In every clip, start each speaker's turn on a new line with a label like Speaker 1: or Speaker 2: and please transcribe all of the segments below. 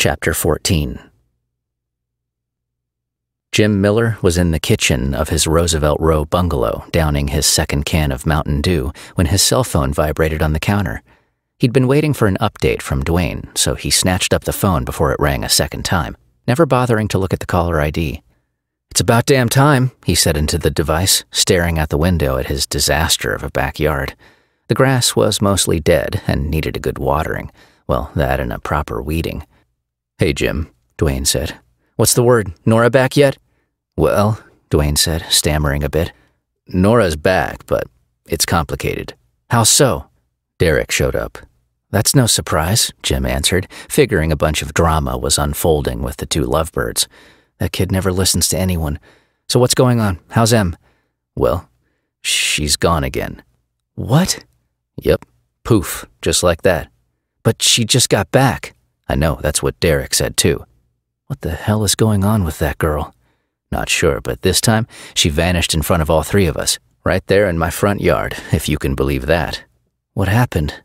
Speaker 1: Chapter 14 Jim Miller was in the kitchen of his Roosevelt Row bungalow, downing his second can of Mountain Dew, when his cell phone vibrated on the counter. He'd been waiting for an update from Dwayne, so he snatched up the phone before it rang a second time, never bothering to look at the caller ID. It's about damn time, he said into the device, staring out the window at his disaster of a backyard. The grass was mostly dead and needed a good watering. Well, that and a proper weeding. Hey, Jim, Dwayne said. What's the word? Nora back yet? Well, Dwayne said, stammering a bit. Nora's back, but it's complicated. How so? Derek showed up. That's no surprise, Jim answered, figuring a bunch of drama was unfolding with the two lovebirds. That kid never listens to anyone. So what's going on? How's Em? Well, she's gone again. What? Yep. Poof, just like that. But she just got back. I know, that's what Derek said too. What the hell is going on with that girl? Not sure, but this time she vanished in front of all three of us, right there in my front yard, if you can believe that. What happened?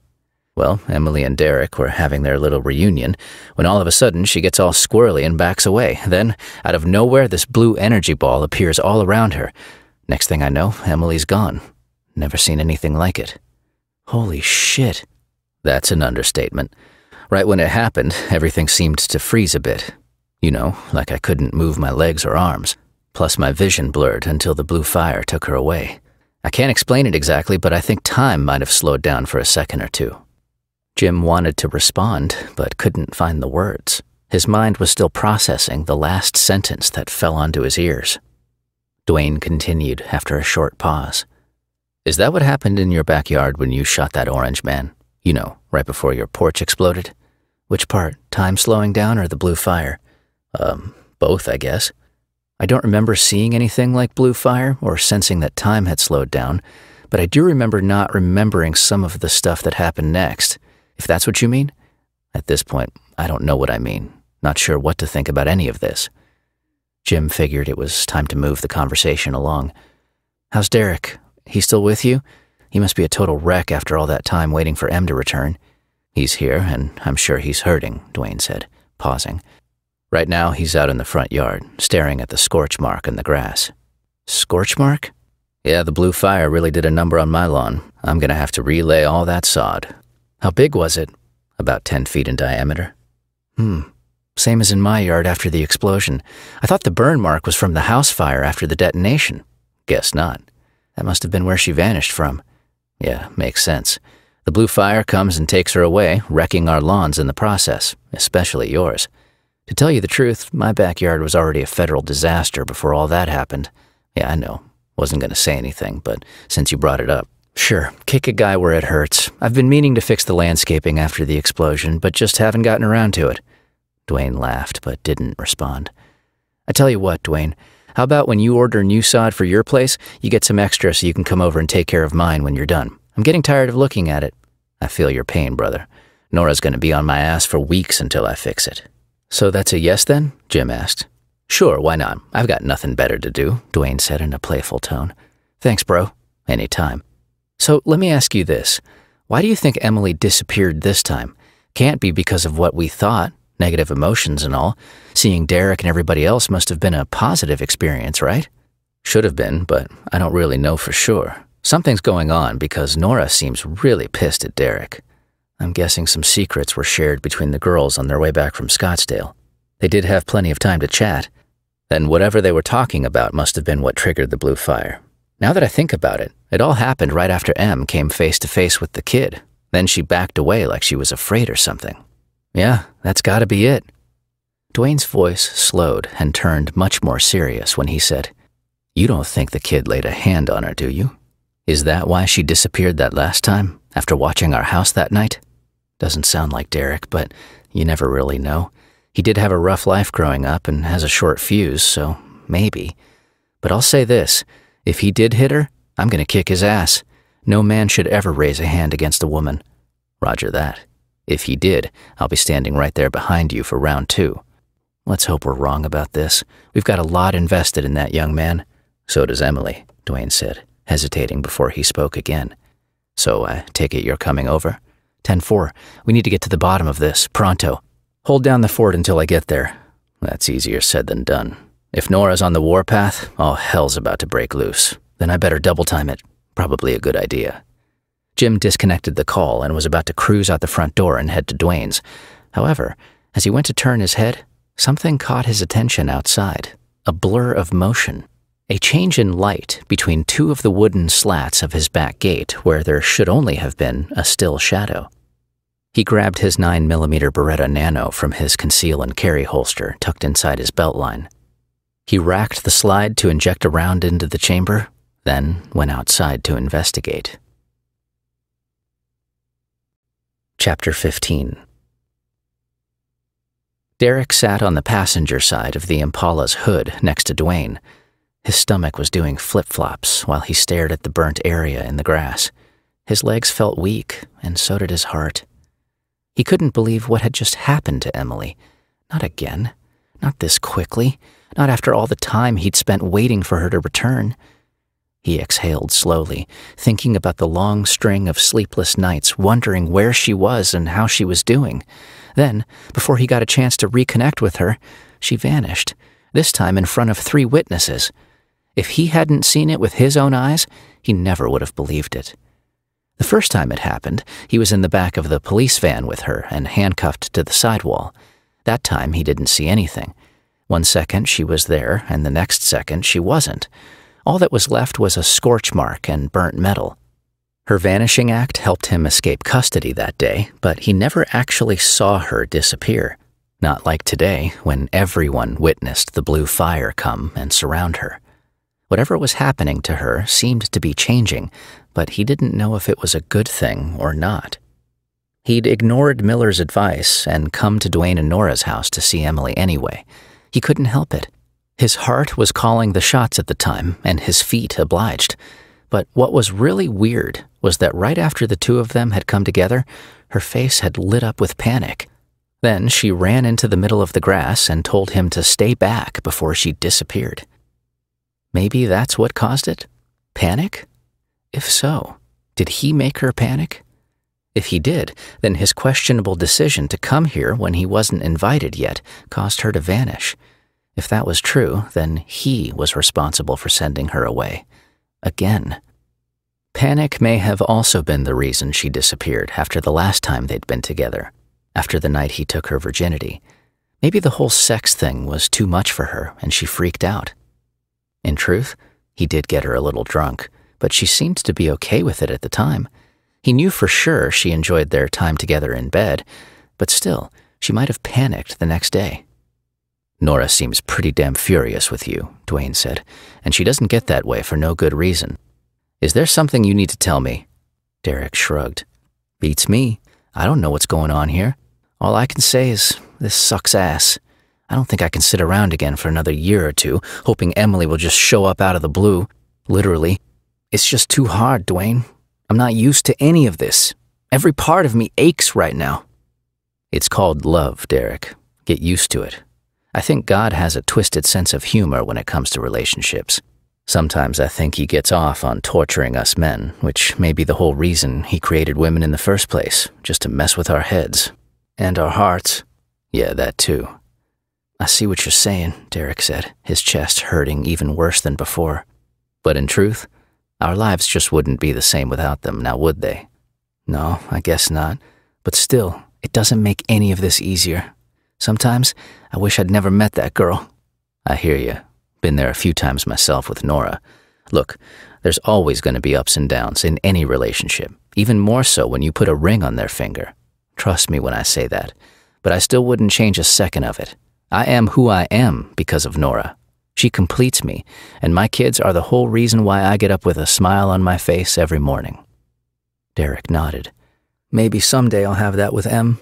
Speaker 1: Well, Emily and Derek were having their little reunion when all of a sudden she gets all squirrely and backs away. Then, out of nowhere, this blue energy ball appears all around her. Next thing I know, Emily's gone. Never seen anything like it. Holy shit. That's an understatement. Right when it happened, everything seemed to freeze a bit. You know, like I couldn't move my legs or arms. Plus, my vision blurred until the blue fire took her away. I can't explain it exactly, but I think time might have slowed down for a second or two. Jim wanted to respond, but couldn't find the words. His mind was still processing the last sentence that fell onto his ears. Dwayne continued after a short pause. Is that what happened in your backyard when you shot that orange man? You know, right before your porch exploded? Which part? Time slowing down or the blue fire? Um, both, I guess. I don't remember seeing anything like blue fire or sensing that time had slowed down, but I do remember not remembering some of the stuff that happened next if that's what you mean. At this point, I don't know what I mean. Not sure what to think about any of this. Jim figured it was time to move the conversation along. How's Derek? He still with you? He must be a total wreck after all that time waiting for Em to return. He's here, and I'm sure he's hurting, Dwayne said, pausing. Right now, he's out in the front yard, staring at the scorch mark in the grass. Scorch mark? Yeah, the blue fire really did a number on my lawn. I'm gonna have to relay all that sod. How big was it? About 10 feet in diameter. Hmm. Same as in my yard after the explosion. I thought the burn mark was from the house fire after the detonation. Guess not. That must have been where she vanished from. Yeah, makes sense. The blue fire comes and takes her away, wrecking our lawns in the process, especially yours. To tell you the truth, my backyard was already a federal disaster before all that happened. Yeah, I know. Wasn't going to say anything, but since you brought it up, Sure, kick a guy where it hurts. I've been meaning to fix the landscaping after the explosion, but just haven't gotten around to it. Dwayne laughed, but didn't respond. I tell you what, Dwayne, how about when you order new sod for your place, you get some extra so you can come over and take care of mine when you're done? I'm getting tired of looking at it. I feel your pain, brother. Nora's going to be on my ass for weeks until I fix it. So that's a yes then? Jim asked. Sure, why not? I've got nothing better to do, Dwayne said in a playful tone. Thanks, bro. Any time. So let me ask you this. Why do you think Emily disappeared this time? Can't be because of what we thought, negative emotions and all. Seeing Derek and everybody else must have been a positive experience, right? Should have been, but I don't really know for sure. Something's going on because Nora seems really pissed at Derek. I'm guessing some secrets were shared between the girls on their way back from Scottsdale. They did have plenty of time to chat. Then whatever they were talking about must have been what triggered the blue fire. Now that I think about it, it all happened right after Em came face to face with the kid. Then she backed away like she was afraid or something. Yeah, that's gotta be it. Dwayne's voice slowed and turned much more serious when he said, You don't think the kid laid a hand on her, do you? Is that why she disappeared that last time, after watching our house that night? Doesn't sound like Derek, but you never really know. He did have a rough life growing up and has a short fuse, so maybe. But I'll say this if he did hit her, I'm going to kick his ass. No man should ever raise a hand against a woman. Roger that. If he did, I'll be standing right there behind you for round two. Let's hope we're wrong about this. We've got a lot invested in that young man. So does Emily, Dwayne said, hesitating before he spoke again. So I take it you're coming over? 10 4. We need to get to the bottom of this, pronto. Hold down the fort until I get there. That's easier said than done. If Nora's on the warpath, all hell's about to break loose. Then I better double time it. Probably a good idea. Jim disconnected the call and was about to cruise out the front door and head to Dwayne's. However, as he went to turn his head, something caught his attention outside a blur of motion. A change in light between two of the wooden slats of his back gate where there should only have been a still shadow. He grabbed his 9mm Beretta Nano from his conceal and carry holster tucked inside his belt line. He racked the slide to inject a round into the chamber, then went outside to investigate. Chapter 15 Derek sat on the passenger side of the Impala's hood next to Dwayne. His stomach was doing flip flops while he stared at the burnt area in the grass. His legs felt weak, and so did his heart. He couldn't believe what had just happened to Emily. Not again. Not this quickly. Not after all the time he'd spent waiting for her to return. He exhaled slowly, thinking about the long string of sleepless nights, wondering where she was and how she was doing. Then, before he got a chance to reconnect with her, she vanished, this time in front of three witnesses. If he hadn't seen it with his own eyes, he never would have believed it. The first time it happened, he was in the back of the police van with her and handcuffed to the sidewall. That time he didn't see anything. One second she was there, and the next second she wasn't. All that was left was a scorch mark and burnt metal. Her vanishing act helped him escape custody that day, but he never actually saw her disappear. Not like today, when everyone witnessed the blue fire come and surround her. Whatever was happening to her seemed to be changing, but he didn't know if it was a good thing or not. He'd ignored Miller's advice and come to Dwayne and Nora's house to see Emily anyway. He couldn't help it. His heart was calling the shots at the time, and his feet obliged. But what was really weird was that right after the two of them had come together, her face had lit up with panic. Then she ran into the middle of the grass and told him to stay back before she disappeared. Maybe that's what caused it? Panic? If so, did he make her panic? If he did, then his questionable decision to come here when he wasn't invited yet caused her to vanish. If that was true, then he was responsible for sending her away. Again. Panic may have also been the reason she disappeared after the last time they'd been together, after the night he took her virginity. Maybe the whole sex thing was too much for her and she freaked out. In truth, he did get her a little drunk, but she seemed to be okay with it at the time. He knew for sure she enjoyed their time together in bed, but still, she might have panicked the next day. Nora seems pretty damn furious with you, Dwayne said, and she doesn't get that way for no good reason. Is there something you need to tell me? Derek shrugged. Beats me. I don't know what's going on here. All I can say is, this sucks ass. I don't think I can sit around again for another year or two, hoping Emily will just show up out of the blue. Literally. It's just too hard, Dwayne. I'm not used to any of this. Every part of me aches right now. It's called love, Derek. Get used to it. I think God has a twisted sense of humor when it comes to relationships. Sometimes I think he gets off on torturing us men, which may be the whole reason he created women in the first place, just to mess with our heads. And our hearts. Yeah, that too. I see what you're saying, Derek said, his chest hurting even worse than before. But in truth, our lives just wouldn't be the same without them, now would they? No, I guess not. But still, it doesn't make any of this easier. Sometimes I wish I'd never met that girl. I hear you. Been there a few times myself with Nora. Look, there's always going to be ups and downs in any relationship, even more so when you put a ring on their finger. Trust me when I say that. But I still wouldn't change a second of it. I am who I am because of Nora. She completes me, and my kids are the whole reason why I get up with a smile on my face every morning. Derek nodded. Maybe someday I'll have that with Em,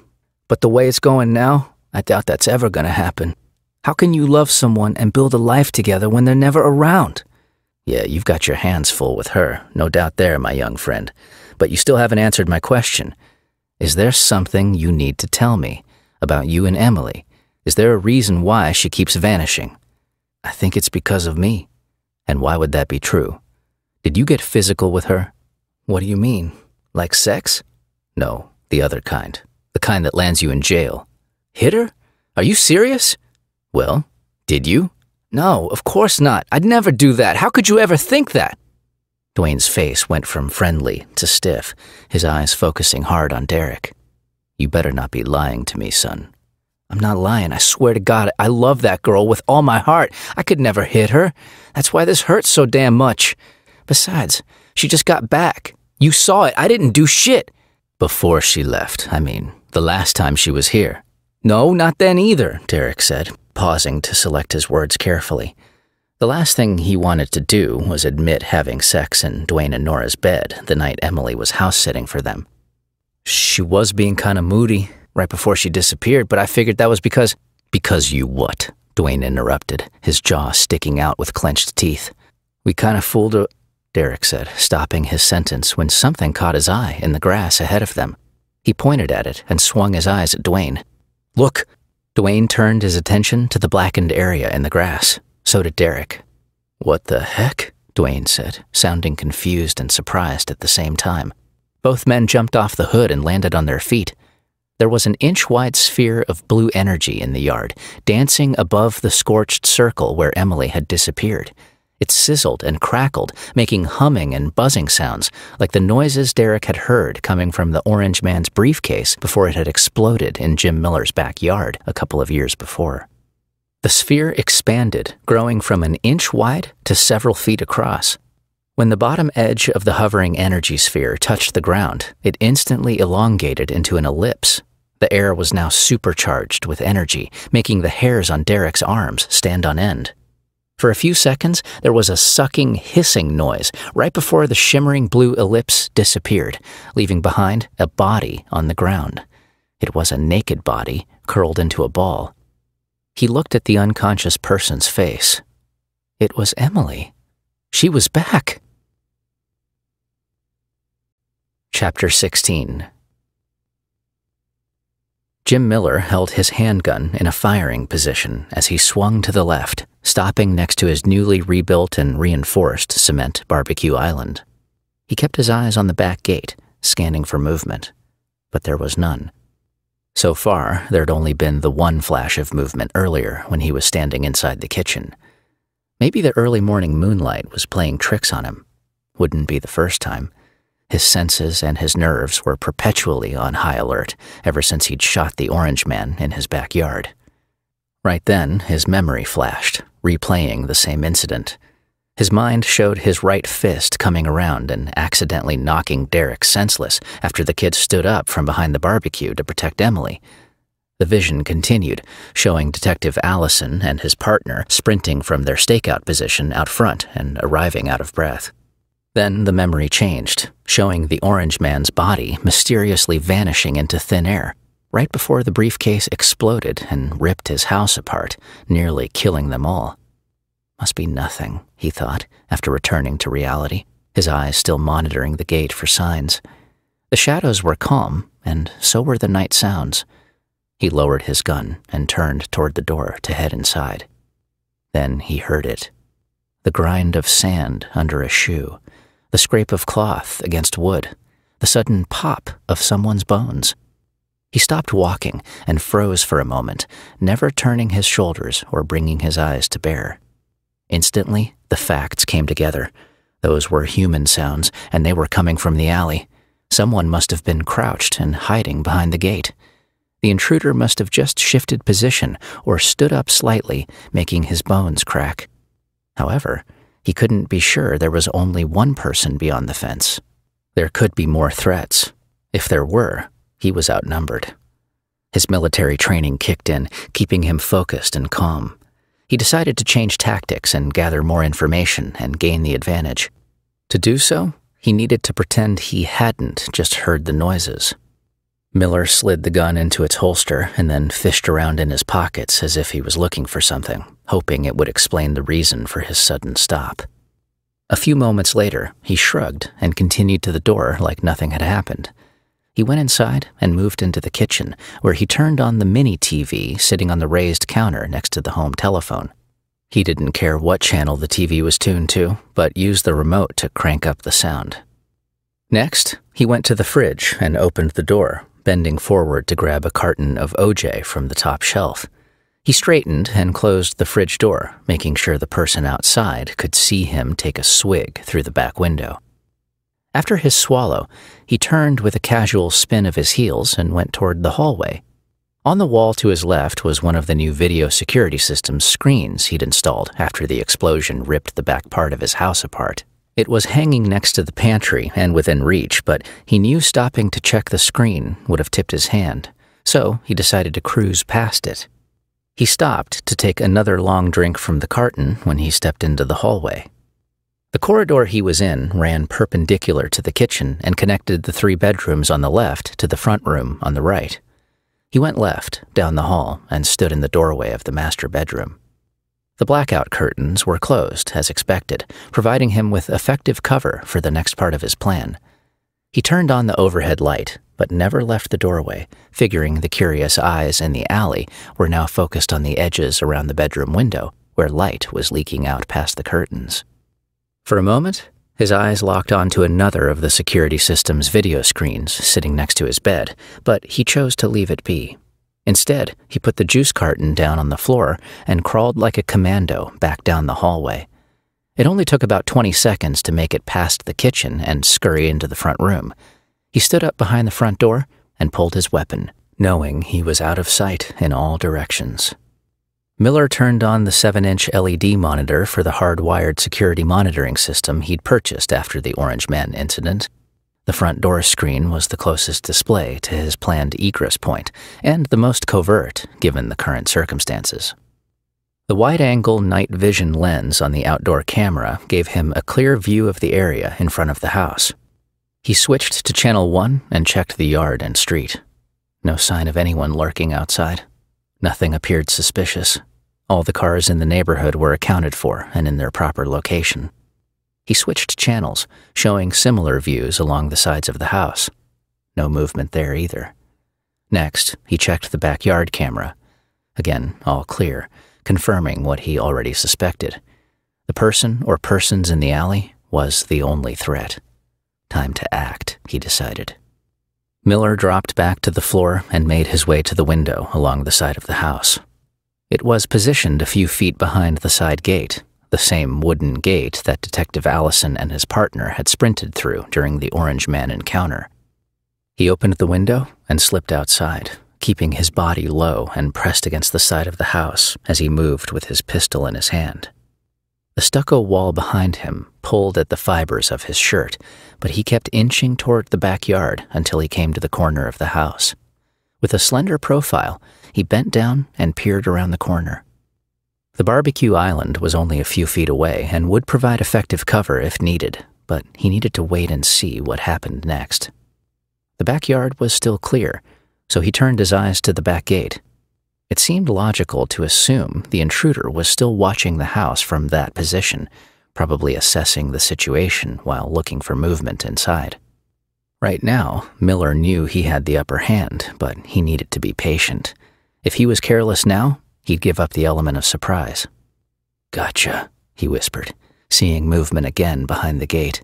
Speaker 1: but the way it's going now, I doubt that's ever going to happen. How can you love someone and build a life together when they're never around? Yeah, you've got your hands full with her, no doubt there, my young friend. But you still haven't answered my question. Is there something you need to tell me about you and Emily? Is there a reason why she keeps vanishing? I think it's because of me. And why would that be true? Did you get physical with her? What do you mean? Like sex? No, the other kind. The kind that lands you in jail. Hit her? Are you serious? Well, did you? No, of course not. I'd never do that. How could you ever think that? Dwayne's face went from friendly to stiff, his eyes focusing hard on Derek. You better not be lying to me, son. I'm not lying. I swear to God, I love that girl with all my heart. I could never hit her. That's why this hurts so damn much. Besides, she just got back. You saw it. I didn't do shit. Before she left, I mean, the last time she was here. No, not then either, Derek said, pausing to select his words carefully. The last thing he wanted to do was admit having sex in Dwayne and Nora's bed the night Emily was house sitting for them. She was being kind of moody right before she disappeared, but I figured that was because. Because you what? Dwayne interrupted, his jaw sticking out with clenched teeth. We kind of fooled her, Derek said, stopping his sentence when something caught his eye in the grass ahead of them. He pointed at it and swung his eyes at Dwayne. Look! Dwayne turned his attention to the blackened area in the grass. So did Derek. What the heck? Dwayne said, sounding confused and surprised at the same time. Both men jumped off the hood and landed on their feet. There was an inch wide sphere of blue energy in the yard, dancing above the scorched circle where Emily had disappeared. It sizzled and crackled, making humming and buzzing sounds, like the noises Derek had heard coming from the Orange Man's briefcase before it had exploded in Jim Miller's backyard a couple of years before. The sphere expanded, growing from an inch wide to several feet across. When the bottom edge of the hovering energy sphere touched the ground, it instantly elongated into an ellipse. The air was now supercharged with energy, making the hairs on Derek's arms stand on end. For a few seconds, there was a sucking, hissing noise right before the shimmering blue ellipse disappeared, leaving behind a body on the ground. It was a naked body, curled into a ball. He looked at the unconscious person's face. It was Emily. She was back. Chapter 16 Jim Miller held his handgun in a firing position as he swung to the left, stopping next to his newly rebuilt and reinforced cement barbecue island. He kept his eyes on the back gate, scanning for movement, but there was none. So far, there'd only been the one flash of movement earlier when he was standing inside the kitchen. Maybe the early morning moonlight was playing tricks on him. Wouldn't be the first time. His senses and his nerves were perpetually on high alert ever since he'd shot the orange man in his backyard. Right then, his memory flashed, replaying the same incident. His mind showed his right fist coming around and accidentally knocking Derek senseless after the kid stood up from behind the barbecue to protect Emily. The vision continued, showing Detective Allison and his partner sprinting from their stakeout position out front and arriving out of breath. Then the memory changed, showing the orange man's body mysteriously vanishing into thin air, right before the briefcase exploded and ripped his house apart, nearly killing them all. Must be nothing, he thought, after returning to reality, his eyes still monitoring the gate for signs. The shadows were calm, and so were the night sounds. He lowered his gun and turned toward the door to head inside. Then he heard it the grind of sand under a shoe the scrape of cloth against wood, the sudden pop of someone's bones. He stopped walking and froze for a moment, never turning his shoulders or bringing his eyes to bear. Instantly, the facts came together. Those were human sounds, and they were coming from the alley. Someone must have been crouched and hiding behind the gate. The intruder must have just shifted position or stood up slightly, making his bones crack. However, he couldn't be sure there was only one person beyond the fence. There could be more threats. If there were, he was outnumbered. His military training kicked in, keeping him focused and calm. He decided to change tactics and gather more information and gain the advantage. To do so, he needed to pretend he hadn't just heard the noises. Miller slid the gun into its holster and then fished around in his pockets as if he was looking for something, hoping it would explain the reason for his sudden stop. A few moments later, he shrugged and continued to the door like nothing had happened. He went inside and moved into the kitchen, where he turned on the mini TV sitting on the raised counter next to the home telephone. He didn't care what channel the TV was tuned to, but used the remote to crank up the sound. Next, he went to the fridge and opened the door, bending forward to grab a carton of OJ from the top shelf. He straightened and closed the fridge door, making sure the person outside could see him take a swig through the back window. After his swallow, he turned with a casual spin of his heels and went toward the hallway. On the wall to his left was one of the new video security system's screens he'd installed after the explosion ripped the back part of his house apart. It was hanging next to the pantry and within reach, but he knew stopping to check the screen would have tipped his hand, so he decided to cruise past it. He stopped to take another long drink from the carton when he stepped into the hallway. The corridor he was in ran perpendicular to the kitchen and connected the three bedrooms on the left to the front room on the right. He went left, down the hall, and stood in the doorway of the master bedroom. The blackout curtains were closed, as expected, providing him with effective cover for the next part of his plan. He turned on the overhead light, but never left the doorway, figuring the curious eyes in the alley were now focused on the edges around the bedroom window, where light was leaking out past the curtains. For a moment, his eyes locked onto another of the security system's video screens sitting next to his bed, but he chose to leave it be. Instead, he put the juice carton down on the floor and crawled like a commando back down the hallway. It only took about 20 seconds to make it past the kitchen and scurry into the front room. He stood up behind the front door and pulled his weapon, knowing he was out of sight in all directions. Miller turned on the 7 inch LED monitor for the hardwired security monitoring system he'd purchased after the Orange Man incident. The front door screen was the closest display to his planned egress point, and the most covert given the current circumstances. The wide angle night vision lens on the outdoor camera gave him a clear view of the area in front of the house. He switched to channel 1 and checked the yard and street. No sign of anyone lurking outside. Nothing appeared suspicious. All the cars in the neighborhood were accounted for and in their proper location. He switched channels, showing similar views along the sides of the house. No movement there either. Next, he checked the backyard camera. Again, all clear, confirming what he already suspected. The person or persons in the alley was the only threat. Time to act, he decided. Miller dropped back to the floor and made his way to the window along the side of the house. It was positioned a few feet behind the side gate, the same wooden gate that Detective Allison and his partner had sprinted through during the Orange Man encounter. He opened the window and slipped outside, keeping his body low and pressed against the side of the house as he moved with his pistol in his hand. The stucco wall behind him pulled at the fibers of his shirt, but he kept inching toward the backyard until he came to the corner of the house. With a slender profile, he bent down and peered around the corner. The barbecue island was only a few feet away and would provide effective cover if needed, but he needed to wait and see what happened next. The backyard was still clear, so he turned his eyes to the back gate it seemed logical to assume the intruder was still watching the house from that position, probably assessing the situation while looking for movement inside. Right now, Miller knew he had the upper hand, but he needed to be patient. If he was careless now, he'd give up the element of surprise. Gotcha, he whispered, seeing movement again behind the gate.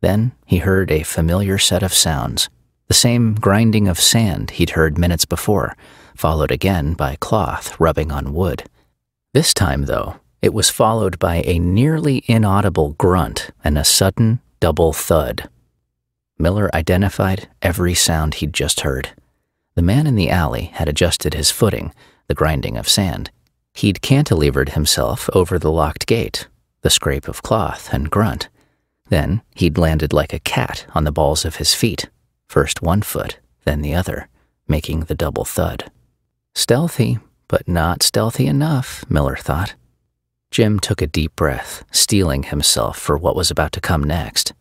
Speaker 1: Then he heard a familiar set of sounds, the same grinding of sand he'd heard minutes before, followed again by cloth rubbing on wood. This time, though, it was followed by a nearly inaudible grunt and a sudden double thud. Miller identified every sound he'd just heard. The man in the alley had adjusted his footing, the grinding of sand. He'd cantilevered himself over the locked gate, the scrape of cloth and grunt. Then he'd landed like a cat on the balls of his feet, first one foot, then the other, making the double thud. Stealthy, but not stealthy enough, Miller thought. Jim took a deep breath, steeling himself for what was about to come next.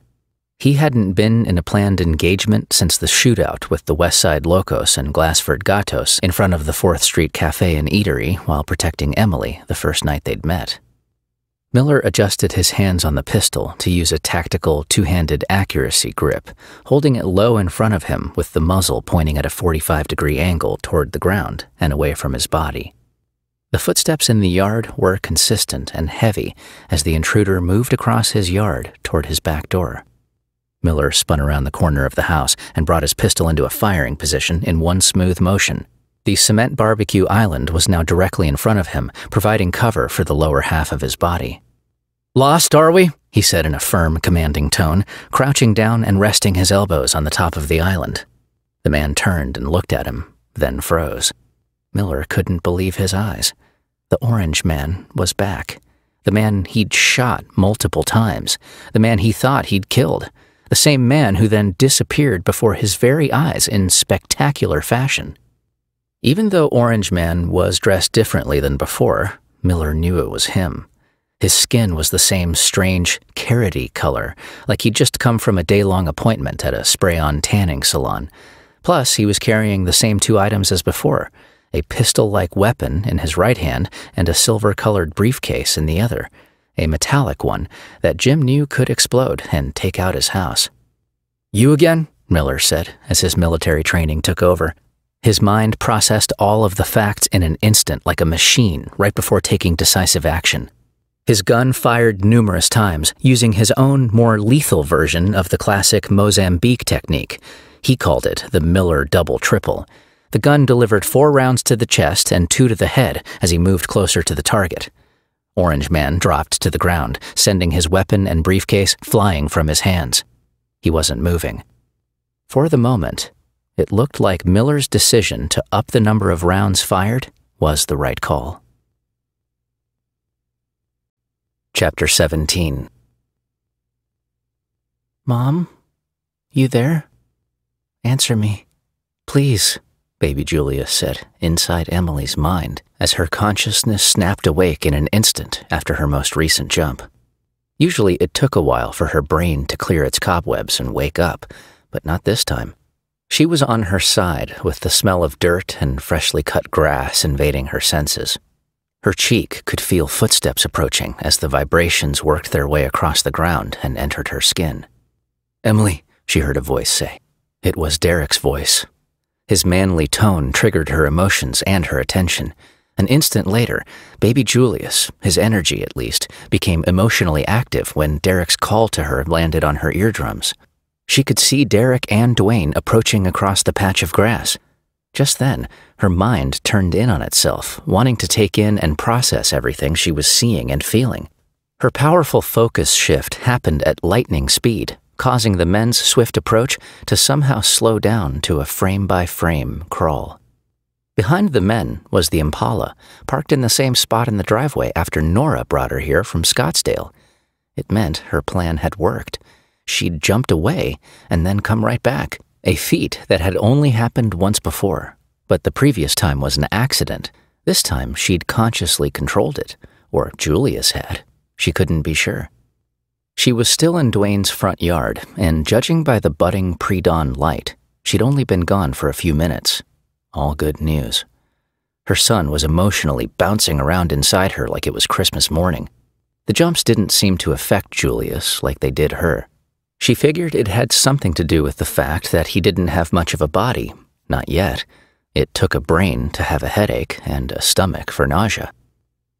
Speaker 1: He hadn't been in a planned engagement since the shootout with the Westside Locos and Glassford Gatos in front of the 4th Street Cafe and Eatery while protecting Emily the first night they'd met. Miller adjusted his hands on the pistol to use a tactical two handed accuracy grip, holding it low in front of him with the muzzle pointing at a 45 degree angle toward the ground and away from his body. The footsteps in the yard were consistent and heavy as the intruder moved across his yard toward his back door. Miller spun around the corner of the house and brought his pistol into a firing position in one smooth motion. The cement barbecue island was now directly in front of him, providing cover for the lower half of his body. Lost, are we? he said in a firm, commanding tone, crouching down and resting his elbows on the top of the island. The man turned and looked at him, then froze. Miller couldn't believe his eyes. The orange man was back. The man he'd shot multiple times. The man he thought he'd killed. The same man who then disappeared before his very eyes in spectacular fashion. Even though Orange Man was dressed differently than before, Miller knew it was him. His skin was the same strange, carroty color, like he'd just come from a day long appointment at a spray on tanning salon. Plus, he was carrying the same two items as before a pistol like weapon in his right hand and a silver colored briefcase in the other, a metallic one that Jim knew could explode and take out his house. You again? Miller said as his military training took over. His mind processed all of the facts in an instant like a machine right before taking decisive action. His gun fired numerous times, using his own, more lethal version of the classic Mozambique technique. He called it the Miller Double Triple. The gun delivered four rounds to the chest and two to the head as he moved closer to the target. Orange Man dropped to the ground, sending his weapon and briefcase flying from his hands. He wasn't moving. For the moment, it looked like Miller's decision to up the number of rounds fired was the right call. Chapter 17 Mom? You there? Answer me. Please, baby Julius said inside Emily's mind as her consciousness snapped awake in an instant after her most recent jump. Usually it took a while for her brain to clear its cobwebs and wake up, but not this time. She was on her side with the smell of dirt and freshly cut grass invading her senses. Her cheek could feel footsteps approaching as the vibrations worked their way across the ground and entered her skin. Emily, she heard a voice say. It was Derek's voice. His manly tone triggered her emotions and her attention. An instant later, baby Julius, his energy at least, became emotionally active when Derek's call to her landed on her eardrums. She could see Derek and Dwayne approaching across the patch of grass. Just then, her mind turned in on itself, wanting to take in and process everything she was seeing and feeling. Her powerful focus shift happened at lightning speed, causing the men's swift approach to somehow slow down to a frame by frame crawl. Behind the men was the Impala, parked in the same spot in the driveway after Nora brought her here from Scottsdale. It meant her plan had worked. She'd jumped away and then come right back a feat that had only happened once before, but the previous time was an accident. This time she'd consciously controlled it, or Julius had. She couldn't be sure. She was still in Dwayne's front yard, and judging by the budding pre dawn light, she'd only been gone for a few minutes. All good news. Her son was emotionally bouncing around inside her like it was Christmas morning. The jumps didn't seem to affect Julius like they did her. She figured it had something to do with the fact that he didn't have much of a body, not yet. It took a brain to have a headache and a stomach for nausea.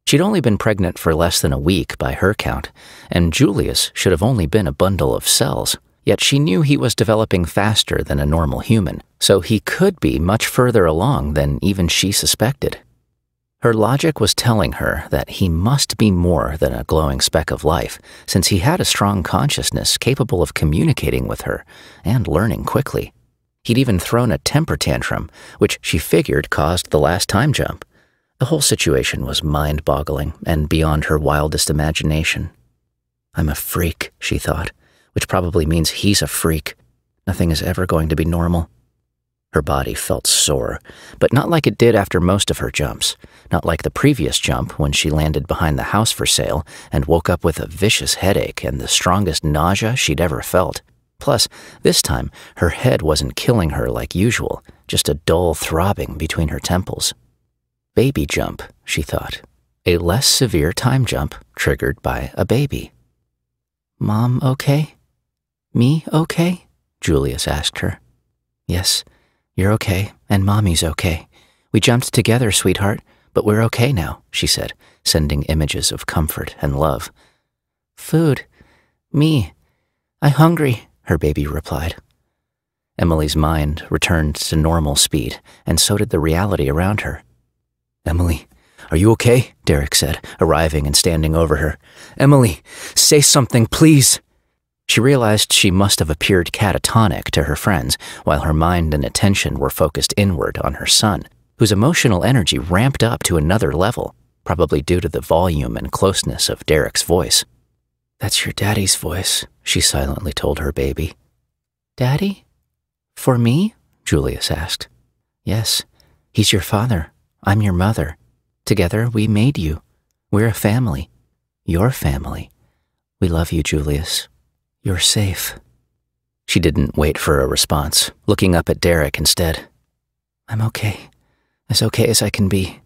Speaker 1: She'd only been pregnant for less than a week by her count, and Julius should have only been a bundle of cells. Yet she knew he was developing faster than a normal human, so he could be much further along than even she suspected. Her logic was telling her that he must be more than a glowing speck of life, since he had a strong consciousness capable of communicating with her and learning quickly. He'd even thrown a temper tantrum, which she figured caused the last time jump. The whole situation was mind boggling and beyond her wildest imagination. I'm a freak, she thought, which probably means he's a freak. Nothing is ever going to be normal. Her body felt sore, but not like it did after most of her jumps, not like the previous jump when she landed behind the house for sale and woke up with a vicious headache and the strongest nausea she'd ever felt. Plus, this time, her head wasn't killing her like usual, just a dull throbbing between her temples. Baby jump, she thought. A less severe time jump triggered by a baby. Mom okay? Me okay? Julius asked her. Yes, you're okay, and Mommy's okay. We jumped together, sweetheart, but we're okay now, she said, sending images of comfort and love. Food. Me. I hungry, her baby replied. Emily's mind returned to normal speed, and so did the reality around her. Emily, are you okay? Derek said, arriving and standing over her. Emily, say something, please. She realized she must have appeared catatonic to her friends, while her mind and attention were focused inward on her son, whose emotional energy ramped up to another level, probably due to the volume and closeness of Derek's voice. That's your daddy's voice, she silently told her baby. Daddy? For me? Julius asked. Yes, he's your father. I'm your mother. Together, we made you. We're a family. Your family. We love you, Julius. You're safe. She didn't wait for a response, looking up at Derek instead. I'm okay. As okay as I can be.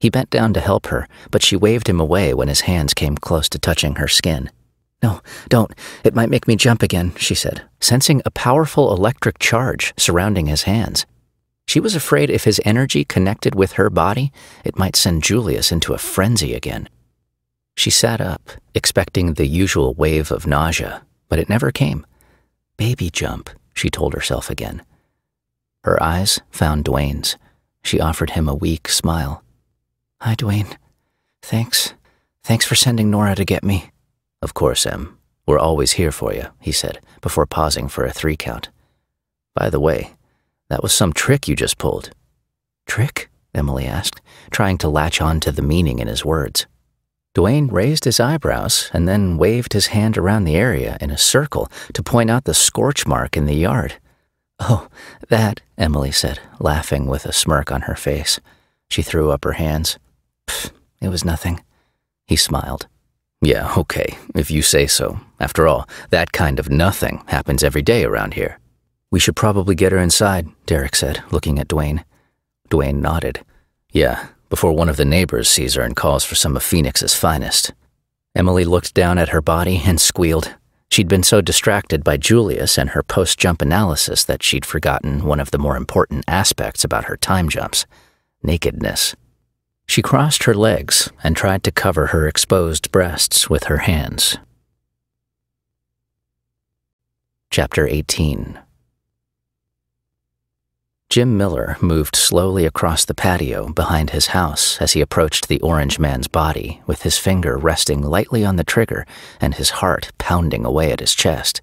Speaker 1: He bent down to help her, but she waved him away when his hands came close to touching her skin. No, don't. It might make me jump again, she said, sensing a powerful electric charge surrounding his hands. She was afraid if his energy connected with her body, it might send Julius into a frenzy again. She sat up, expecting the usual wave of nausea, but it never came. Baby jump, she told herself again. Her eyes found Dwayne's. She offered him a weak smile. Hi, Dwayne. Thanks. Thanks for sending Nora to get me. Of course, Em. We're always here for you, he said, before pausing for a three count. By the way, that was some trick you just pulled. Trick? Emily asked, trying to latch on to the meaning in his words. Dwayne raised his eyebrows and then waved his hand around the area in a circle to point out the scorch mark in the yard. Oh, that, Emily said, laughing with a smirk on her face. She threw up her hands. Pfft, it was nothing. He smiled. Yeah, okay, if you say so. After all, that kind of nothing happens every day around here. We should probably get her inside, Derek said, looking at Dwayne. Dwayne nodded. Yeah, before one of the neighbors sees her and calls for some of Phoenix's finest. Emily looked down at her body and squealed. She'd been so distracted by Julius and her post jump analysis that she'd forgotten one of the more important aspects about her time jumps nakedness. She crossed her legs and tried to cover her exposed breasts with her hands. Chapter 18 Jim Miller moved slowly across the patio behind his house as he approached the orange man's body, with his finger resting lightly on the trigger and his heart pounding away at his chest.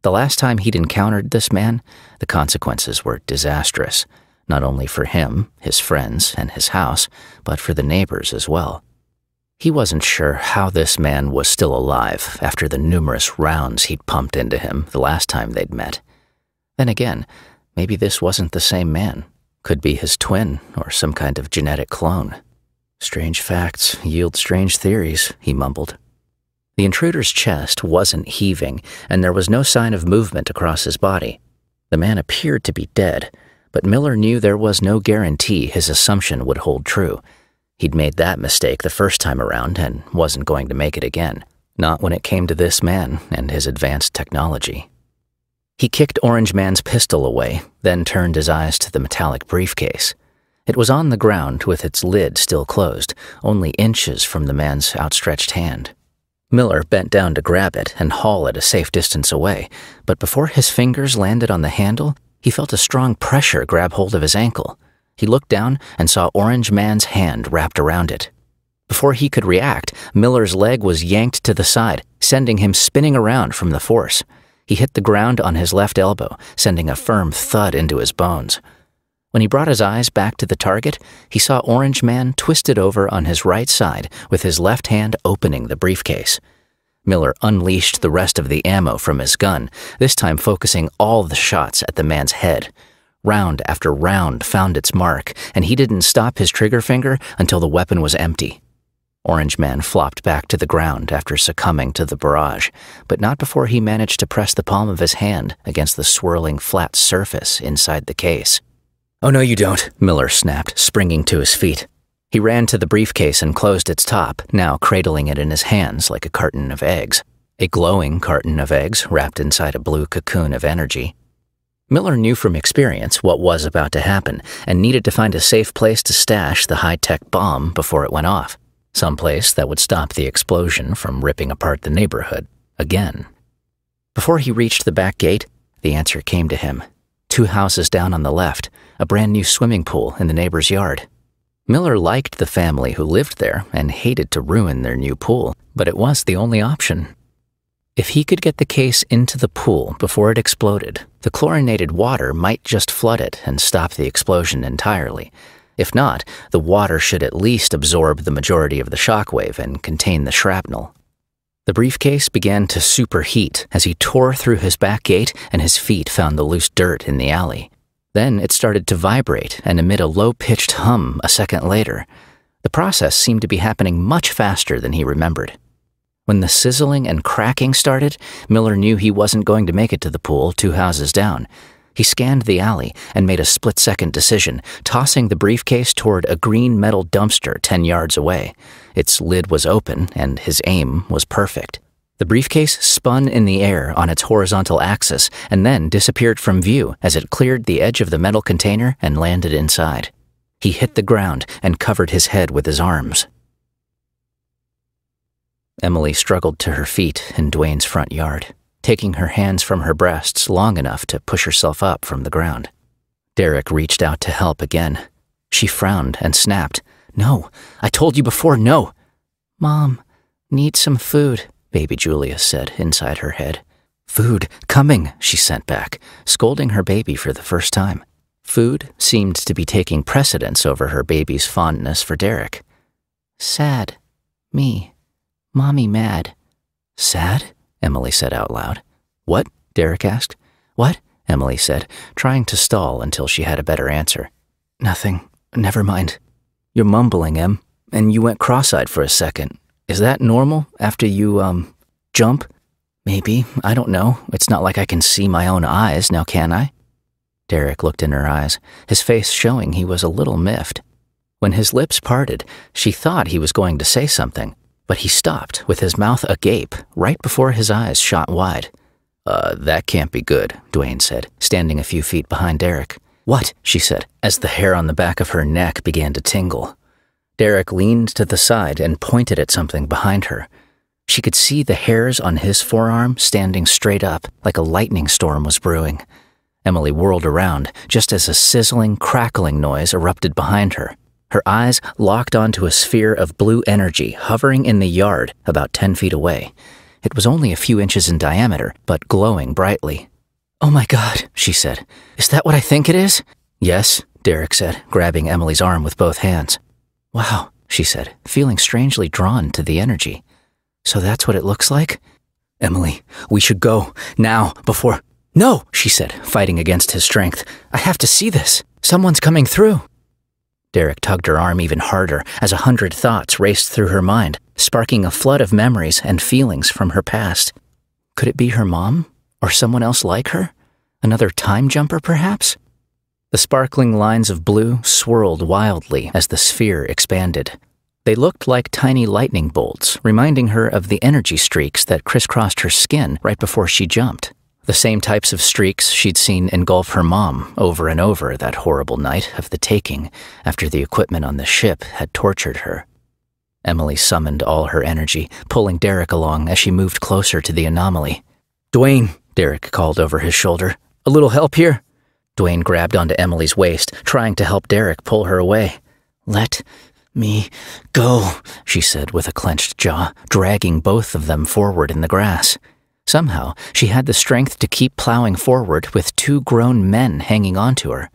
Speaker 1: The last time he'd encountered this man, the consequences were disastrous, not only for him, his friends, and his house, but for the neighbors as well. He wasn't sure how this man was still alive after the numerous rounds he'd pumped into him the last time they'd met. Then again, Maybe this wasn't the same man. Could be his twin or some kind of genetic clone. Strange facts yield strange theories, he mumbled. The intruder's chest wasn't heaving, and there was no sign of movement across his body. The man appeared to be dead, but Miller knew there was no guarantee his assumption would hold true. He'd made that mistake the first time around and wasn't going to make it again, not when it came to this man and his advanced technology. He kicked Orange Man's pistol away, then turned his eyes to the metallic briefcase. It was on the ground with its lid still closed, only inches from the man's outstretched hand. Miller bent down to grab it and haul it a safe distance away, but before his fingers landed on the handle, he felt a strong pressure grab hold of his ankle. He looked down and saw Orange Man's hand wrapped around it. Before he could react, Miller's leg was yanked to the side, sending him spinning around from the force. He hit the ground on his left elbow, sending a firm thud into his bones. When he brought his eyes back to the target, he saw Orange Man twisted over on his right side with his left hand opening the briefcase. Miller unleashed the rest of the ammo from his gun, this time focusing all the shots at the man's head. Round after round found its mark, and he didn't stop his trigger finger until the weapon was empty. Orange Man flopped back to the ground after succumbing to the barrage, but not before he managed to press the palm of his hand against the swirling flat surface inside the case. Oh, no, you don't, Miller snapped, springing to his feet. He ran to the briefcase and closed its top, now cradling it in his hands like a carton of eggs. A glowing carton of eggs wrapped inside a blue cocoon of energy. Miller knew from experience what was about to happen and needed to find a safe place to stash the high tech bomb before it went off someplace that would stop the explosion from ripping apart the neighborhood again. Before he reached the back gate, the answer came to him. Two houses down on the left, a brand new swimming pool in the neighbor's yard. Miller liked the family who lived there and hated to ruin their new pool, but it was the only option. If he could get the case into the pool before it exploded, the chlorinated water might just flood it and stop the explosion entirely. If not, the water should at least absorb the majority of the shockwave and contain the shrapnel. The briefcase began to superheat as he tore through his back gate and his feet found the loose dirt in the alley. Then it started to vibrate and emit a low pitched hum a second later. The process seemed to be happening much faster than he remembered. When the sizzling and cracking started, Miller knew he wasn't going to make it to the pool two houses down. He scanned the alley and made a split second decision, tossing the briefcase toward a green metal dumpster 10 yards away. Its lid was open, and his aim was perfect. The briefcase spun in the air on its horizontal axis and then disappeared from view as it cleared the edge of the metal container and landed inside. He hit the ground and covered his head with his arms. Emily struggled to her feet in Dwayne's front yard, taking her hands from her breasts long enough to push herself up from the ground. Derek reached out to help again. She frowned and snapped. No, I told you before, no. Mom, need some food, baby Julius said inside her head. Food, coming, she sent back, scolding her baby for the first time. Food seemed to be taking precedence over her baby's fondness for Derek. Sad. Me. Mommy mad. Sad? Emily said out loud. What? Derek asked. What? Emily said, trying to stall until she had a better answer. Nothing. Never mind. You're mumbling, Em, and you went cross eyed for a second. Is that normal after you, um, jump? Maybe. I don't know. It's not like I can see my own eyes, now can I? Derek looked in her eyes, his face showing he was a little miffed. When his lips parted, she thought he was going to say something, but he stopped with his mouth agape right before his eyes shot wide. Uh, that can't be good, Dwayne said, standing a few feet behind Derek. What? she said, as the hair on the back of her neck began to tingle. Derek leaned to the side and pointed at something behind her. She could see the hairs on his forearm standing straight up, like a lightning storm was brewing. Emily whirled around just as a sizzling, crackling noise erupted behind her. Her eyes locked onto a sphere of blue energy hovering in the yard about 10 feet away. It was only a few inches in diameter, but glowing brightly. Oh my god, she said. Is that what I think it is? Yes, Derek said, grabbing Emily's arm with both hands. Wow, she said, feeling strangely drawn to the energy. So that's what it looks like? Emily, we should go, now, before. No, she said, fighting against his strength. I have to see this. Someone's coming through. Derek tugged her arm even harder as a hundred thoughts raced through her mind, sparking a flood of memories and feelings from her past. Could it be her mom? Or someone else like her? Another time jumper, perhaps? The sparkling lines of blue swirled wildly as the sphere expanded. They looked like tiny lightning bolts, reminding her of the energy streaks that crisscrossed her skin right before she jumped. The same types of streaks she'd seen engulf her mom over and over that horrible night of the taking after the equipment on the ship had tortured her. Emily summoned all her energy, pulling Derek along as she moved closer to the anomaly. Dwayne, Derek called over his shoulder. A little help here? Dwayne grabbed onto Emily's waist, trying to help Derek pull her away. Let me go, she said with a clenched jaw, dragging both of them forward in the grass. Somehow, she had the strength to keep plowing forward with two grown men hanging onto her.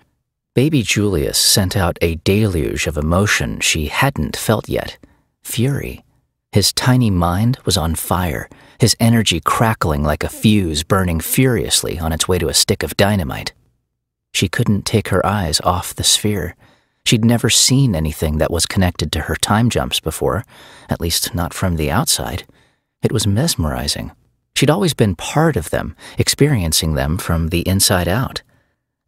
Speaker 1: Baby Julius sent out a deluge of emotion she hadn't felt yet fury. His tiny mind was on fire, his energy crackling like a fuse burning furiously on its way to a stick of dynamite. She couldn't take her eyes off the sphere. She'd never seen anything that was connected to her time jumps before, at least not from the outside. It was mesmerizing. She'd always been part of them, experiencing them from the inside out.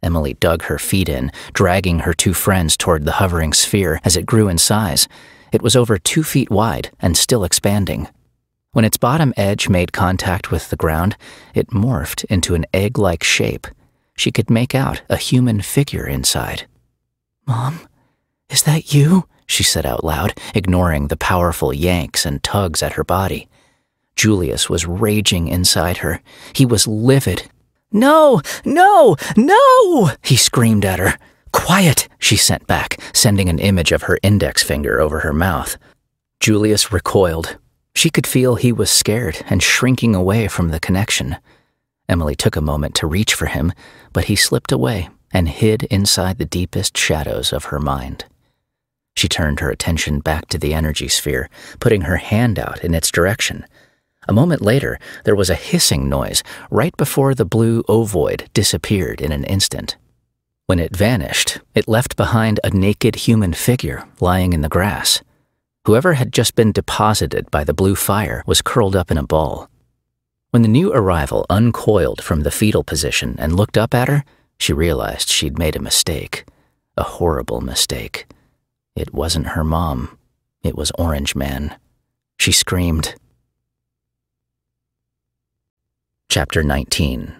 Speaker 1: Emily dug her feet in, dragging her two friends toward the hovering sphere as it grew in size. It was over two feet wide and still expanding. When its bottom edge made contact with the ground, it morphed into an egg like shape she could make out a human figure inside. Mom, is that you? she said out loud, ignoring the powerful yanks and tugs at her body. Julius was raging inside her. He was livid. No, no, no! He screamed at her. Quiet, she sent back, sending an image of her index finger over her mouth. Julius recoiled. She could feel he was scared and shrinking away from the connection. Emily took a moment to reach for him, but he slipped away and hid inside the deepest shadows of her mind. She turned her attention back to the energy sphere, putting her hand out in its direction. A moment later, there was a hissing noise right before the blue ovoid disappeared in an instant. When it vanished, it left behind a naked human figure lying in the grass. Whoever had just been deposited by the blue fire was curled up in a ball. When the new arrival uncoiled from the fetal position and looked up at her, she realized she'd made a mistake. A horrible mistake. It wasn't her mom. It was Orange Man. She screamed. Chapter 19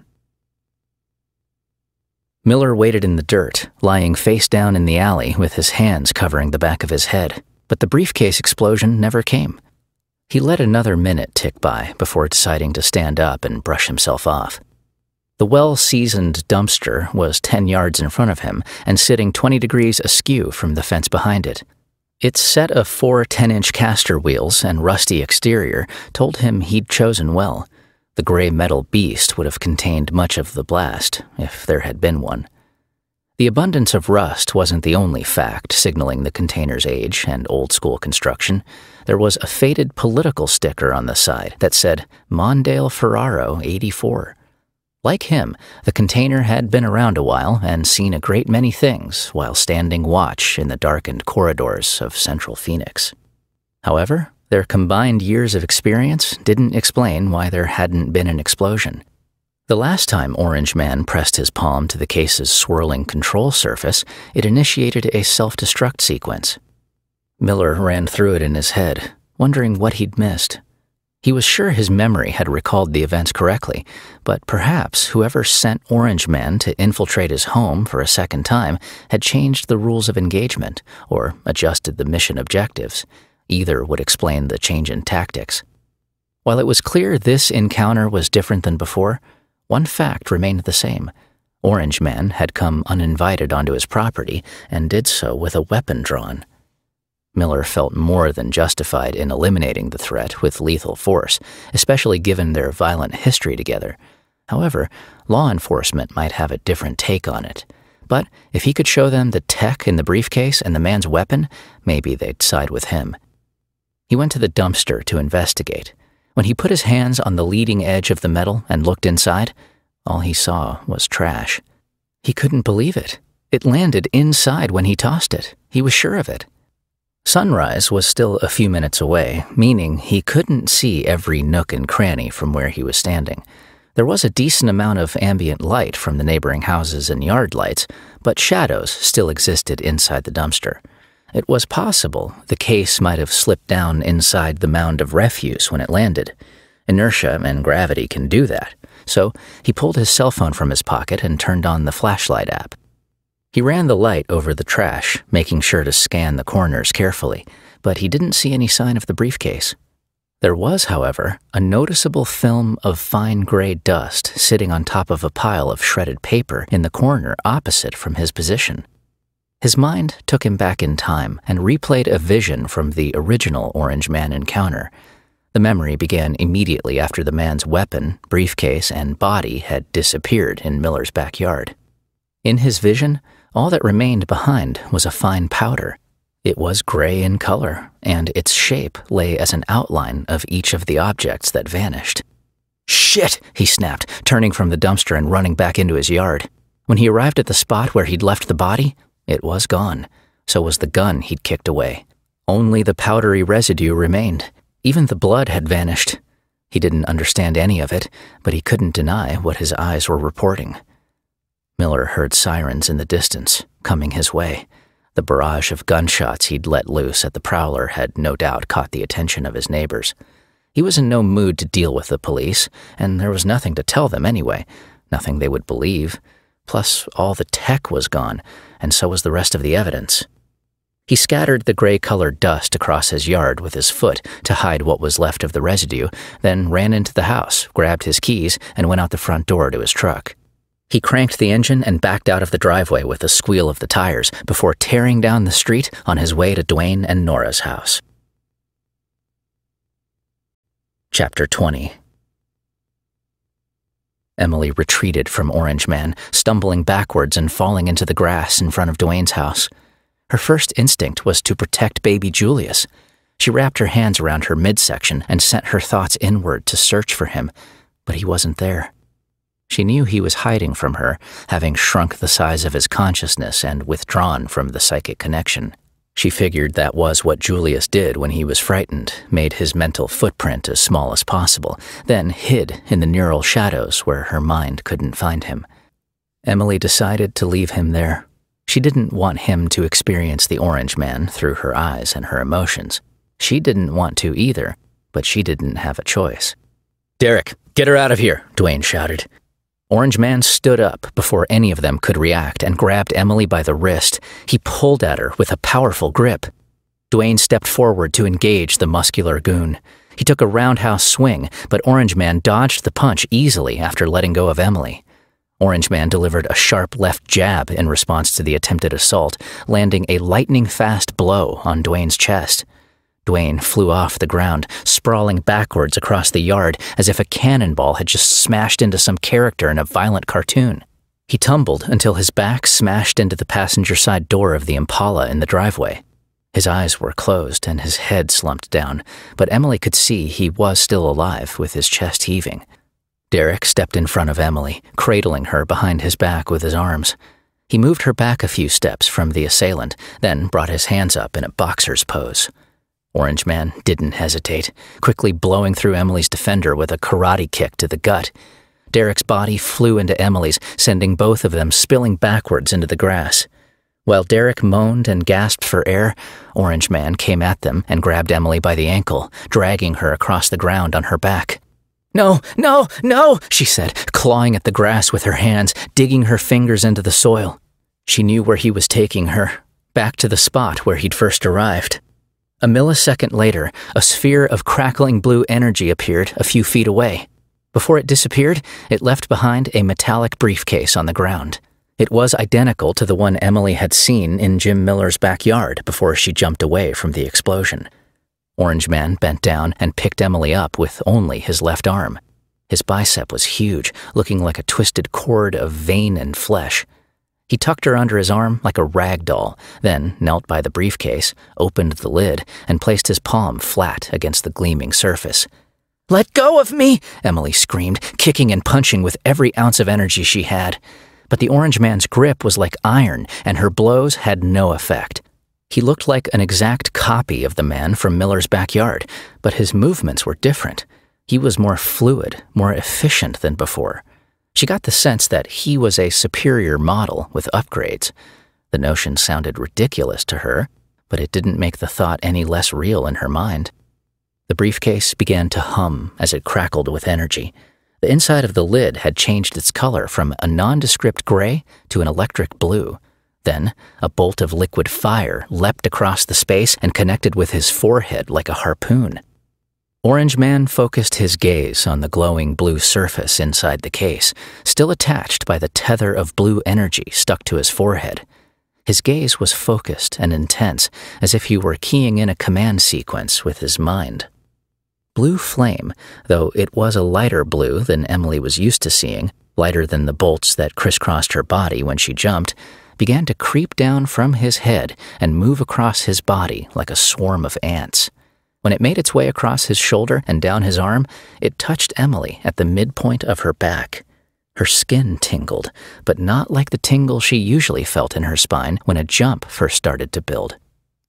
Speaker 1: Miller waited in the dirt, lying face down in the alley with his hands covering the back of his head, but the briefcase explosion never came. He let another minute tick by before deciding to stand up and brush himself off. The well seasoned dumpster was 10 yards in front of him and sitting 20 degrees askew from the fence behind it. Its set of four 10 inch caster wheels and rusty exterior told him he'd chosen well. The gray metal beast would have contained much of the blast, if there had been one. The abundance of rust wasn't the only fact signaling the container's age and old school construction. There was a faded political sticker on the side that said Mondale Ferraro 84. Like him, the container had been around a while and seen a great many things while standing watch in the darkened corridors of central Phoenix. However, their combined years of experience didn't explain why there hadn't been an explosion. The last time Orange Man pressed his palm to the case's swirling control surface, it initiated a self destruct sequence. Miller ran through it in his head, wondering what he'd missed. He was sure his memory had recalled the events correctly, but perhaps whoever sent Orange Man to infiltrate his home for a second time had changed the rules of engagement or adjusted the mission objectives. Either would explain the change in tactics. While it was clear this encounter was different than before, one fact remained the same. Orange Man had come uninvited onto his property and did so with a weapon drawn. Miller felt more than justified in eliminating the threat with lethal force, especially given their violent history together. However, law enforcement might have a different take on it. But if he could show them the tech in the briefcase and the man's weapon, maybe they'd side with him. He went to the dumpster to investigate. When he put his hands on the leading edge of the metal and looked inside, all he saw was trash. He couldn't believe it. It landed inside when he tossed it. He was sure of it. Sunrise was still a few minutes away, meaning he couldn't see every nook and cranny from where he was standing. There was a decent amount of ambient light from the neighboring houses and yard lights, but shadows still existed inside the dumpster. It was possible the case might have slipped down inside the mound of refuse when it landed. Inertia and gravity can do that, so he pulled his cell phone from his pocket and turned on the flashlight app. He ran the light over the trash, making sure to scan the corners carefully, but he didn't see any sign of the briefcase. There was, however, a noticeable film of fine gray dust sitting on top of a pile of shredded paper in the corner opposite from his position. His mind took him back in time and replayed a vision from the original Orange Man encounter. The memory began immediately after the man's weapon, briefcase, and body had disappeared in Miller's backyard. In his vision, all that remained behind was a fine powder. It was gray in color, and its shape lay as an outline of each of the objects that vanished. Shit, he snapped, turning from the dumpster and running back into his yard. When he arrived at the spot where he'd left the body, it was gone. So was the gun he'd kicked away. Only the powdery residue remained. Even the blood had vanished. He didn't understand any of it, but he couldn't deny what his eyes were reporting. Miller heard sirens in the distance, coming his way. The barrage of gunshots he'd let loose at the prowler had no doubt caught the attention of his neighbors. He was in no mood to deal with the police, and there was nothing to tell them anyway, nothing they would believe. Plus, all the tech was gone, and so was the rest of the evidence. He scattered the gray colored dust across his yard with his foot to hide what was left of the residue, then ran into the house, grabbed his keys, and went out the front door to his truck. He cranked the engine and backed out of the driveway with a squeal of the tires before tearing down the street on his way to Dwayne and Nora's house. Chapter 20 Emily retreated from Orange Man, stumbling backwards and falling into the grass in front of Dwayne's house. Her first instinct was to protect baby Julius. She wrapped her hands around her midsection and sent her thoughts inward to search for him, but he wasn't there. She knew he was hiding from her, having shrunk the size of his consciousness and withdrawn from the psychic connection. She figured that was what Julius did when he was frightened, made his mental footprint as small as possible, then hid in the neural shadows where her mind couldn't find him. Emily decided to leave him there. She didn't want him to experience the Orange Man through her eyes and her emotions. She didn't want to either, but she didn't have a choice. Derek, get her out of here, Dwayne shouted. Orange Man stood up before any of them could react and grabbed Emily by the wrist. He pulled at her with a powerful grip. Dwayne stepped forward to engage the muscular goon. He took a roundhouse swing, but Orange Man dodged the punch easily after letting go of Emily. Orange Man delivered a sharp left jab in response to the attempted assault, landing a lightning fast blow on Dwayne's chest. Dwayne flew off the ground, sprawling backwards across the yard as if a cannonball had just smashed into some character in a violent cartoon. He tumbled until his back smashed into the passenger side door of the Impala in the driveway. His eyes were closed and his head slumped down, but Emily could see he was still alive with his chest heaving. Derek stepped in front of Emily, cradling her behind his back with his arms. He moved her back a few steps from the assailant, then brought his hands up in a boxer's pose. Orange Man didn't hesitate, quickly blowing through Emily's defender with a karate kick to the gut. Derek's body flew into Emily's, sending both of them spilling backwards into the grass. While Derek moaned and gasped for air, Orange Man came at them and grabbed Emily by the ankle, dragging her across the ground on her back. No, no, no, she said, clawing at the grass with her hands, digging her fingers into the soil. She knew where he was taking her, back to the spot where he'd first arrived. A millisecond later, a sphere of crackling blue energy appeared a few feet away. Before it disappeared, it left behind a metallic briefcase on the ground. It was identical to the one Emily had seen in Jim Miller's backyard before she jumped away from the explosion. Orange Man bent down and picked Emily up with only his left arm. His bicep was huge, looking like a twisted cord of vein and flesh. He tucked her under his arm like a rag doll, then knelt by the briefcase, opened the lid, and placed his palm flat against the gleaming surface. Let go of me! Emily screamed, kicking and punching with every ounce of energy she had. But the orange man's grip was like iron, and her blows had no effect. He looked like an exact copy of the man from Miller's backyard, but his movements were different. He was more fluid, more efficient than before. She got the sense that he was a superior model with upgrades. The notion sounded ridiculous to her, but it didn't make the thought any less real in her mind. The briefcase began to hum as it crackled with energy. The inside of the lid had changed its color from a nondescript gray to an electric blue. Then, a bolt of liquid fire leapt across the space and connected with his forehead like a harpoon. Orange Man focused his gaze on the glowing blue surface inside the case, still attached by the tether of blue energy stuck to his forehead. His gaze was focused and intense, as if he were keying in a command sequence with his mind. Blue flame, though it was a lighter blue than Emily was used to seeing, lighter than the bolts that crisscrossed her body when she jumped, began to creep down from his head and move across his body like a swarm of ants. When it made its way across his shoulder and down his arm, it touched Emily at the midpoint of her back. Her skin tingled, but not like the tingle she usually felt in her spine when a jump first started to build.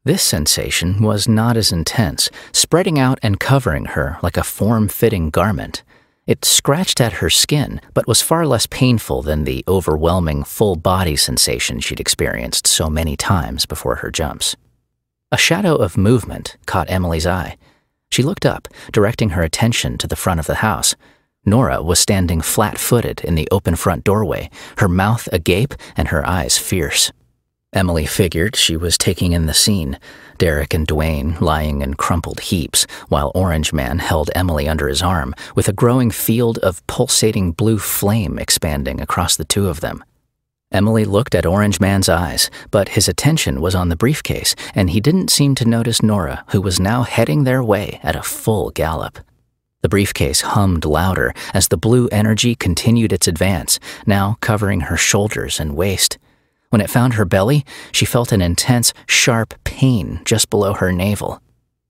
Speaker 1: This sensation was not as intense, spreading out and covering her like a form fitting garment. It scratched at her skin, but was far less painful than the overwhelming full body sensation she'd experienced so many times before her jumps. A shadow of movement caught Emily's eye. She looked up, directing her attention to the front of the house. Nora was standing flat footed in the open front doorway, her mouth agape and her eyes fierce. Emily figured she was taking in the scene Derek and Dwayne lying in crumpled heaps, while Orange Man held Emily under his arm, with a growing field of pulsating blue flame expanding across the two of them. Emily looked at Orange Man's eyes, but his attention was on the briefcase, and he didn't seem to notice Nora, who was now heading their way at a full gallop. The briefcase hummed louder as the blue energy continued its advance, now covering her shoulders and waist. When it found her belly, she felt an intense, sharp pain just below her navel.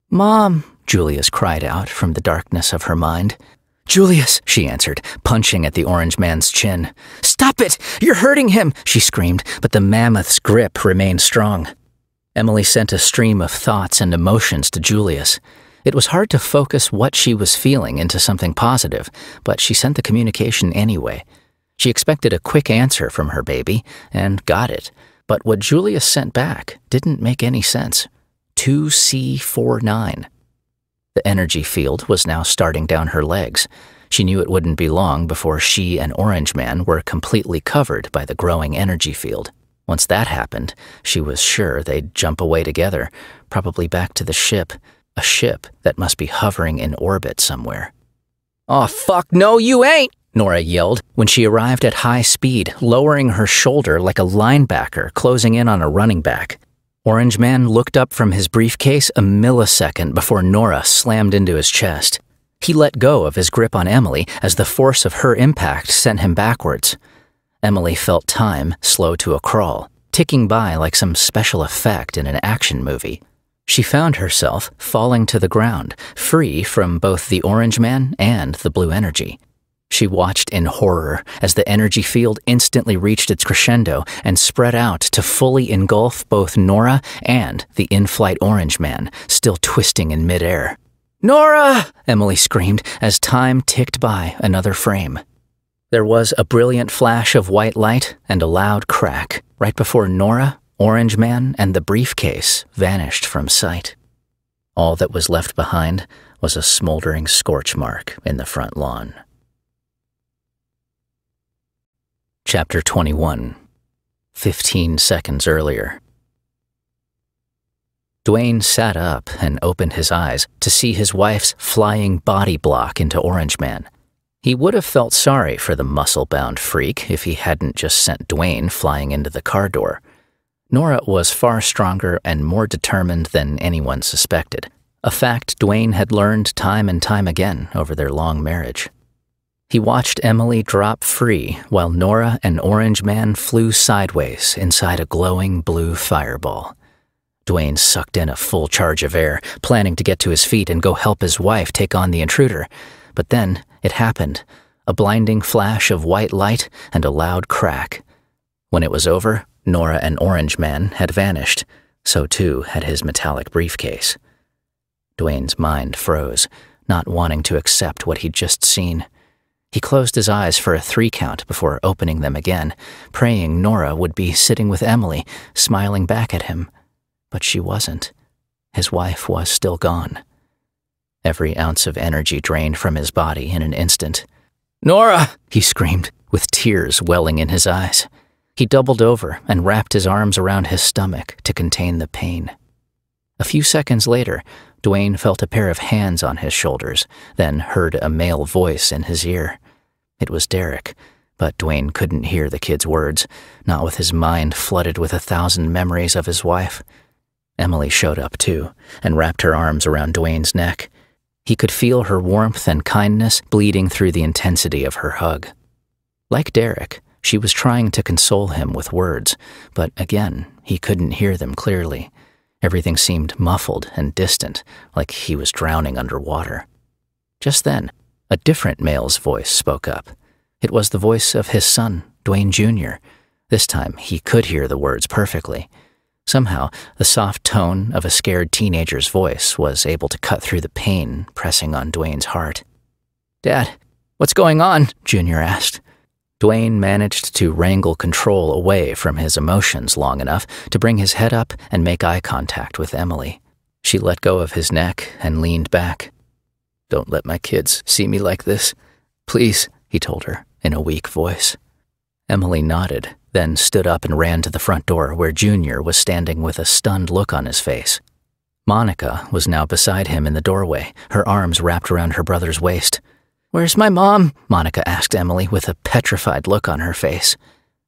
Speaker 1: Mom, Julius cried out from the darkness of her mind. Julius, she answered, punching at the orange man's chin. Stop it! You're hurting him, she screamed, but the mammoth's grip remained strong. Emily sent a stream of thoughts and emotions to Julius. It was hard to focus what she was feeling into something positive, but she sent the communication anyway. She expected a quick answer from her baby, and got it. But what Julius sent back didn't make any sense. 2C49. The energy field was now starting down her legs. She knew it wouldn't be long before she and Orange Man were completely covered by the growing energy field. Once that happened, she was sure they'd jump away together, probably back to the ship, a ship that must be hovering in orbit somewhere. Oh, fuck, no, you ain't! Nora yelled when she arrived at high speed, lowering her shoulder like a linebacker closing in on a running back. Orange Man looked up from his briefcase a millisecond before Nora slammed into his chest. He let go of his grip on Emily as the force of her impact sent him backwards. Emily felt time slow to a crawl, ticking by like some special effect in an action movie. She found herself falling to the ground, free from both the orange man and the blue energy. She watched in horror as the energy field instantly reached its crescendo and spread out to fully engulf both Nora and the in flight orange man, still twisting in midair. Nora! Emily screamed as time ticked by another frame. There was a brilliant flash of white light and a loud crack right before Nora, Orange Man, and the briefcase vanished from sight. All that was left behind was a smoldering scorch mark in the front lawn. Chapter 21 Fifteen seconds earlier. Dwayne sat up and opened his eyes to see his wife's flying body block into Orange Man. He would have felt sorry for the muscle bound freak if he hadn't just sent Dwayne flying into the car door. Nora was far stronger and more determined than anyone suspected, a fact Dwayne had learned time and time again over their long marriage. He watched Emily drop free while Nora and Orange Man flew sideways inside a glowing blue fireball. Dwayne sucked in a full charge of air, planning to get to his feet and go help his wife take on the intruder. But then it happened a blinding flash of white light and a loud crack. When it was over, Nora and Orange Man had vanished. So too had his metallic briefcase. Dwayne's mind froze, not wanting to accept what he'd just seen. He closed his eyes for a three count before opening them again, praying Nora would be sitting with Emily, smiling back at him. But she wasn't. His wife was still gone. Every ounce of energy drained from his body in an instant. Nora! he screamed, with tears welling in his eyes. He doubled over and wrapped his arms around his stomach to contain the pain. A few seconds later, Dwayne felt a pair of hands on his shoulders, then heard a male voice in his ear. It was Derek, but Dwayne couldn't hear the kid's words, not with his mind flooded with a thousand memories of his wife. Emily showed up too, and wrapped her arms around Dwayne's neck. He could feel her warmth and kindness bleeding through the intensity of her hug. Like Derek, she was trying to console him with words, but again, he couldn't hear them clearly. Everything seemed muffled and distant, like he was drowning underwater. Just then, a different male's voice spoke up. It was the voice of his son, Dwayne Jr. This time, he could hear the words perfectly. Somehow, the soft tone of a scared teenager's voice was able to cut through the pain pressing on Dwayne's heart. Dad, what's going on? Junior asked. Dwayne managed to wrangle control away from his emotions long enough to bring his head up and make eye contact with Emily. She let go of his neck and leaned back. Don't let my kids see me like this. Please, he told her in a weak voice. Emily nodded, then stood up and ran to the front door where Junior was standing with a stunned look on his face. Monica was now beside him in the doorway, her arms wrapped around her brother's waist. Where's my mom? Monica asked Emily with a petrified look on her face.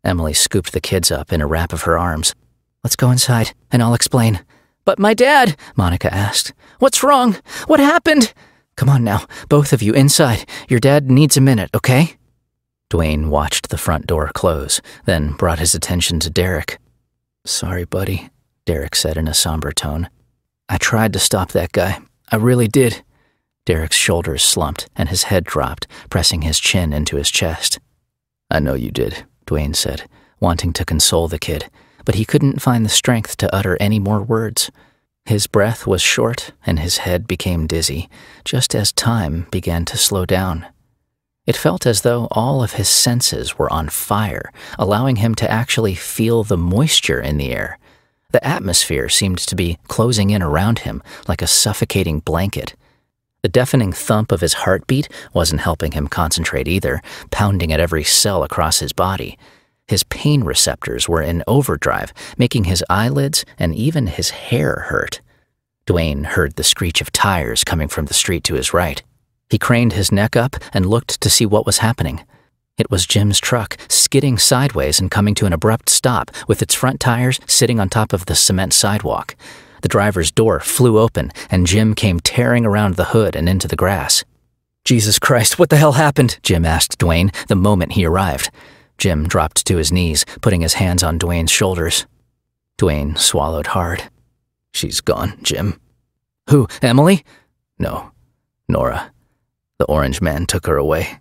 Speaker 1: Emily scooped the kids up in a wrap of her arms. Let's go inside, and I'll explain. But my dad, Monica asked. What's wrong? What happened? Come on now, both of you inside. Your dad needs a minute, okay? Dwayne watched the front door close, then brought his attention to Derek. Sorry, buddy, Derek said in a somber tone. I tried to stop that guy. I really did. Derek's shoulders slumped and his head dropped, pressing his chin into his chest. I know you did, Dwayne said, wanting to console the kid, but he couldn't find the strength to utter any more words. His breath was short and his head became dizzy, just as time began to slow down. It felt as though all of his senses were on fire, allowing him to actually feel the moisture in the air. The atmosphere seemed to be closing in around him like a suffocating blanket. The deafening thump of his heartbeat wasn't helping him concentrate either, pounding at every cell across his body. His pain receptors were in overdrive, making his eyelids and even his hair hurt. Dwayne heard the screech of tires coming from the street to his right. He craned his neck up and looked to see what was happening. It was Jim's truck, skidding sideways and coming to an abrupt stop, with its front tires sitting on top of the cement sidewalk. The driver's door flew open, and Jim came tearing around the hood and into the grass. Jesus Christ, what the hell happened? Jim asked Dwayne the moment he arrived. Jim dropped to his knees, putting his hands on Dwayne's shoulders. Dwayne swallowed hard. She's gone, Jim. Who, Emily? No, Nora. The orange man took her away.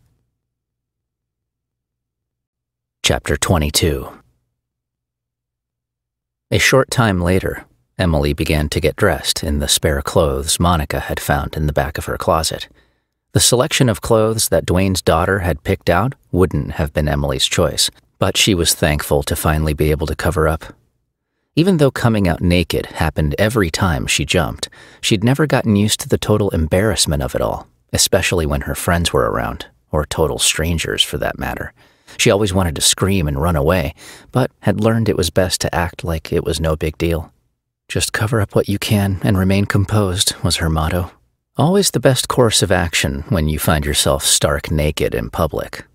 Speaker 1: Chapter 22 A short time later, Emily began to get dressed in the spare clothes Monica had found in the back of her closet. The selection of clothes that Dwayne's daughter had picked out wouldn't have been Emily's choice, but she was thankful to finally be able to cover up. Even though coming out naked happened every time she jumped, she'd never gotten used to the total embarrassment of it all, especially when her friends were around, or total strangers for that matter. She always wanted to scream and run away, but had learned it was best to act like it was no big deal. Just cover up what you can and remain composed, was her motto. Always the best course of action when you find yourself stark naked in public.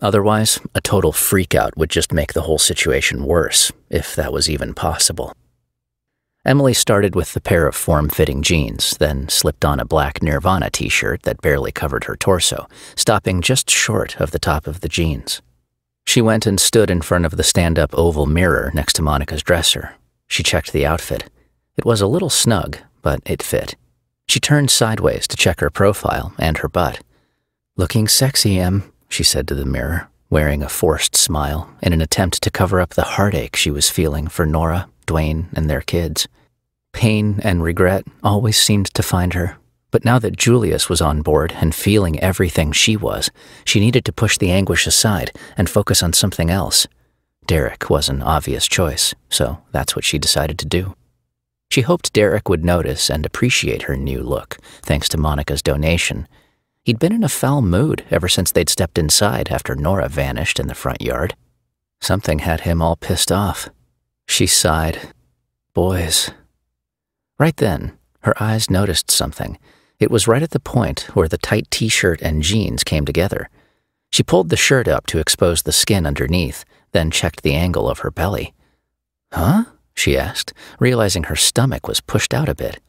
Speaker 1: Otherwise, a total freakout would just make the whole situation worse, if that was even possible. Emily started with the pair of form fitting jeans, then slipped on a black Nirvana t shirt that barely covered her torso, stopping just short of the top of the jeans. She went and stood in front of the stand up oval mirror next to Monica's dresser. She checked the outfit. It was a little snug, but it fit. She turned sideways to check her profile and her butt. Looking sexy, Em, she said to the mirror, wearing a forced smile in an attempt to cover up the heartache she was feeling for Nora, Dwayne, and their kids. Pain and regret always seemed to find her, but now that Julius was on board and feeling everything she was, she needed to push the anguish aside and focus on something else. Derek was an obvious choice, so that's what she decided to do. She hoped Derek would notice and appreciate her new look, thanks to Monica's donation. He'd been in a foul mood ever since they'd stepped inside after Nora vanished in the front yard. Something had him all pissed off. She sighed. Boys. Right then, her eyes noticed something it was right at the point where the tight t shirt and jeans came together. She pulled the shirt up to expose the skin underneath, then checked the angle of her belly. Huh? She asked, realizing her stomach was pushed out a bit.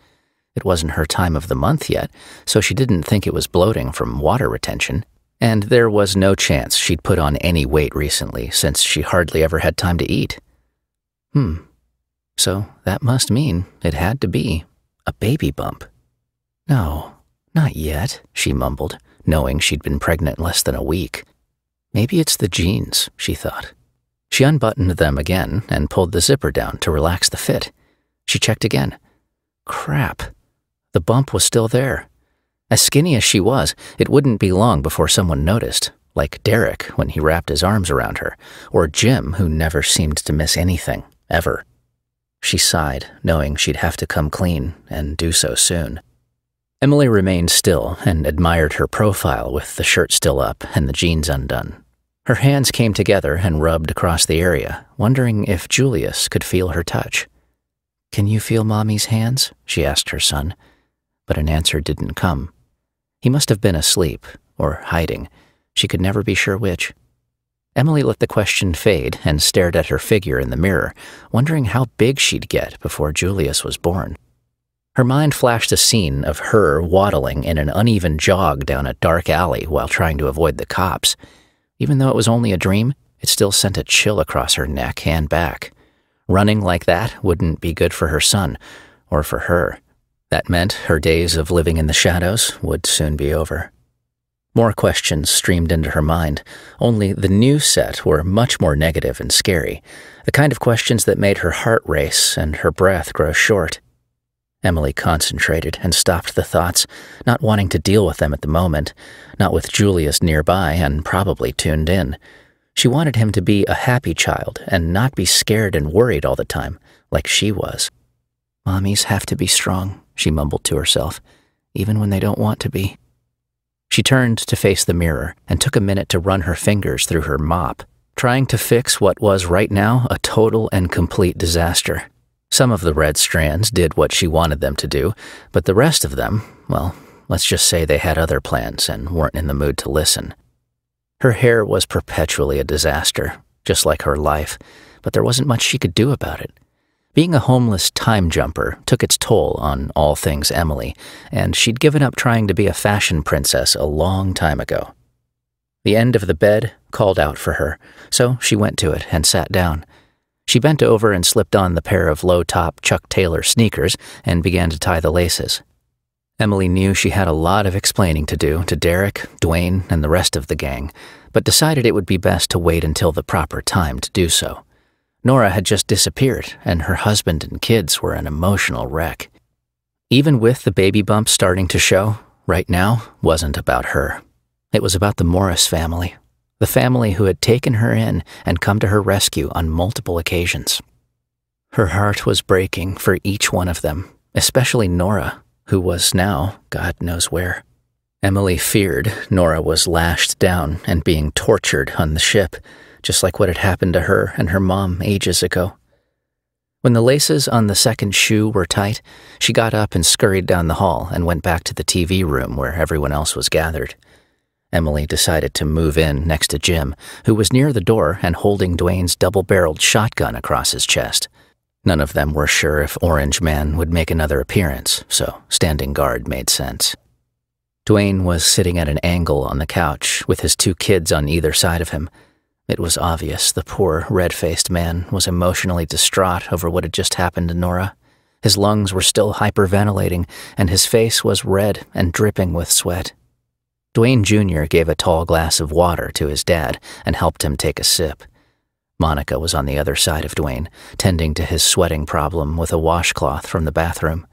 Speaker 1: It wasn't her time of the month yet, so she didn't think it was bloating from water retention. And there was no chance she'd put on any weight recently, since she hardly ever had time to eat. Hmm. So that must mean it had to be a baby bump. No, not yet, she mumbled, knowing she'd been pregnant less than a week. Maybe it's the jeans, she thought. She unbuttoned them again and pulled the zipper down to relax the fit. She checked again. Crap. The bump was still there. As skinny as she was, it wouldn't be long before someone noticed, like Derek when he wrapped his arms around her, or Jim who never seemed to miss anything, ever. She sighed, knowing she'd have to come clean, and do so soon. Emily remained still and admired her profile with the shirt still up and the jeans undone. Her hands came together and rubbed across the area, wondering if Julius could feel her touch. Can you feel Mommy's hands? she asked her son, but an answer didn't come. He must have been asleep, or hiding. She could never be sure which. Emily let the question fade and stared at her figure in the mirror, wondering how big she'd get before Julius was born. Her mind flashed a scene of her waddling in an uneven jog down a dark alley while trying to avoid the cops. Even though it was only a dream, it still sent a chill across her neck and back. Running like that wouldn't be good for her son, or for her. That meant her days of living in the shadows would soon be over. More questions streamed into her mind, only the new set were much more negative and scary, the kind of questions that made her heart race and her breath grow short. Emily concentrated and stopped the thoughts, not wanting to deal with them at the moment, not with Julius nearby and probably tuned in. She wanted him to be a happy child and not be scared and worried all the time, like she was. Mommies have to be strong, she mumbled to herself, even when they don't want to be. She turned to face the mirror and took a minute to run her fingers through her mop, trying to fix what was right now a total and complete disaster. Some of the red strands did what she wanted them to do, but the rest of them, well, let's just say they had other plans and weren't in the mood to listen. Her hair was perpetually a disaster, just like her life, but there wasn't much she could do about it. Being a homeless time jumper took its toll on all things Emily, and she'd given up trying to be a fashion princess a long time ago. The end of the bed called out for her, so she went to it and sat down. She bent over and slipped on the pair of low top Chuck Taylor sneakers and began to tie the laces. Emily knew she had a lot of explaining to do to Derek, Dwayne, and the rest of the gang, but decided it would be best to wait until the proper time to do so. Nora had just disappeared, and her husband and kids were an emotional wreck. Even with the baby bump starting to show, right now wasn't about her. It was about the Morris family, the family who had taken her in and come to her rescue on multiple occasions. Her heart was breaking for each one of them, especially Nora, who was now God knows where. Emily feared Nora was lashed down and being tortured on the ship just like what had happened to her and her mom ages ago. When the laces on the second shoe were tight, she got up and scurried down the hall and went back to the TV room where everyone else was gathered. Emily decided to move in next to Jim, who was near the door and holding Dwayne's double barreled shotgun across his chest. None of them were sure if Orange Man would make another appearance, so standing guard made sense. Dwayne was sitting at an angle on the couch with his two kids on either side of him. It was obvious the poor, red faced man was emotionally distraught over what had just happened to Nora. His lungs were still hyperventilating, and his face was red and dripping with sweat. Dwayne Jr. gave a tall glass of water to his dad and helped him take a sip. Monica was on the other side of Dwayne, tending to his sweating problem with a washcloth from the bathroom.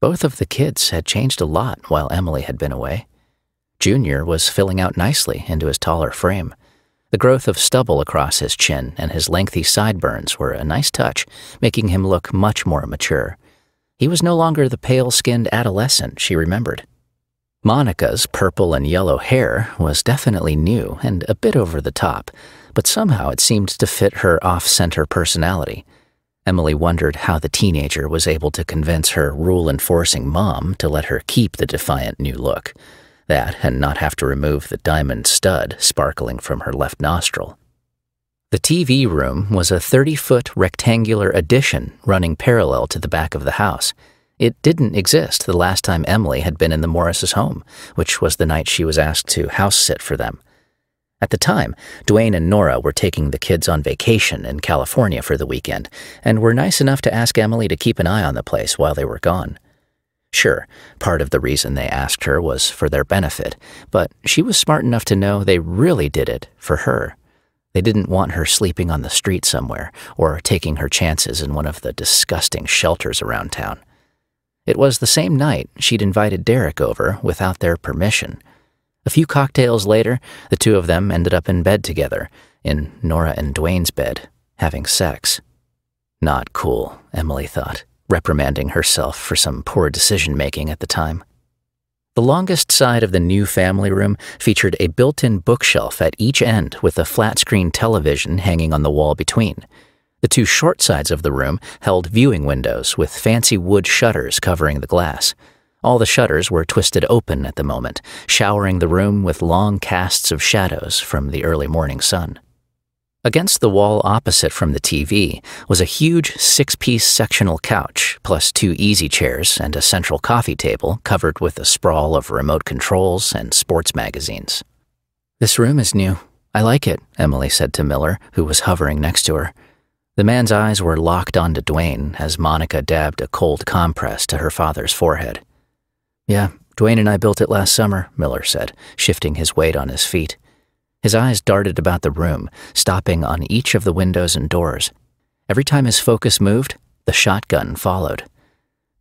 Speaker 1: Both of the kids had changed a lot while Emily had been away. Junior was filling out nicely into his taller frame. The growth of stubble across his chin and his lengthy sideburns were a nice touch, making him look much more mature. He was no longer the pale skinned adolescent she remembered. Monica's purple and yellow hair was definitely new and a bit over the top, but somehow it seemed to fit her off center personality. Emily wondered how the teenager was able to convince her rule enforcing mom to let her keep the defiant new look that and not have to remove the diamond stud sparkling from her left nostril. The TV room was a 30 foot rectangular addition running parallel to the back of the house. It didn't exist the last time Emily had been in the Morrises' home, which was the night she was asked to house sit for them. At the time, Dwayne and Nora were taking the kids on vacation in California for the weekend and were nice enough to ask Emily to keep an eye on the place while they were gone. Sure, part of the reason they asked her was for their benefit, but she was smart enough to know they really did it for her. They didn't want her sleeping on the street somewhere or taking her chances in one of the disgusting shelters around town. It was the same night she'd invited Derek over without their permission. A few cocktails later, the two of them ended up in bed together, in Nora and Dwayne's bed, having sex. Not cool, Emily thought reprimanding herself for some poor decision making at the time. The The longest side of the new family room featured a built in bookshelf at each end with a flat screen television hanging on the wall between. The two short sides of the room held viewing windows with fancy wood shutters covering the glass. All the shutters were twisted open at the moment, showering the room with long casts of shadows from the early morning sun. Against the wall opposite from the TV was a huge six piece sectional couch, plus two easy chairs and a central coffee table covered with a sprawl of remote controls and sports magazines. This room is new. I like it, Emily said to Miller, who was hovering next to her. The man's eyes were locked onto Dwayne as Monica dabbed a cold compress to her father's forehead. Yeah, Dwayne and I built it last summer, Miller said, shifting his weight on his feet. His eyes darted about the room, stopping on each of the windows and doors. Every time his focus moved, the shotgun followed.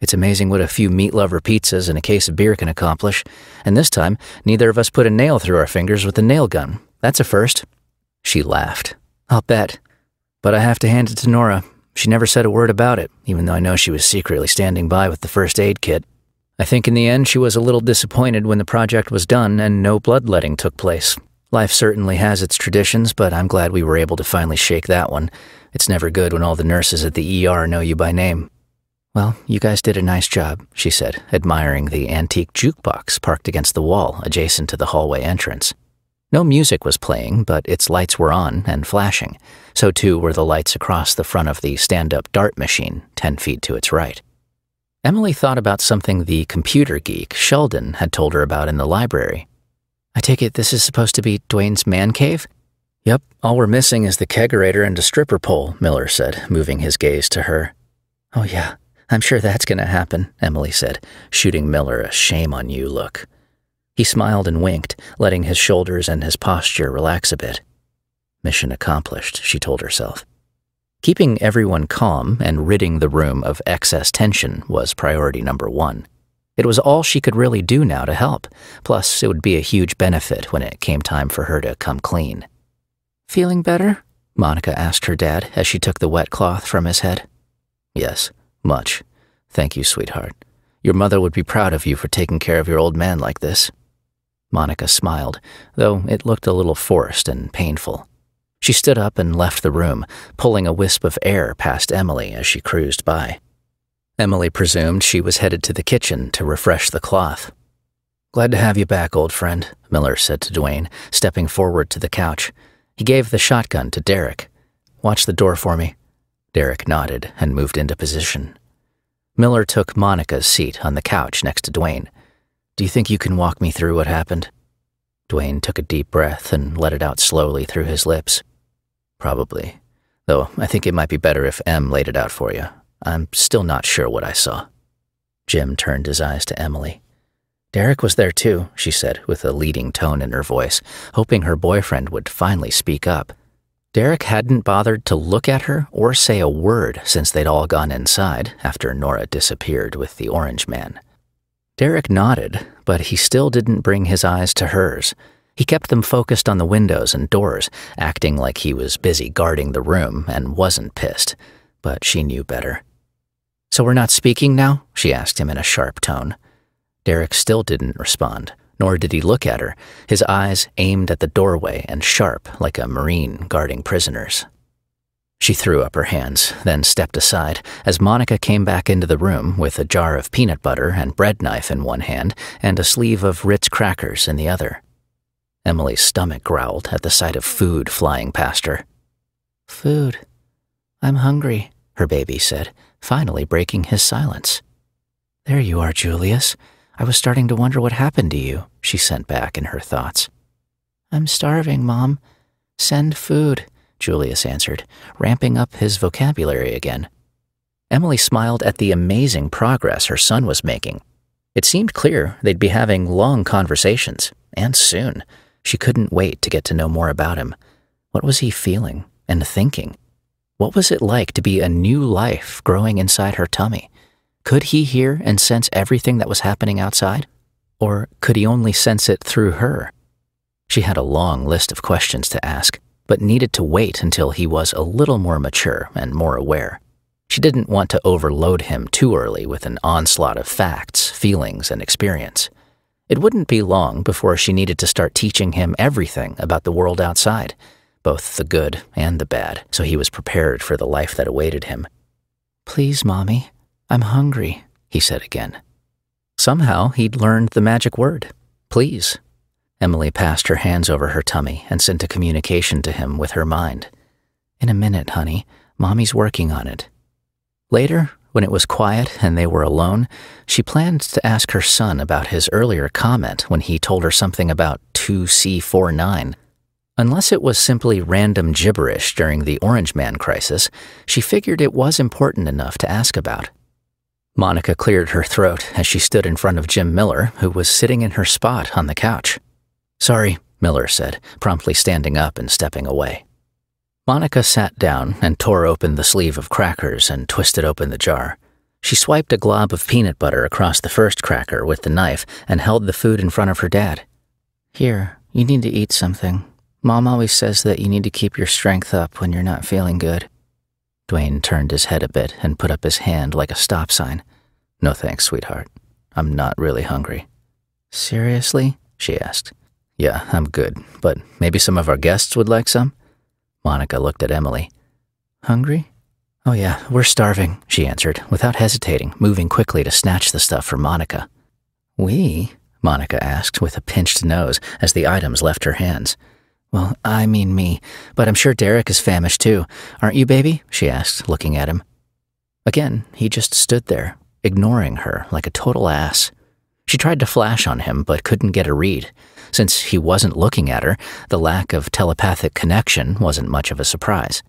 Speaker 1: It's amazing what a few meat lover pizzas and a case of beer can accomplish, and this time, neither of us put a nail through our fingers with the nail gun. That's a first. She laughed. I'll bet. But I have to hand it to Nora. She never said a word about it, even though I know she was secretly standing by with the first aid kit. I think in the end she was a little disappointed when the project was done and no bloodletting took place, Life certainly has its traditions, but I'm glad we were able to finally shake that one. It's never good when all the nurses at the ER know you by name. Well, you guys did a nice job, she said, admiring the antique jukebox parked against the wall adjacent to the hallway entrance. No music was playing, but its lights were on and flashing. So too were the lights across the front of the stand up dart machine, ten feet to its right. Emily thought about something the computer geek, Sheldon, had told her about in the library. I take it this is supposed to be Dwayne's man cave? Yep, all we're missing is the kegerator and a stripper pole, Miller said, moving his gaze to her. Oh, yeah, I'm sure that's to happen, Emily said, shooting Miller a shame on you look. He smiled and winked, letting his shoulders and his posture relax a bit. Mission accomplished, she told herself. Keeping everyone calm and ridding the room of excess tension was priority number one. It was all she could really do now to help, plus, it would be a huge benefit when it came time for her to come clean. Feeling better? Monica asked her dad as she took the wet cloth from his head. Yes, much. Thank you, sweetheart. Your mother would be proud of you for taking care of your old man like this. Monica smiled, though it looked a little forced and painful. She stood up and left the room, pulling a wisp of air past Emily as she cruised by. Emily presumed she was headed to the kitchen to refresh the cloth. Glad to have you back, old friend, Miller said to Dwayne, stepping forward to the couch. He gave the shotgun to Derek. Watch the door for me. Derek nodded and moved into position. Miller took Monica's seat on the couch next to Dwayne. Do you think you can walk me through what happened? Dwayne took a deep breath and let it out slowly through his lips. Probably. Though I think it might be better if Em laid it out for you. I'm still not sure what I saw. Jim turned his eyes to Emily. Derek was there too, she said with a leading tone in her voice, hoping her boyfriend would finally speak up. Derek hadn't bothered to look at her or say a word since they'd all gone inside after Nora disappeared with the orange man. Derek nodded, but he still didn't bring his eyes to hers. He kept them focused on the windows and doors, acting like he was busy guarding the room and wasn't pissed, but she knew better. So we're not speaking now? she asked him in a sharp tone. Derek still didn't respond, nor did he look at her, his eyes aimed at the doorway and sharp like a marine guarding prisoners. She threw up her hands, then stepped aside as Monica came back into the room with a jar of peanut butter and bread knife in one hand and a sleeve of Ritz crackers in the other. Emily's stomach growled at the sight of food flying past her. Food. I'm hungry, her baby said, finally breaking his silence. There you are, Julius. I was starting to wonder what happened to you, she sent back in her thoughts. I'm starving, Mom. Send food, Julius answered, ramping up his vocabulary again. Emily smiled at the amazing progress her son was making. It seemed clear they'd be having long conversations, and soon. She couldn't wait to get to know more about him. What was he feeling and thinking? What was it like to be a new life growing inside her tummy? Could he hear and sense everything that was happening outside? Or could he only sense it through her? She had a long list of questions to ask, but needed to wait until he was a little more mature and more aware. She didn't want to overload him too early with an onslaught of facts, feelings, and experience. It wouldn't be long before she needed to start teaching him everything about the world outside, both the good and the bad, so he was prepared for the life that awaited him. Please, Mommy, I'm hungry, he said again. Somehow he'd learned the magic word, please. Emily passed her hands over her tummy and sent a communication to him with her mind. In a minute, honey. Mommy's working on it. Later, when it was quiet and they were alone, she planned to ask her son about his earlier comment when he told her something about 2C49. Unless it was simply random gibberish during the Orange Man crisis, she figured it was important enough to ask about. Monica cleared her throat as she stood in front of Jim Miller, who was sitting in her spot on the couch. Sorry, Miller said, promptly standing up and stepping away. Monica sat down and tore open the sleeve of crackers and twisted open the jar. She swiped a glob of peanut butter across the first cracker with the knife and held the food in front of her dad. Here, you need to eat something. Mom always says that you need to keep your strength up when you're not feeling good. Dwayne turned his head a bit and put up his hand like a stop sign. No thanks, sweetheart. I'm not really hungry. Seriously? she asked. Yeah, I'm good, but maybe some of our guests would like some? Monica looked at Emily. Hungry? Oh, yeah, we're starving, she answered, without hesitating, moving quickly to snatch the stuff from Monica. We? Monica asked, with a pinched nose, as the items left her hands. Well, I mean me, but I'm sure Derek is famished too. Aren't you, baby? she asked, looking at him. Again, he just stood there, ignoring her like a total ass. She tried to flash on him, but couldn't get a read. Since he wasn't looking at her, the lack of telepathic connection wasn't much of a surprise.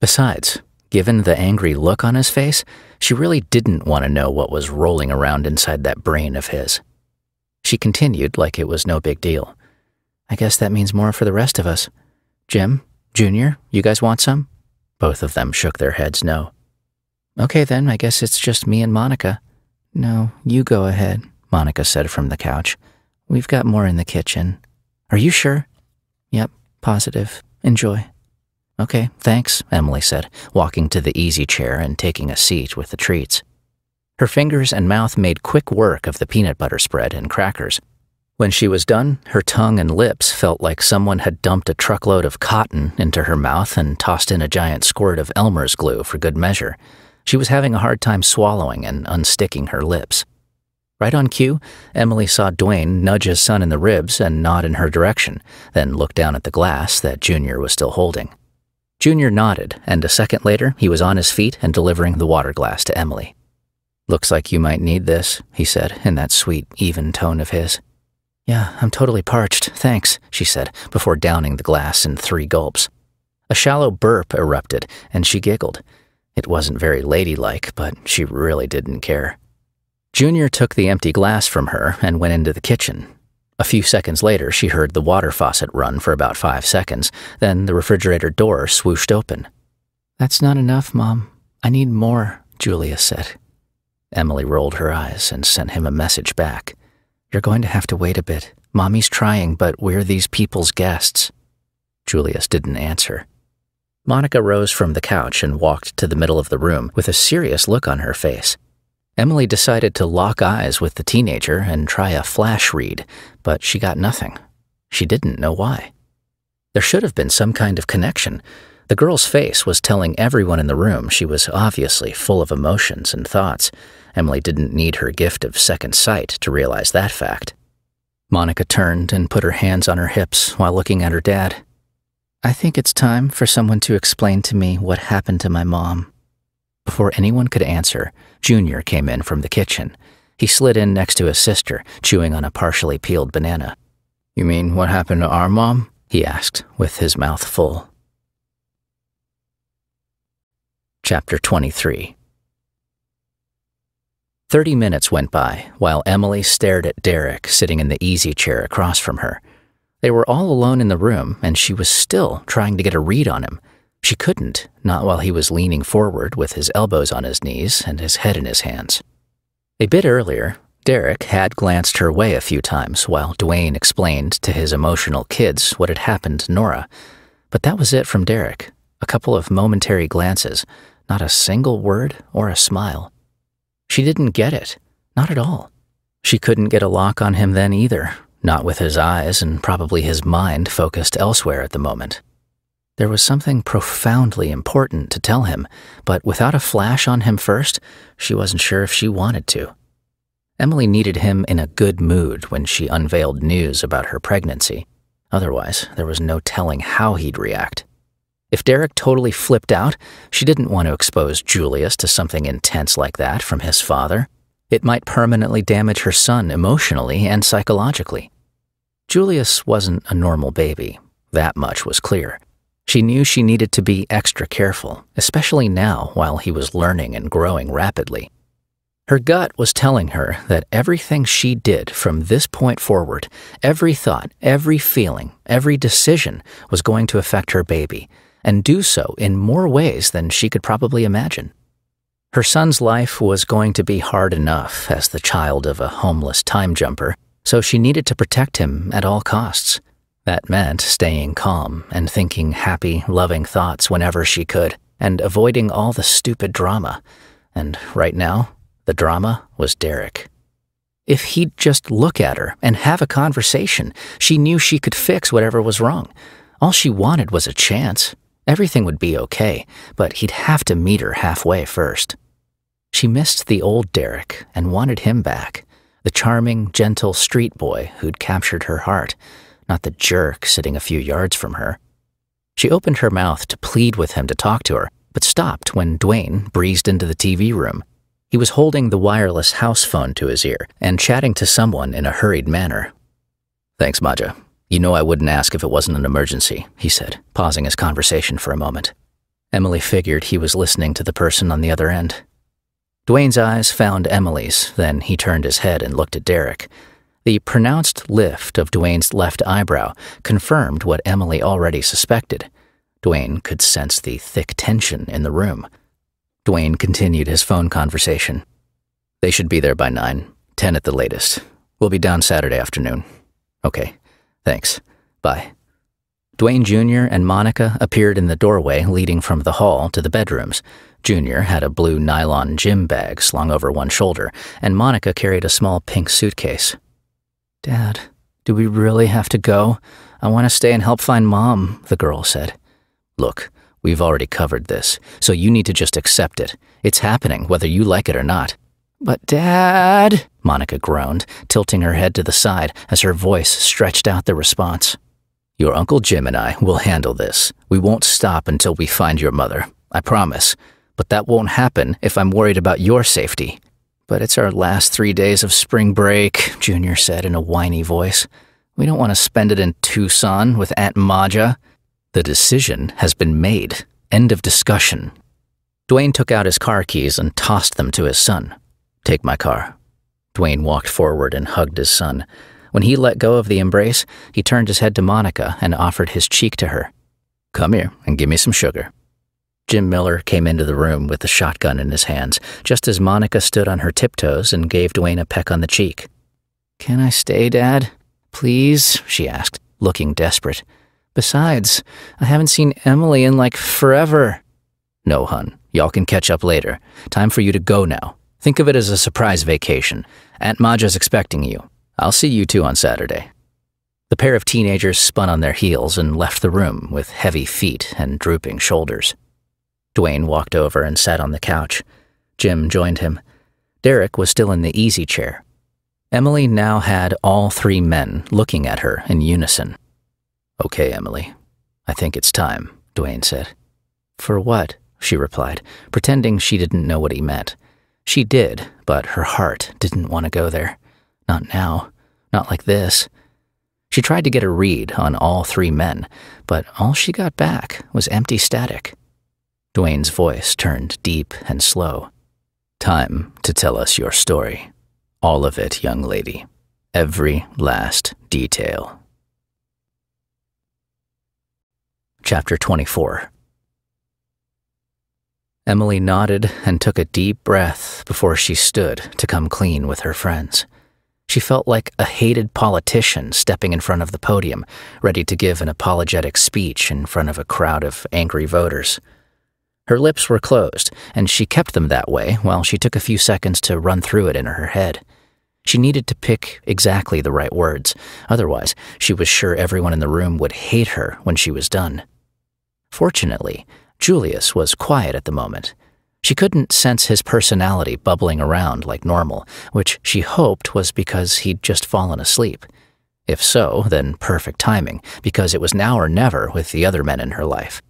Speaker 1: Besides, given the angry look on his face, she really didn't want to know what was rolling around inside that brain of his. She continued like it was no big deal. I guess that means more for the rest of us. Jim, Junior, you guys want some? Both of them shook their heads no. Okay, then, I guess it's just me and Monica. No, you go ahead, Monica said from the couch. We've got more in the kitchen. Are you sure? Yep, positive. Enjoy. Okay, thanks, Emily said, walking to the easy chair and taking a seat with the treats. Her fingers and mouth made quick work of the peanut butter spread and crackers. When she was done, her tongue and lips felt like someone had dumped a truckload of cotton into her mouth and tossed in a giant squirt of Elmer's glue for good measure. She was having a hard time swallowing and unsticking her lips. Right on cue, Emily saw Dwayne nudge his son in the ribs and nod in her direction, then look down at the glass that Junior was still holding. Junior nodded, and a second later, he was on his feet and delivering the water glass to Emily. Looks like you might need this, he said in that sweet, even tone of his. Yeah, I'm totally parched, thanks, she said, before downing the glass in three gulps. A shallow burp erupted, and she giggled. It wasn't very ladylike, but she really didn't care. Junior took the empty glass from her and went into the kitchen. A few seconds later, she heard the water faucet run for about five seconds, then the refrigerator door swooshed open. That's not enough, Mom. I need more, Julius said. Emily rolled her eyes and sent him a message back. You're going to have to wait a bit. Mommy's trying, but we're these people's guests. Julius didn't answer. Monica rose from the couch and walked to the middle of the room with a serious look on her face. Emily decided to lock eyes with the teenager and try a flash read, but she got nothing. She didn't know why. There should have been some kind of connection. The girl's face was telling everyone in the room she was obviously full of emotions and thoughts. Emily didn't need her gift of second sight to realize that fact. Monica turned and put her hands on her hips while looking at her dad. I think it's time for someone to explain to me what happened to my mom. Before anyone could answer, Junior came in from the kitchen. He slid in next to his sister, chewing on a partially peeled banana. You mean what happened to our mom? he asked, with his mouth full. Chapter 23 Thirty minutes went by while Emily stared at Derek sitting in the easy chair across from her. They were all alone in the room, and she was still trying to get a read on him. She couldn't, not while he was leaning forward with his elbows on his knees and his head in his hands. A bit earlier, Derek had glanced her way a few times while Dwayne explained to his emotional kids what had happened to Nora. But that was it from Derek a couple of momentary glances, not a single word or a smile. She didn't get it, not at all. She couldn't get a lock on him then either, not with his eyes and probably his mind focused elsewhere at the moment. There was something profoundly important to tell him, but without a flash on him first, she wasn't sure if she wanted to. Emily needed him in a good mood when she unveiled news about her pregnancy. Otherwise, there was no telling how he'd react. If Derek totally flipped out, she didn't want to expose Julius to something intense like that from his father. It might permanently damage her son emotionally and psychologically. Julius wasn't a normal baby. That much was clear. She knew she needed to be extra careful, especially now while he was learning and growing rapidly. Her gut was telling her that everything she did from this point forward, every thought, every feeling, every decision was going to affect her baby, and do so in more ways than she could probably imagine. Her son's life was going to be hard enough as the child of a homeless time jumper, so she needed to protect him at all costs. That meant staying calm and thinking happy, loving thoughts whenever she could, and avoiding all the stupid drama. And right now, the drama was Derek. If he'd just look at her and have a conversation, she knew she could fix whatever was wrong. All she wanted was a chance. Everything would be okay, but he'd have to meet her halfway first. She missed the old Derek and wanted him back, the charming, gentle street boy who'd captured her heart not the jerk sitting a few yards from her. She opened her mouth to plead with him to talk to her, but stopped when Dwayne breezed into the TV room. He was holding the wireless house phone to his ear and chatting to someone in a hurried manner. Thanks, Maja. You know I wouldn't ask if it wasn't an emergency, he said, pausing his conversation for a moment. Emily figured he was listening to the person on the other end. Dwayne's eyes found Emily's, then he turned his head and looked at Derek. The pronounced lift of Dwayne's left eyebrow confirmed what Emily already suspected. Dwayne could sense the thick tension in the room. Dwayne continued his phone conversation. They should be there by nine, ten at the latest. We'll be down Saturday afternoon. Okay, thanks. Bye. Dwayne Jr. and Monica appeared in the doorway leading from the hall to the bedrooms. Jr. had a blue nylon gym bag slung over one shoulder, and Monica carried a small pink suitcase. Dad, do we really have to go? I want to stay and help find Mom, the girl said. Look, we've already covered this, so you need to just accept it. It's happening, whether you like it or not. But, Dad, Monica groaned, tilting her head to the side as her voice stretched out the response. Your Uncle Jim and I will handle this. We won't stop until we find your mother. I promise. But that won't happen if I'm worried about your safety. But it's our last three days of spring break, Junior said in a whiny voice. We don't want to spend it in Tucson with Aunt Maja. The decision has been made. End of discussion. Dwayne took out his car keys and tossed them to his son. Take my car. Dwayne walked forward and hugged his son. When he let go of the embrace, he turned his head to Monica and offered his cheek to her. Come here and give me some sugar. Jim Miller came into the room with the shotgun in his hands, just as Monica stood on her tiptoes and gave Dwayne a peck on the cheek. Can I stay, Dad? Please? she asked, looking desperate. Besides, I haven't seen Emily in like forever. No, hun. Y'all can catch up later. Time for you to go now. Think of it as a surprise vacation. Aunt Maja's expecting you. I'll see you two on Saturday. The pair of teenagers spun on their heels and left the room with heavy feet and drooping shoulders. Dwayne walked over and sat on the couch. Jim joined him. Derek was still in the easy chair. Emily now had all three men looking at her in unison. Okay, Emily. I think it's time, Dwayne said. For what? she replied, pretending she didn't know what he meant. She did, but her heart didn't want to go there. Not now. Not like this. She tried to get a read on all three men, but all she got back was empty static. Dwayne's voice turned deep and slow. Time to tell us your story. All of it, young lady. Every last detail. Chapter 24 Emily nodded and took a deep breath before she stood to come clean with her friends. She felt like a hated politician stepping in front of the podium, ready to give an apologetic speech in front of a crowd of angry voters. Her lips were closed, and she kept them that way while she took a few seconds to run through it in her head. She needed to pick exactly the right words, otherwise, she was sure everyone in the room would hate her when she was done. Fortunately, Julius was quiet at the moment. She couldn't sense his personality bubbling around like normal, which she hoped was because he'd just fallen asleep. If so, then perfect timing, because it was now or never with the other men in her life.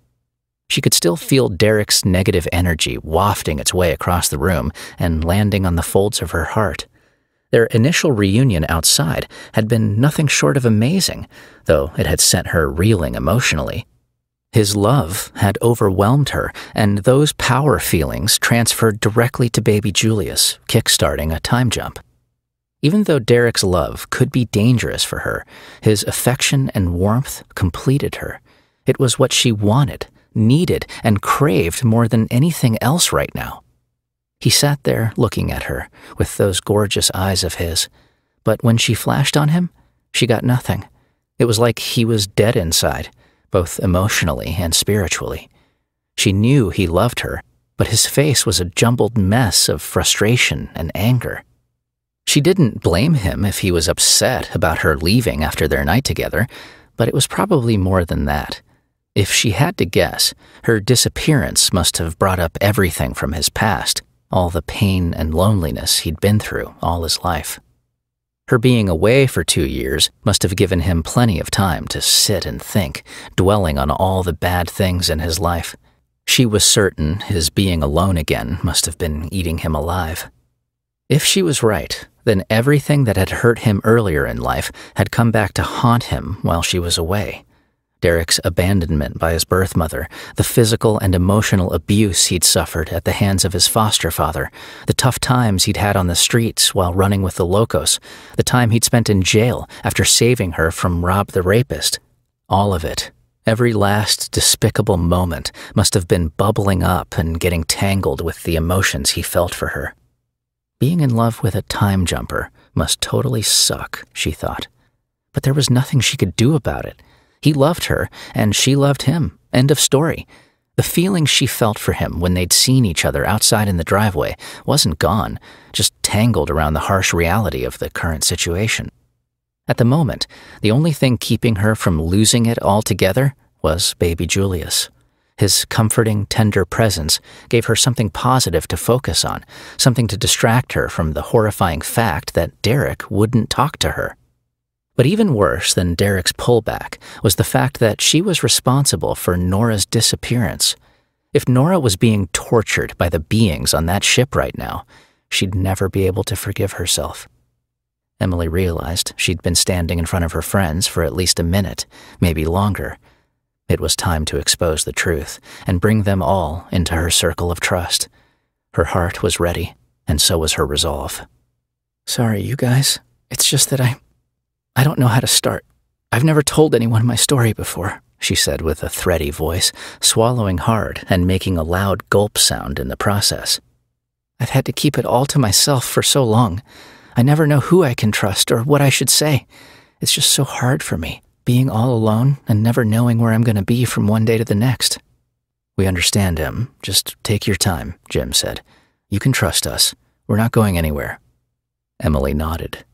Speaker 1: She could still feel Derek's negative energy wafting its way across the room and landing on the folds of her heart. Their initial reunion outside had been nothing short of amazing, though it had sent her reeling emotionally. His love had overwhelmed her, and those power feelings transferred directly to baby Julius, kickstarting a time jump. Even though Derek's love could be dangerous for her, his affection and warmth completed her. It was what she wanted, needed, and craved more than anything else right now. He sat there looking at her with those gorgeous eyes of his, but when she flashed on him, she got nothing. It was like he was dead inside, both emotionally and spiritually. She knew he loved her, but his face was a jumbled mess of frustration and anger. She didn't blame him if he was upset about her leaving after their night together, but it was probably more than that. If she had to guess, her disappearance must have brought up everything from his past, all the pain and loneliness he'd been through all his life. Her being away for two years must have given him plenty of time to sit and think, dwelling on all the bad things in his life. She was certain his being alone again must have been eating him alive. If she was right, then everything that had hurt him earlier in life had come back to haunt him while she was away. Derek's abandonment by his birth mother, the physical and emotional abuse he'd suffered at the hands of his foster father, the tough times he'd had on the streets while running with the Locos, the time he'd spent in jail after saving her from Rob the rapist. All of it, every last despicable moment, must have been bubbling up and getting tangled with the emotions he felt for her. Being in love with a time jumper must totally suck, she thought. But there was nothing she could do about it. He loved her, and she loved him. End of story. The feeling she felt for him when they'd seen each other outside in the driveway wasn't gone, just tangled around the harsh reality of the current situation. At the moment, the only thing keeping her from losing it altogether was baby Julius. His comforting, tender presence gave her something positive to focus on, something to distract her from the horrifying fact that Derek wouldn't talk to her. But even worse than Derek's pullback was the fact that she was responsible for Nora's disappearance. If Nora was being tortured by the beings on that ship right now, she'd never be able to forgive herself. Emily realized she'd been standing in front of her friends for at least a minute, maybe longer, it was time to expose the truth and bring them all into her circle of trust. Her heart was ready, and so was her resolve. Sorry, you guys. It's just that I. I don't know how to start. I've never told anyone my story before, she said with a thready voice, swallowing hard and making a loud gulp sound in the process. I've had to keep it all to myself for so long. I never know who I can trust or what I should say. It's just so hard for me being all alone and never knowing where I'm going to be from one day to the next. We understand, Em. Just take your time, Jim said. You can trust us. We're not going anywhere. Emily nodded.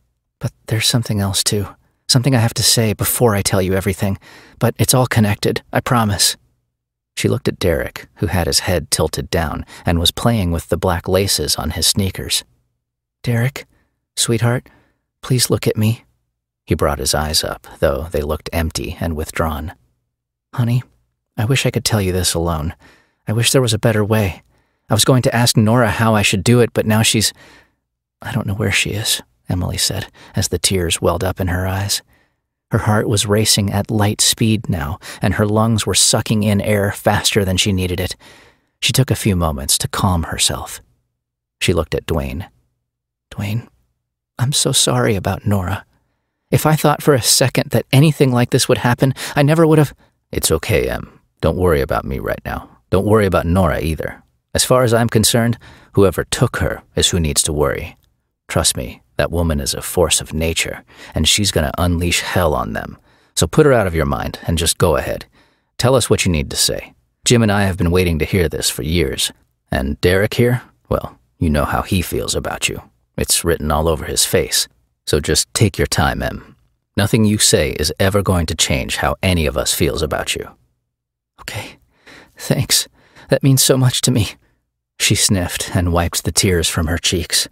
Speaker 1: But there's something else, too. Something I have to say before I tell you everything. But it's all connected, I promise. She looked at Derek, who had his head tilted down and was playing with the black laces on his sneakers. Derek, sweetheart, please look at me. He brought his eyes up, though they looked empty and withdrawn. Honey, I wish I could tell you this alone. I wish there was a better way. I was going to ask Nora how I should do it, but now she's. I don't know where she is, Emily said, as the tears welled up in her eyes. Her heart was racing at light speed now, and her lungs were sucking in air faster than she needed it. She took a few moments to calm herself. She looked at Dwayne. Dwayne, I'm so sorry about Nora. If I thought for a second that anything like this would happen, I never would have.
Speaker 2: It's okay, Em. Don't worry about me right now. Don't worry about Nora either. As far as I'm concerned, whoever took her is who needs to worry. Trust me, that woman is a force of nature, and she's going to unleash hell on them. So put her out of your mind and just go ahead. Tell us what you need to say. Jim and I have been waiting to hear this for years. And Derek here, well, you know how he feels about you. It's written all over his face. So just take your time, Em. Nothing you say is ever going to change how any of us feels about you.
Speaker 1: Okay, thanks. That means so much to me. She sniffed and wiped the tears from her cheeks.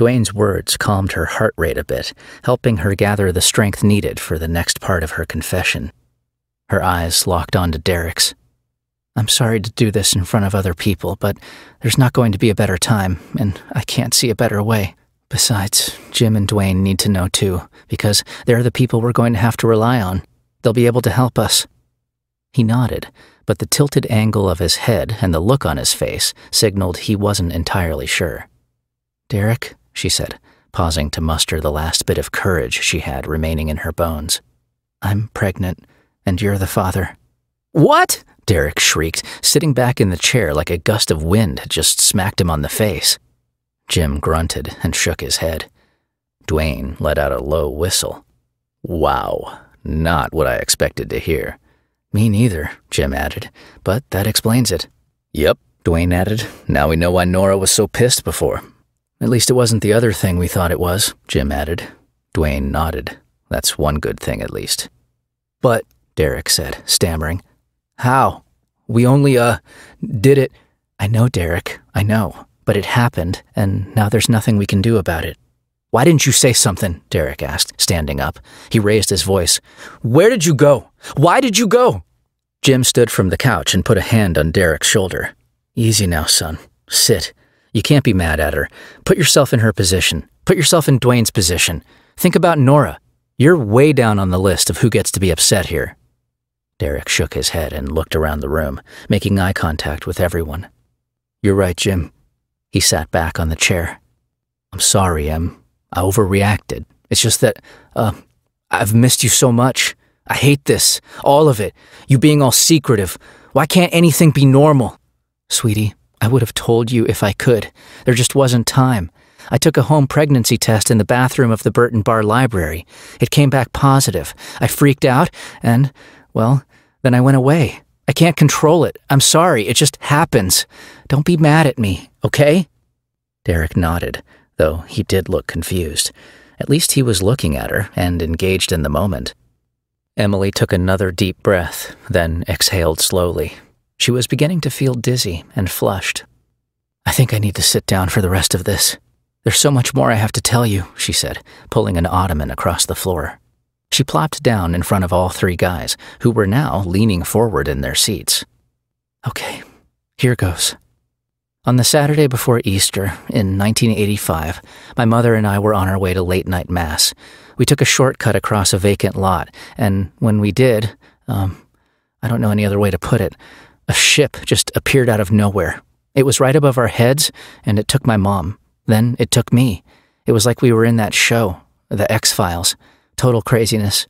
Speaker 1: Dwayne's words calmed her heart rate a bit, helping her gather the strength needed for the next part of her confession. Her eyes locked onto Derek's. I'm sorry to do this in front of other people, but there's not going to be a better time, and I can't see a better way. Besides, Jim and Dwayne need to know too, because they're the people we're going to have to rely on. They'll be able to help us. He nodded, but the tilted angle of his head and the look on his face signaled he wasn't entirely sure. Derek, she said, pausing to muster the last bit of courage she had remaining in her bones. I'm pregnant, and you're the father.
Speaker 2: What? Derek shrieked, sitting back in the chair like a gust of wind had just smacked him on the face. Jim grunted and shook his head. Dwayne let out a low whistle. Wow, not what I expected to hear.
Speaker 1: Me neither, Jim added, but that explains it.
Speaker 2: Yep, Dwayne added. Now we know why Nora was so pissed before.
Speaker 1: At least it wasn't the other thing we thought it was, Jim added.
Speaker 2: Dwayne nodded. That's one good thing, at least.
Speaker 1: But, Derek said, stammering, how? We only, uh, did it. I know, Derek, I know. But it happened, and now there's nothing we can do about it.
Speaker 2: Why didn't you say something? Derek asked, standing up. He raised his voice. Where did you go? Why did you go?
Speaker 1: Jim stood from the couch and put a hand on Derek's shoulder. Easy now, son. Sit. You can't be mad at her. Put yourself in her position. Put yourself in Dwayne's position. Think about Nora. You're way down on the list of who gets to be upset here. Derek shook his head and looked around the room, making eye contact with everyone. You're right, Jim. He sat back on the chair. I'm sorry, Em. I overreacted. It's just that, uh, I've missed you so much. I hate this. All of it. You being all secretive. Why can't anything be normal? Sweetie, I would have told you if I could. There just wasn't time. I took a home pregnancy test in the bathroom of the Burton Barr Library. It came back positive. I freaked out, and, well, then I went away. I can't control it. I'm sorry. It just happens. Don't be mad at me, okay? Derek nodded, though he did look confused. At least he was looking at her and engaged in the moment. Emily took another deep breath, then exhaled slowly, she was beginning to feel dizzy and flushed. I think I need to sit down for the rest of this. There's so much more I have to tell you, she said, pulling an ottoman across the floor. She plopped down in front of all three guys, who were now leaning forward in their seats. Okay, here goes. On the Saturday before Easter, in 1985, my mother and I were on our way to late night mass. We took a shortcut across a vacant lot, and when we did, um, I don't know any other way to put it, a ship just appeared out of nowhere. It was right above our heads, and it took my mom. Then it took me. It was like we were in that show, The X Files. Total craziness.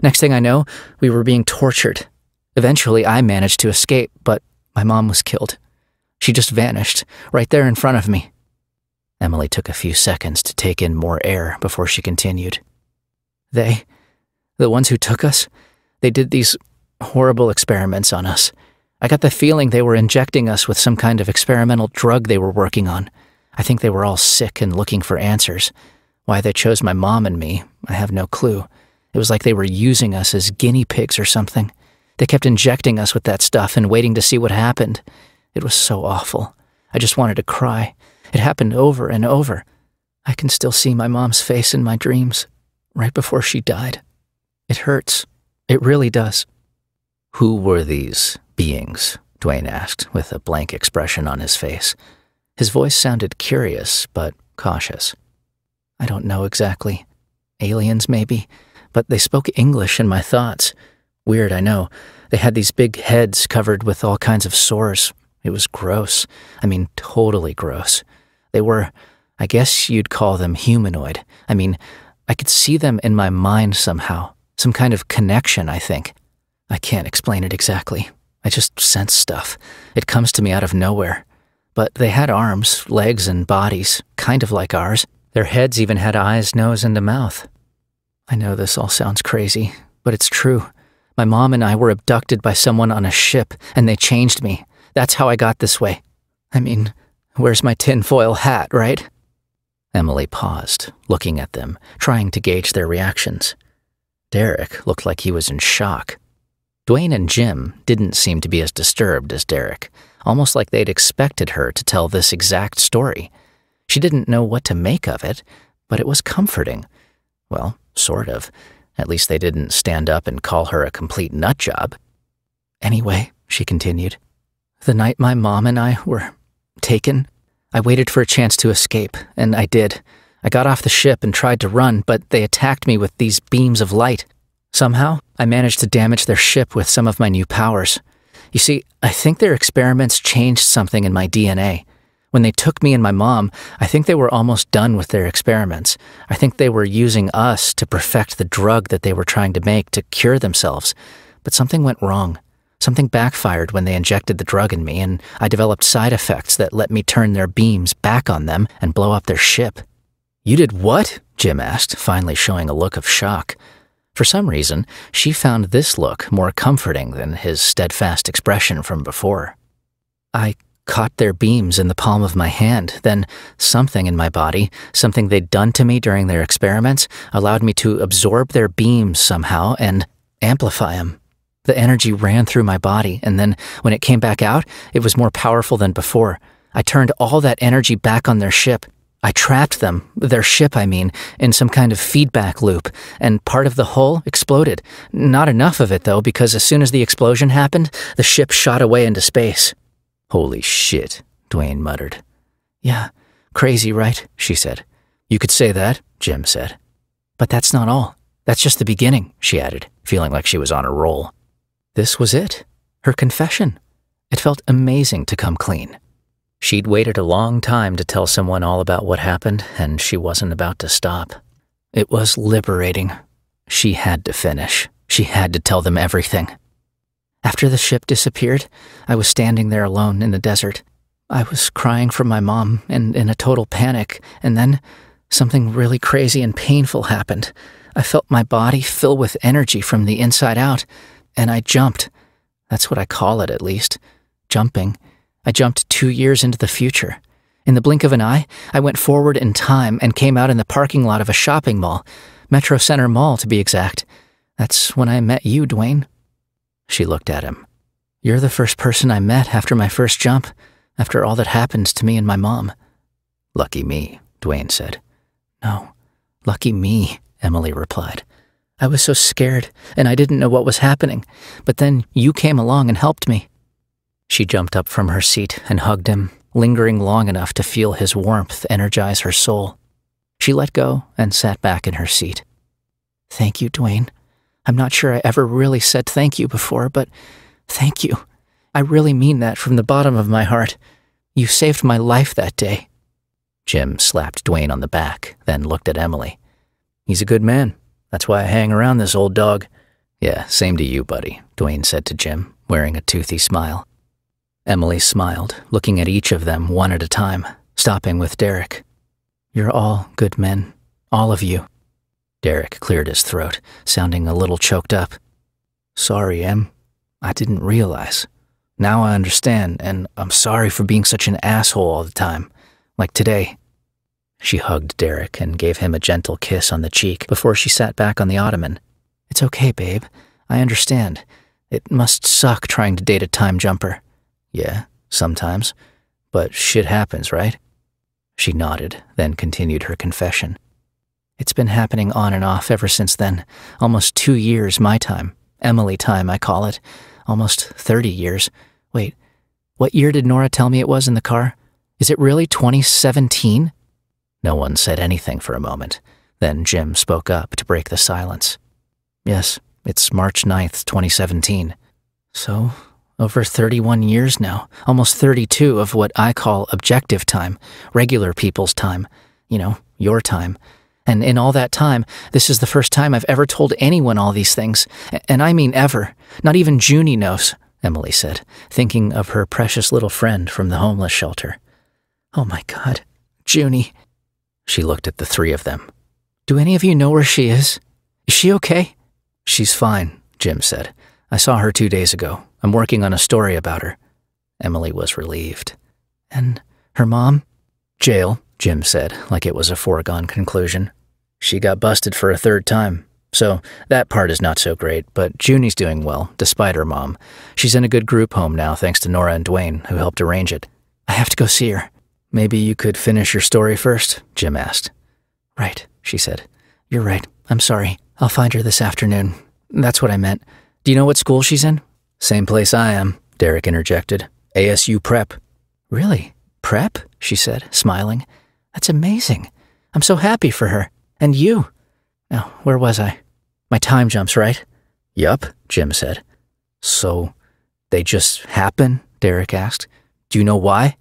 Speaker 1: Next thing I know, we were being tortured. Eventually, I managed to escape, but my mom was killed. She just vanished, right there in front of me. Emily took a few seconds to take in more air before she continued. They, the ones who took us, they did these horrible experiments on us. I got the feeling they were injecting us with some kind of experimental drug they were working on. I think they were all sick and looking for answers. Why they chose my mom and me, I have no clue. It was like they were using us as guinea pigs or something. They kept injecting us with that stuff and waiting to see what happened. It was so awful. I just wanted to cry. It happened over and over. I can still see my mom's face in my dreams, right before she died. It hurts. It really does.
Speaker 2: Who were these beings? Dwayne asked, with a blank expression on his face. His voice sounded curious, but cautious.
Speaker 1: I don't know exactly. Aliens, maybe, but they spoke English in my thoughts. Weird, I know. They had these big heads covered with all kinds of sores. It was gross. I mean, totally gross. They were, I guess you'd call them humanoid. I mean, I could see them in my mind somehow. Some kind of connection, I think. I can't explain it exactly. I just sense stuff. It comes to me out of nowhere. But they had arms, legs, and bodies, kind of like ours. Their heads even had eyes, nose, and a mouth. I know this all sounds crazy, but it's true. My mom and I were abducted by someone on a ship, and they changed me. That's how I got this way. I mean, where's my tinfoil hat, right? Emily paused, looking at them, trying to gauge their reactions. Derek looked like he was in shock. Dwayne and Jim didn't seem to be as disturbed as Derek, almost like they'd expected her to tell this exact story. She didn't know what to make of it, but it was comforting. Well, sort of. At least they didn't stand up and call her a complete nutjob. Anyway, she continued, the night my mom and I were taken, I waited for a chance to escape, and I did. I got off the ship and tried to run, but they attacked me with these beams of light. Somehow, I managed to damage their ship with some of my new powers. You see, I think their experiments changed something in my DNA. When they took me and my mom, I think they were almost done with their experiments. I think they were using us to perfect the drug that they were trying to make to cure themselves. But something went wrong. Something backfired when they injected the drug in me, and I developed side effects that let me turn their beams back on them and blow up their ship. You did what? Jim asked, finally showing a look of shock. For some reason, she found this look more comforting than his steadfast expression from before. I caught their beams in the palm of my hand. Then something in my body, something they'd done to me during their experiments, allowed me to absorb their beams somehow and amplify them. The energy ran through my body, and then when it came back out, it was more powerful than before. I turned all that energy back on their ship. I trapped them, their ship, I mean, in some kind of feedback loop, and part of the hull exploded. Not enough of it, though, because as soon as the explosion happened, the ship shot away into space.
Speaker 2: Holy shit, Dwayne muttered.
Speaker 1: Yeah, crazy, right? She said.
Speaker 2: You could say that, Jim said.
Speaker 1: But that's not all. That's just the beginning, she added, feeling like she was on a roll. This was it. Her confession. It felt amazing to come clean. She'd waited a long time to tell someone all about what happened, and she wasn't about to stop. It was liberating. She had to finish. She had to tell them everything. After the ship disappeared, I was standing there alone in the desert. I was crying for my mom and in a total panic, and then something really crazy and painful happened. I felt my body fill with energy from the inside out, and I jumped. That's what I call it, at least. Jumping. I jumped two years into the future. In the blink of an eye, I went forward in time and came out in the parking lot of a shopping mall, Metro Center Mall to be exact. That's when I met you, Dwayne. She looked at him. You're the first person I met after my first jump, after all that happened to me and my mom.
Speaker 2: Lucky me, Dwayne said.
Speaker 1: No, lucky me, Emily replied. I was so scared, and I didn't know what was happening, but then you came along and helped me. She jumped up from her seat and hugged him, lingering long enough to feel his warmth energize her soul. She let go and sat back in her seat. Thank you, Dwayne, I'm not sure I ever really said thank you before, but thank you. I really mean that from the bottom of my heart. You saved my life that day.
Speaker 2: Jim slapped Dwayne on the back, then looked at Emily. He's a good man. That's why I hang around this old dog. Yeah, same to you, buddy, Dwayne said to Jim, wearing a toothy smile. Emily smiled, looking at each of them one at a time, stopping with Derek.
Speaker 1: You're all good men, all of you.
Speaker 2: Derek cleared his throat, sounding a little choked up.
Speaker 1: Sorry, Em. I didn't realize. Now I understand, and I'm sorry for being such an asshole all the time. Like today.
Speaker 2: She hugged Derek and gave him a gentle kiss on the cheek before she sat back on the ottoman.
Speaker 1: It's okay, babe. I understand. It must suck trying to date a time jumper.
Speaker 2: Yeah, sometimes. But shit happens, right?
Speaker 1: She nodded, then continued her confession. It's been happening on and off ever since then. Almost two years, my time. Emily time, I call it. Almost 30 years. Wait, what year did Nora tell me it was in the car? Is it really 2017?
Speaker 2: No one said anything for a moment. Then Jim spoke up to break the silence.
Speaker 1: Yes, it's March 9th, 2017. So, over 31 years now, almost 32 of what I call objective time, regular people's time. You know, your time. And in all that time, this is the first time I've ever told anyone all these things. And I mean ever. Not even Junie knows, Emily said, thinking of her precious little friend from the homeless shelter. Oh my God, Junie.
Speaker 2: She looked at the three of them.
Speaker 1: Do any of you know where she is? Is she okay?
Speaker 2: She's fine, Jim said. I saw her two days ago. I'm working on a story about her. Emily was relieved.
Speaker 1: And her mom?
Speaker 2: Jail,
Speaker 1: Jim said, like it was a foregone conclusion. She got busted for a third time. So that part is not so great, but Junie's doing well, despite her mom. She's in a good group home now, thanks to Nora and Dwayne, who helped arrange it. I have to go see her. Maybe you could finish your story first? Jim asked. Right, she said. You're right. I'm sorry. I'll find her this afternoon. That's what I meant. Do you know what school she's in? Same place I am, Derek interjected. ASU Prep. Really? Prep? she said, smiling. That's amazing. I'm so happy for her. And you. Now, where was I? My time jumps, right?
Speaker 3: Yup, Jim said.
Speaker 1: So, they just happen? Derek asked. Do you know why?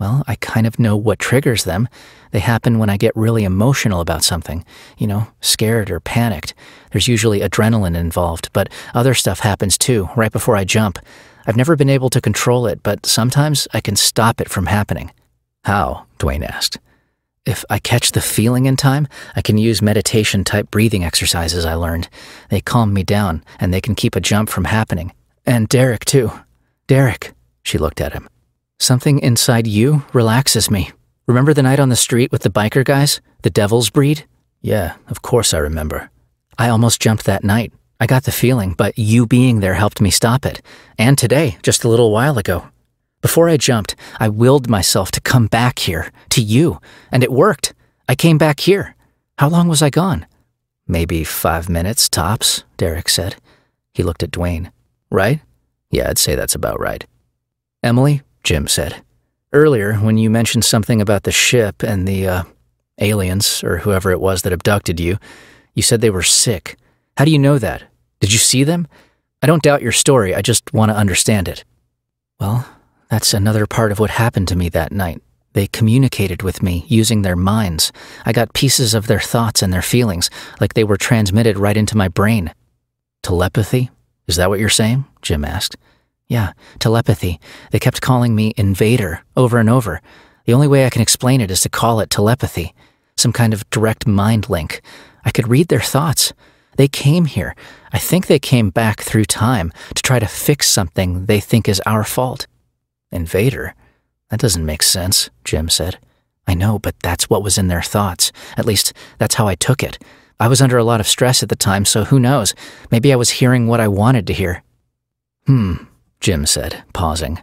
Speaker 1: Well, I kind of know what triggers them. They happen when I get really emotional about something, you know, scared or panicked. There's usually adrenaline involved, but other stuff happens too, right before I jump. I've never been able to control it, but sometimes I can stop it from happening.
Speaker 3: How? Dwayne asked.
Speaker 1: If I catch the feeling in time, I can use meditation type breathing exercises I learned. They calm me down, and they can keep a jump from happening. And Derek, too. Derek, she looked at him. Something inside you relaxes me. Remember the night on the street with the biker guys? The devil's breed?
Speaker 3: Yeah, of course I remember.
Speaker 1: I almost jumped that night. I got the feeling, but you being there helped me stop it. And today, just a little while ago. Before I jumped, I willed myself to come back here, to you, and it worked. I came back here. How long was I gone?
Speaker 3: Maybe five minutes, tops, Derek said. He looked at Dwayne.
Speaker 1: Right?
Speaker 3: Yeah, I'd say that's about right.
Speaker 1: Emily, Jim said. Earlier, when you mentioned something about the ship and the, uh, aliens, or whoever it was that abducted you, you said they were sick. How do you know that? Did you see them? I don't doubt your story, I just want to understand it. Well, that's another part of what happened to me that night. They communicated with me using their minds. I got pieces of their thoughts and their feelings, like they were transmitted right into my brain.
Speaker 3: Telepathy? Is that what you're saying? Jim asked.
Speaker 1: Yeah, telepathy. They kept calling me invader over and over. The only way I can explain it is to call it telepathy, some kind of direct mind link. I could read their thoughts. They came here. I think they came back through time to try to fix something they think is our fault.
Speaker 3: Invader? That doesn't make sense, Jim said.
Speaker 1: I know, but that's what was in their thoughts. At least, that's how I took it. I was under a lot of stress at the time, so who knows? Maybe I was hearing what I wanted to hear.
Speaker 3: Hmm, Jim said, pausing.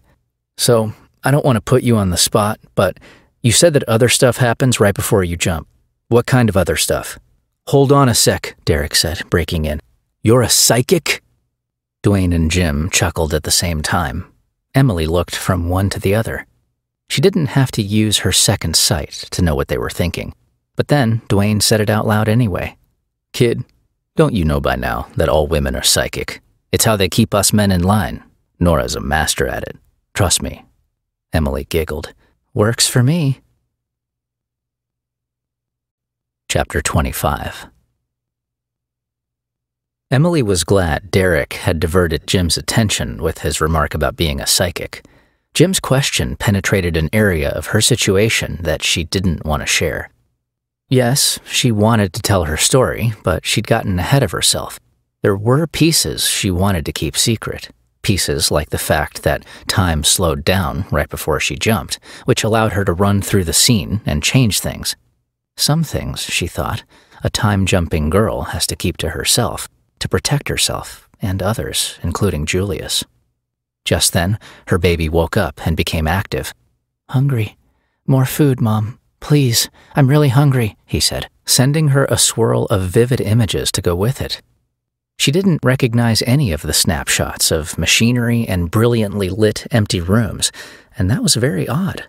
Speaker 3: So, I don't want to put you on the spot, but you said that other stuff happens right before you jump. What kind of other stuff?
Speaker 1: Hold on a sec, Derek said, breaking in. You're a psychic?
Speaker 3: Dwayne and Jim chuckled at the same time. Emily looked from one to the other. She didn't have to use her second sight to know what they were thinking. But then Dwayne said it out loud anyway. Kid, don't you know by now that all women are psychic? It's how they keep us men in line. Nora's a master at it. Trust me. Emily giggled.
Speaker 1: Works for me.
Speaker 3: Chapter 25 Emily was glad Derek had diverted Jim's attention with his remark about being a psychic. Jim's question penetrated an area of her situation that she didn't want to share. Yes, she wanted to tell her story, but she'd gotten ahead of herself. There were pieces she wanted to keep secret. Pieces like the fact that time slowed down right before she jumped, which allowed her to run through the scene and change things. Some things, she thought, a time jumping girl has to keep to herself, to protect herself and others, including Julius. Just then, her baby woke up and became active.
Speaker 1: Hungry. More food, Mom. Please, I'm really hungry, he said, sending her a swirl of vivid images to go with it. She didn't recognize any of the snapshots of machinery and brilliantly lit empty rooms, and that was very odd.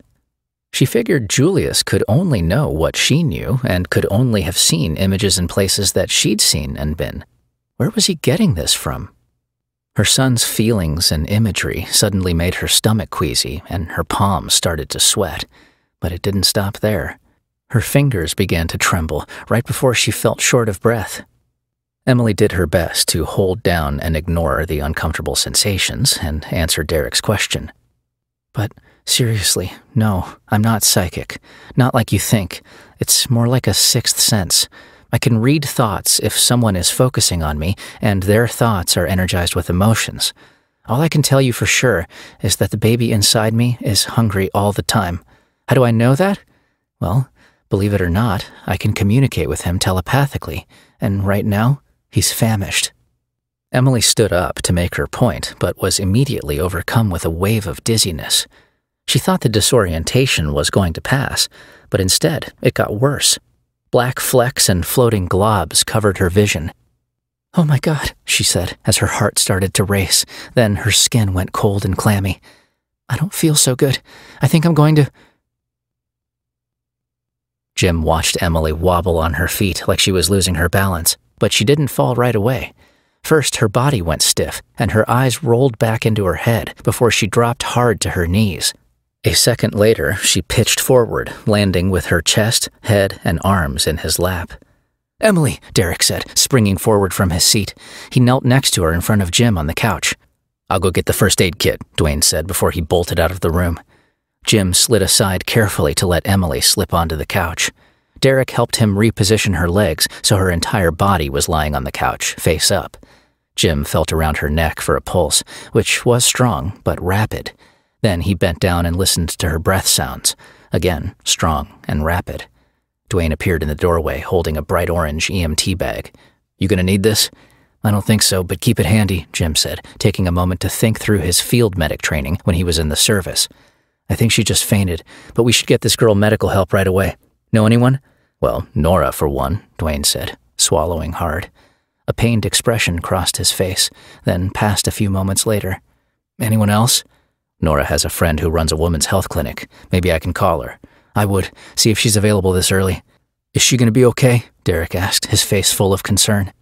Speaker 1: She figured Julius could only know what she knew and could only have seen images in places that she'd seen and been. Where was he getting this from? Her son's feelings and imagery suddenly made her stomach queasy and her palms started to sweat, but it didn't stop there. Her fingers began to tremble right before she felt short of breath. Emily did her best to hold down and ignore the uncomfortable sensations and answer Derek's question. But seriously, no, I'm not psychic. Not like you think. It's more like a sixth sense. I can read thoughts if someone is focusing on me and their thoughts are energized with emotions. All I can tell you for sure is that the baby inside me is hungry all the time. How do I know that? Well, Believe it or not, I can communicate with him telepathically, and right now, he's famished. Emily stood up to make her point, but was immediately overcome with a wave of dizziness. She thought the disorientation was going to pass, but instead it got worse. Black flecks and floating globs covered her vision. Oh my god, she said as her heart started to race. Then her skin went cold and clammy. I don't feel so good. I think I'm going to. Jim watched Emily wobble on her feet like she was losing her balance, but she didn't fall right away. First, her body went stiff, and her eyes rolled back into her head before she dropped hard to her knees. A second later, she pitched forward, landing with her chest, head, and arms in his lap. Emily, Derek said, springing forward from his seat. He knelt next to her in front of Jim on the couch. I'll go get the first aid kit, Dwayne said before he bolted out of the room. Jim slid aside carefully to let Emily slip onto the couch. Derek helped him reposition her legs so her entire body was lying on the couch, face up. Jim felt around her neck for a pulse, which was strong but rapid. Then he bent down and listened to her breath sounds, again strong and rapid. Dwayne appeared in the doorway holding a bright orange EMT bag. You gonna need this? I don't think so, but keep it handy, Jim said, taking a moment to think through his field medic training when he was in the service. I think she just fainted, but we should get this girl medical help right away. Know anyone? Well, Nora, for one, Dwayne said, swallowing hard. A pained expression crossed his face, then passed a few moments later. Anyone else? Nora has a friend who runs a woman's health clinic. Maybe I can call her. I would, see if she's available this early. Is she going to be okay? Derek asked, his face full of concern.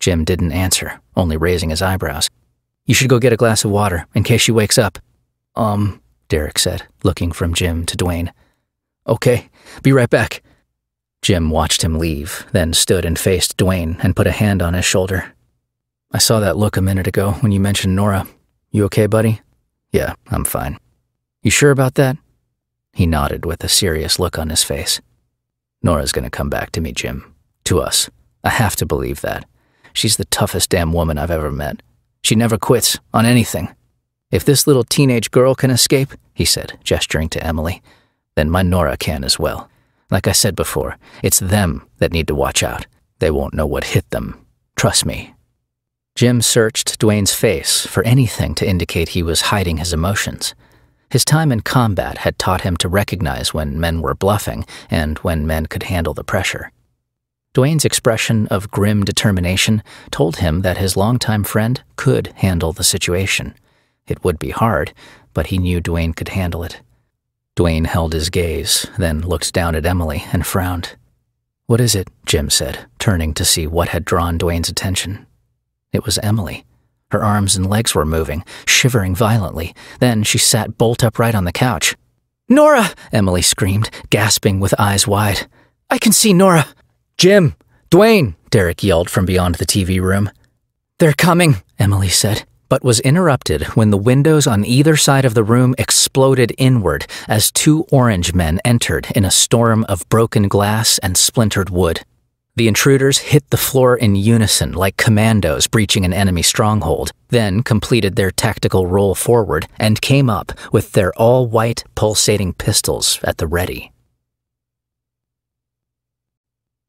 Speaker 1: Jim didn't answer, only raising his eyebrows. You should go get a glass of water, in case she wakes up. Um, Derek said, looking from Jim to Dwayne. Okay, be right back. Jim watched him leave, then stood and faced Dwayne and put a hand on his shoulder. I saw that look a minute ago when you mentioned Nora. You okay, buddy? Yeah, I'm fine. You sure about that? He nodded with a serious look on his face. Nora's gonna come back to me, Jim. To us. I have to believe that. She's the toughest damn woman I've ever met. She never quits, on anything. If this little teenage girl can escape, he said, gesturing to Emily, then my Nora can as well. Like I said before, it's them that need to watch out. They won't know what hit them. Trust me. Jim searched Dwayne's face for anything to indicate he was hiding his emotions. His time in combat had taught him to recognize when men were bluffing and when men could handle the pressure. Dwayne's expression of grim determination told him that his longtime friend could handle the situation. It would be hard, but he knew Dwayne could handle it. Dwayne held his gaze, then looked down at Emily and frowned. What is it? Jim said, turning to see what had drawn Dwayne's attention. It was Emily. Her arms and legs were moving, shivering violently. Then she sat bolt upright on the couch. Nora! Emily screamed, gasping with eyes wide. I can see Nora! Jim! Dwayne! Derek yelled from beyond the TV room. They're coming, Emily said, but was interrupted when the windows on either side of the room exploded inward as two orange men entered in a storm of broken glass and splintered wood. The intruders hit the floor in unison like commandos breaching an enemy stronghold, then completed their tactical roll forward and came up with their all white pulsating pistols at the ready.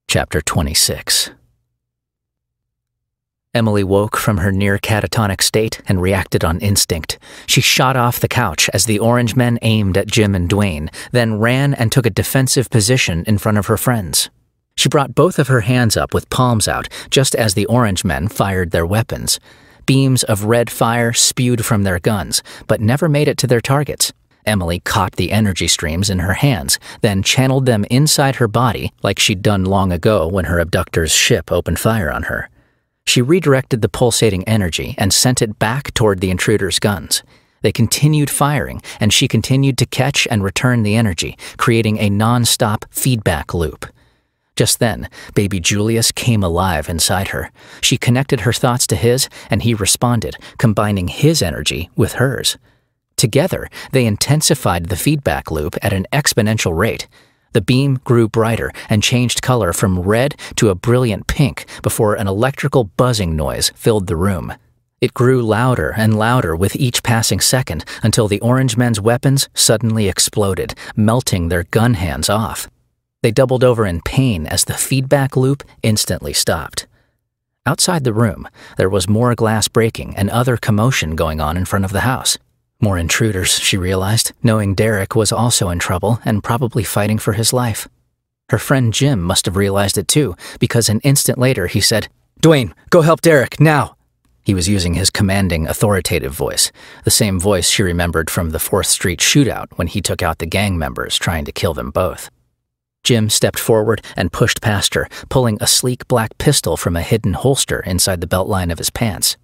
Speaker 1: Chapter 26 Emily woke from her near catatonic state and reacted on instinct. She shot off the couch as the orange men aimed at Jim and Dwayne, then ran and took a defensive position in front of her friends. She brought both of her hands up with palms out just as the orange men fired their weapons. Beams of red fire spewed from their guns, but never made it to their targets. Emily caught the energy streams in her hands, then channeled them inside her body like she'd done long ago when her abductor's ship opened fire on her. She redirected the pulsating energy and sent it back toward the intruder's guns. They continued firing, and she continued to catch and return the energy, creating a non stop feedback loop. Just then, baby Julius came alive inside her. She connected her thoughts to his, and he responded, combining his energy with hers. Together, they intensified the feedback loop at an exponential rate. The beam grew brighter and changed color from red to a brilliant pink before an electrical buzzing noise filled the room. It grew louder and louder with each passing second until the orange men's weapons suddenly exploded, melting their gun hands off. They doubled over in pain as the feedback loop instantly stopped. Outside the room, there was more glass breaking and other commotion going on in front of the house. More intruders, she realized, knowing Derek was also in trouble and probably fighting for his life. Her friend Jim must have realized it too, because an instant later he said, Dwayne, go help Derek, now! He was using his commanding, authoritative voice, the same voice she remembered from the 4th Street shootout when he took out the gang members trying to kill them both. Jim stepped forward and pushed past her, pulling a sleek black pistol from a hidden holster inside the belt line of his pants.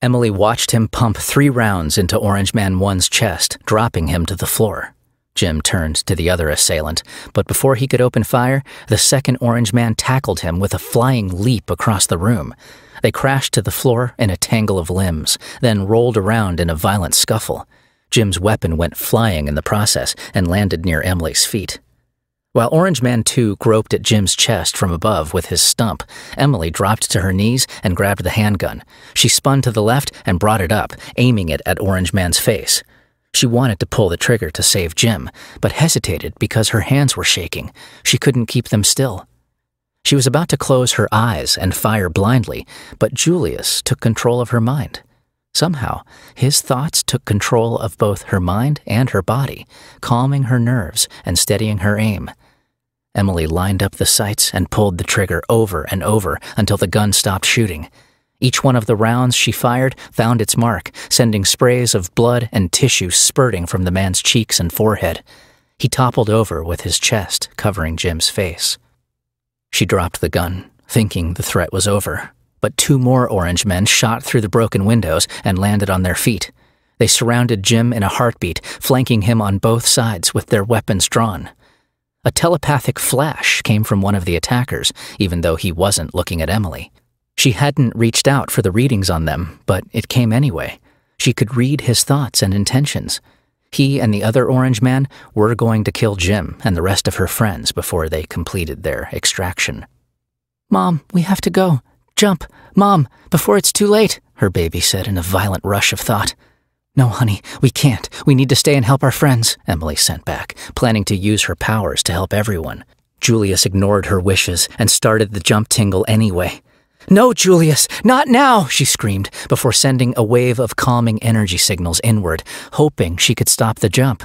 Speaker 1: Emily watched him pump three rounds into Orange Man 1's chest, dropping him to the floor. Jim turned to the other assailant, but before he could open fire, the second Orange Man tackled him with a flying leap across the room. They crashed to the floor in a tangle of limbs, then rolled around in a violent scuffle. Jim's weapon went flying in the process and landed near Emily's feet. While Orange Man 2 groped at Jim's chest from above with his stump, Emily dropped to her knees and grabbed the handgun. She spun to the left and brought it up, aiming it at Orange Man's face. She wanted to pull the trigger to save Jim, but hesitated because her hands were shaking. She couldn't keep them still. She was about to close her eyes and fire blindly, but Julius took control of her mind. Somehow, his thoughts took control of both her mind and her body, calming her nerves and steadying her aim. Emily lined up the sights and pulled the trigger over and over until the gun stopped shooting. Each one of the rounds she fired found its mark, sending sprays of blood and tissue spurting from the man's cheeks and forehead. He toppled over with his chest covering Jim's face. She dropped the gun, thinking the threat was over but two more orange men shot through the broken windows and landed on their feet. They surrounded Jim in a heartbeat, flanking him on both sides with their weapons drawn. A telepathic flash came from one of the attackers, even though he wasn't looking at Emily. She hadn't reached out for the readings on them, but it came anyway. She could read his thoughts and intentions. He and the other orange man were going to kill Jim and the rest of her friends before they completed their extraction.
Speaker 4: Mom, we have to go, Jump, Mom, before it's too late, her baby said in a violent rush of thought.
Speaker 1: No, honey, we can't. We need to stay and help our friends, Emily sent back, planning to use her powers to help everyone. Julius ignored her wishes and started the jump tingle anyway. No, Julius, not now, she screamed before sending a wave of calming energy signals inward, hoping she could stop the jump.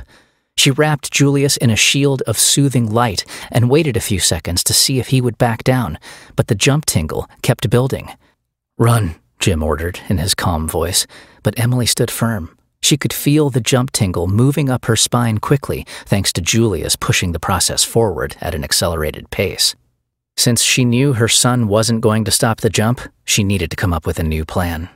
Speaker 1: She wrapped Julius in a shield of soothing light and waited a few seconds to see if he would back down, but the jump tingle kept building. Run, Jim ordered in his calm voice, but Emily stood firm. She could feel the jump tingle moving up her spine quickly, thanks to Julius pushing the process forward at an accelerated pace. Since she knew her son wasn't going to stop the jump, she needed to come up with a new plan.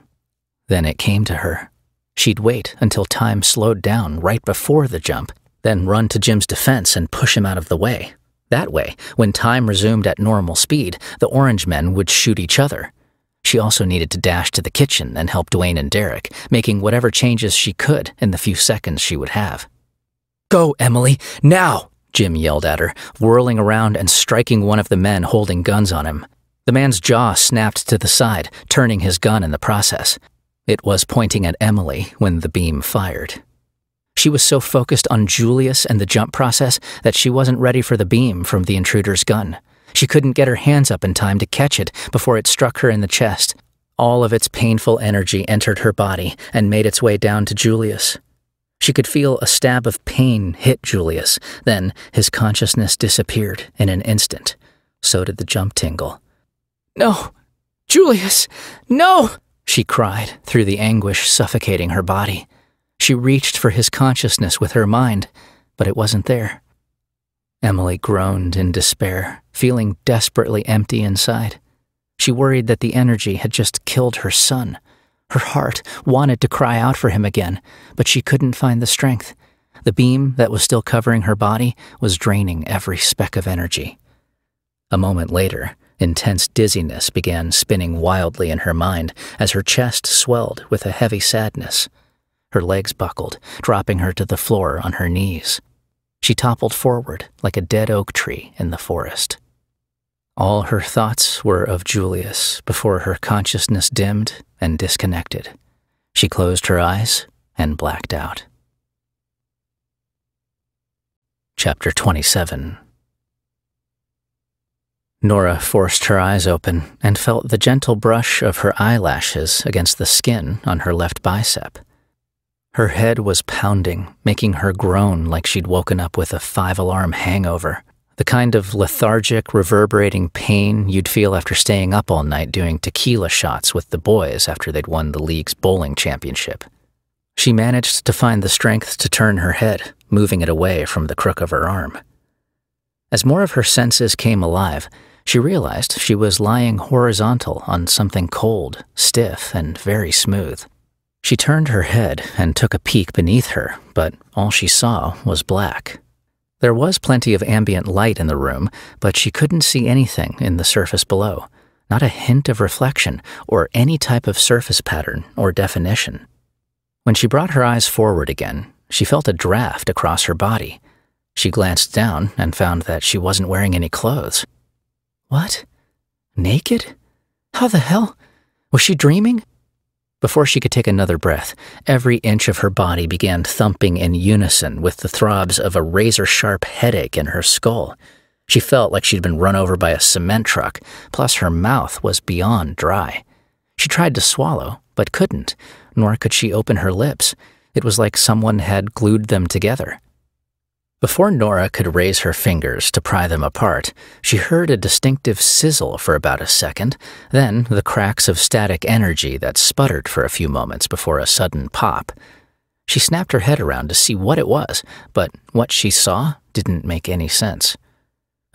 Speaker 1: Then it came to her. She'd wait until time slowed down right before the jump then run to Jim's defense and push him out of the way. That way, when time resumed at normal speed, the orange men would shoot each other. She also needed to dash to the kitchen and help Dwayne and Derek, making whatever changes she could in the few seconds she would have. Go, Emily, now! Jim yelled at her, whirling around and striking one of the men holding guns on him. The man's jaw snapped to the side, turning his gun in the process. It was pointing at Emily when the beam fired. She was so focused on Julius and the jump process that she wasn't ready for the beam from the intruder's gun. She couldn't get her hands up in time to catch it before it struck her in the chest. All of its painful energy entered her body and made its way down to Julius. She could feel a stab of pain hit Julius, then his consciousness disappeared in an instant. So did the jump tingle.
Speaker 4: No! Julius! No!
Speaker 1: She cried through the anguish suffocating her body. She reached for his consciousness with her mind, but it wasn't there. Emily groaned in despair, feeling desperately empty inside. She worried that the energy had just killed her son. Her heart wanted to cry out for him again, but she couldn't find the strength. The beam that was still covering her body was draining every speck of energy. A moment later, intense dizziness began spinning wildly in her mind as her chest swelled with a heavy sadness. Her legs buckled, dropping her to the floor on her knees. She toppled forward like a dead oak tree in the forest. All her thoughts were of Julius before her consciousness dimmed and disconnected. She closed her eyes and blacked out. Chapter 27 Nora forced her eyes open and felt the gentle brush of her eyelashes against the skin on her left bicep. Her head was pounding, making her groan like she'd woken up with a five alarm hangover. The kind of lethargic, reverberating pain you'd feel after staying up all night doing tequila shots with the boys after they'd won the league's bowling championship. She managed to find the strength to turn her head, moving it away from the crook of her arm. As more of her senses came alive, she realized she was lying horizontal on something cold, stiff, and very smooth. She turned her head and took a peek beneath her, but all she saw was black. There was plenty of ambient light in the room, but she couldn't see anything in the surface below, not a hint of reflection or any type of surface pattern or definition. When she brought her eyes forward again, she felt a draft across her body. She glanced down and found that she wasn't wearing any clothes. What? Naked? How the hell? Was she dreaming? Before she could take another breath, every inch of her body began thumping in unison with the throbs of a razor sharp headache in her skull. She felt like she'd been run over by a cement truck, plus her mouth was beyond dry. She tried to swallow, but couldn't, nor could she open her lips. It was like someone had glued them together. Before Nora could raise her fingers to pry them apart, she heard a distinctive sizzle for about a second, then the cracks of static energy that sputtered for a few moments before a sudden pop. She snapped her head around to see what it was, but what she saw didn't make any sense.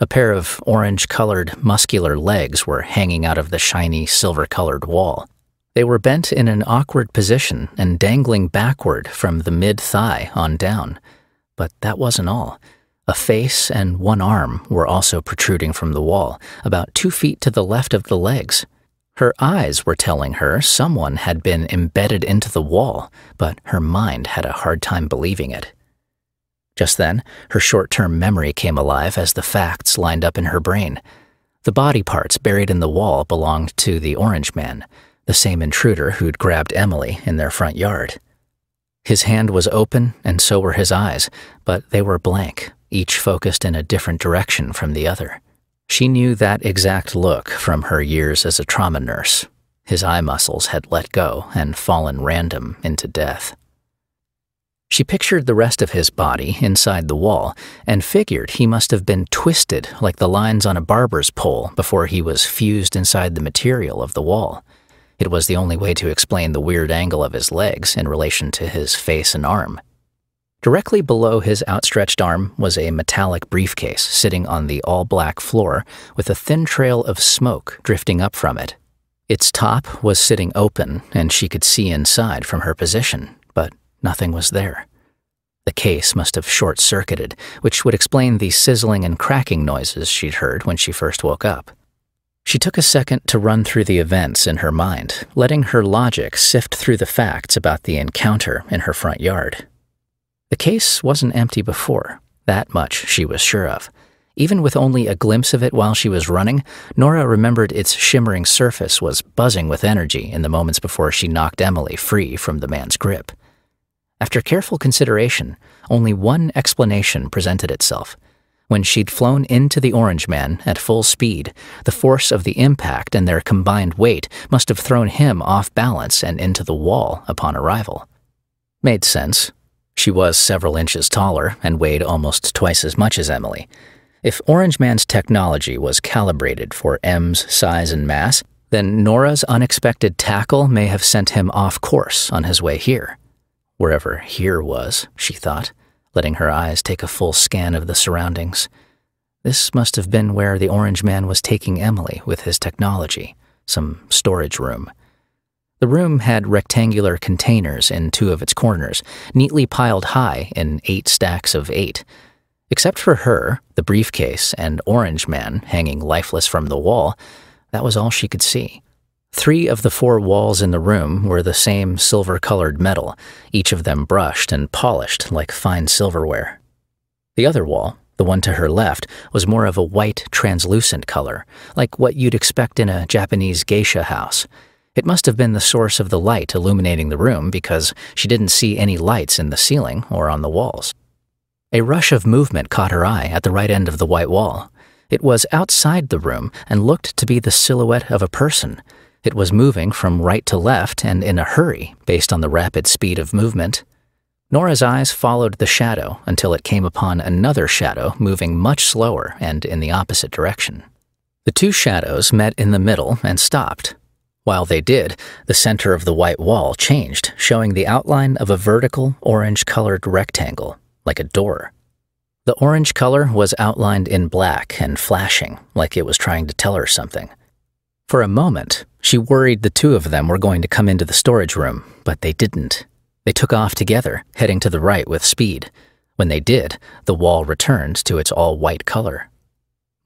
Speaker 1: A pair of orange colored, muscular legs were hanging out of the shiny, silver colored wall. They were bent in an awkward position and dangling backward from the mid thigh on down. But that wasn't all. A face and one arm were also protruding from the wall, about two feet to the left of the legs. Her eyes were telling her someone had been embedded into the wall, but her mind had a hard time believing it. Just then, her short term memory came alive as the facts lined up in her brain. The body parts buried in the wall belonged to the Orange Man, the same intruder who'd grabbed Emily in their front yard. His hand was open, and so were his eyes, but they were blank, each focused in a different direction from the other. She knew that exact look from her years as a trauma nurse. His eye muscles had let go and fallen random into death. She pictured the rest of his body inside the wall and figured he must have been twisted like the lines on a barber's pole before he was fused inside the material of the wall. It was the only way to explain the weird angle of his legs in relation to his face and arm. Directly below his outstretched arm was a metallic briefcase sitting on the all black floor with a thin trail of smoke drifting up from it. Its top was sitting open, and she could see inside from her position, but nothing was there. The case must have short circuited, which would explain the sizzling and cracking noises she'd heard when she first woke up. She took a second to run through the events in her mind, letting her logic sift through the facts about the encounter in her front yard. The case wasn't empty before, that much she was sure of. Even with only a glimpse of it while she was running, Nora remembered its shimmering surface was buzzing with energy in the moments before she knocked Emily free from the man's grip. After careful consideration, only one explanation presented itself when she'd flown into the Orange Man at full speed, the force of the impact and their combined weight must have thrown him off balance and into the wall upon arrival. Made sense. She was several inches taller and weighed almost twice as much as Emily. If Orange Man's technology was calibrated for Em's size and mass, then Nora's unexpected tackle may have sent him off course on his way here. Wherever here was, she thought letting her eyes take a full scan of the surroundings. This must have been where the Orange Man was taking Emily with his technology, some storage room. The room had rectangular containers in two of its corners, neatly piled high in eight stacks of eight. Except for her, the briefcase, and Orange Man hanging lifeless from the wall, that was all she could see. Three of the four walls in the room were the same silver colored metal, each of them brushed and polished like fine silverware. The other wall, the one to her left, was more of a white, translucent color, like what you'd expect in a Japanese geisha house. It must have been the source of the light illuminating the room because she didn't see any lights in the ceiling or on the walls. A rush of movement caught her eye at the right end of the white wall. It was outside the room and looked to be the silhouette of a person. It was moving from right to left and in a hurry based on the rapid speed of movement. Nora's eyes followed the shadow until it came upon another shadow moving much slower and in the opposite direction. The two shadows met in the middle and stopped. While they did, the center of the white wall changed, showing the outline of a vertical, orange colored rectangle, like a door. The orange color was outlined in black and flashing, like it was trying to tell her something. For a moment, she worried the two of them were going to come into the storage room, but they didn't. They took off together, heading to the right with speed. When they did, the wall returned to its all white color.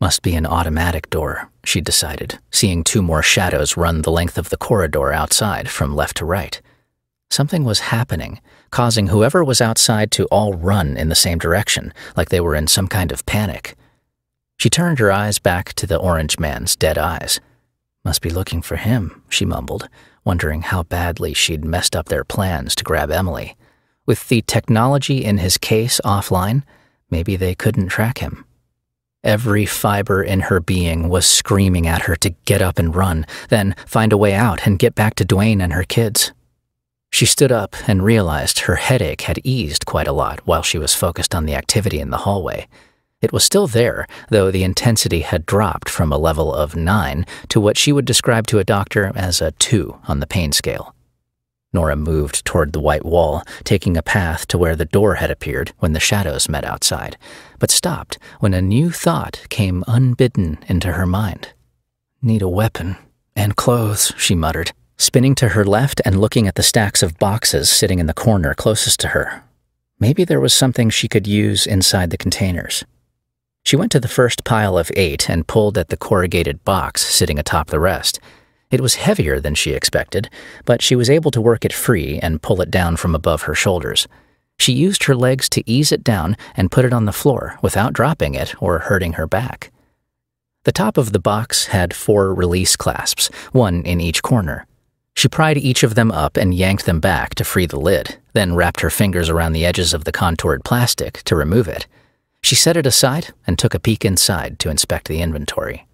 Speaker 1: Must be an automatic door, she decided, seeing two more shadows run the length of the corridor outside from left to right. Something was happening, causing whoever was outside to all run in the same direction, like they were in some kind of panic. She turned her eyes back to the orange man's dead eyes. Must be looking for him, she mumbled, wondering how badly she'd messed up their plans to grab Emily. With the technology in his case offline, maybe they couldn't track him. Every fiber in her being was screaming at her to get up and run, then find a way out and get back to Dwayne and her kids. She stood up and realized her headache had eased quite a lot while she was focused on the activity in the hallway. It was still there, though the intensity had dropped from a level of 9 to what she would describe to a doctor as a 2 on the pain scale. Nora moved toward the white wall, taking a path to where the door had appeared when the shadows met outside, but stopped when a new thought came unbidden into her mind. Need a weapon and clothes, she muttered, spinning to her left and looking at the stacks of boxes sitting in the corner closest to her. Maybe there was something she could use inside the containers. She went to the first pile of eight and pulled at the corrugated box sitting atop the rest. It was heavier than she expected, but she was able to work it free and pull it down from above her shoulders. She used her legs to ease it down and put it on the floor without dropping it or hurting her back. The top of the box had four release clasps, one in each corner. She pried each of them up and yanked them back to free the lid, then wrapped her fingers around the edges of the contoured plastic to remove it. She set it aside and took a peek inside to inspect the inventory.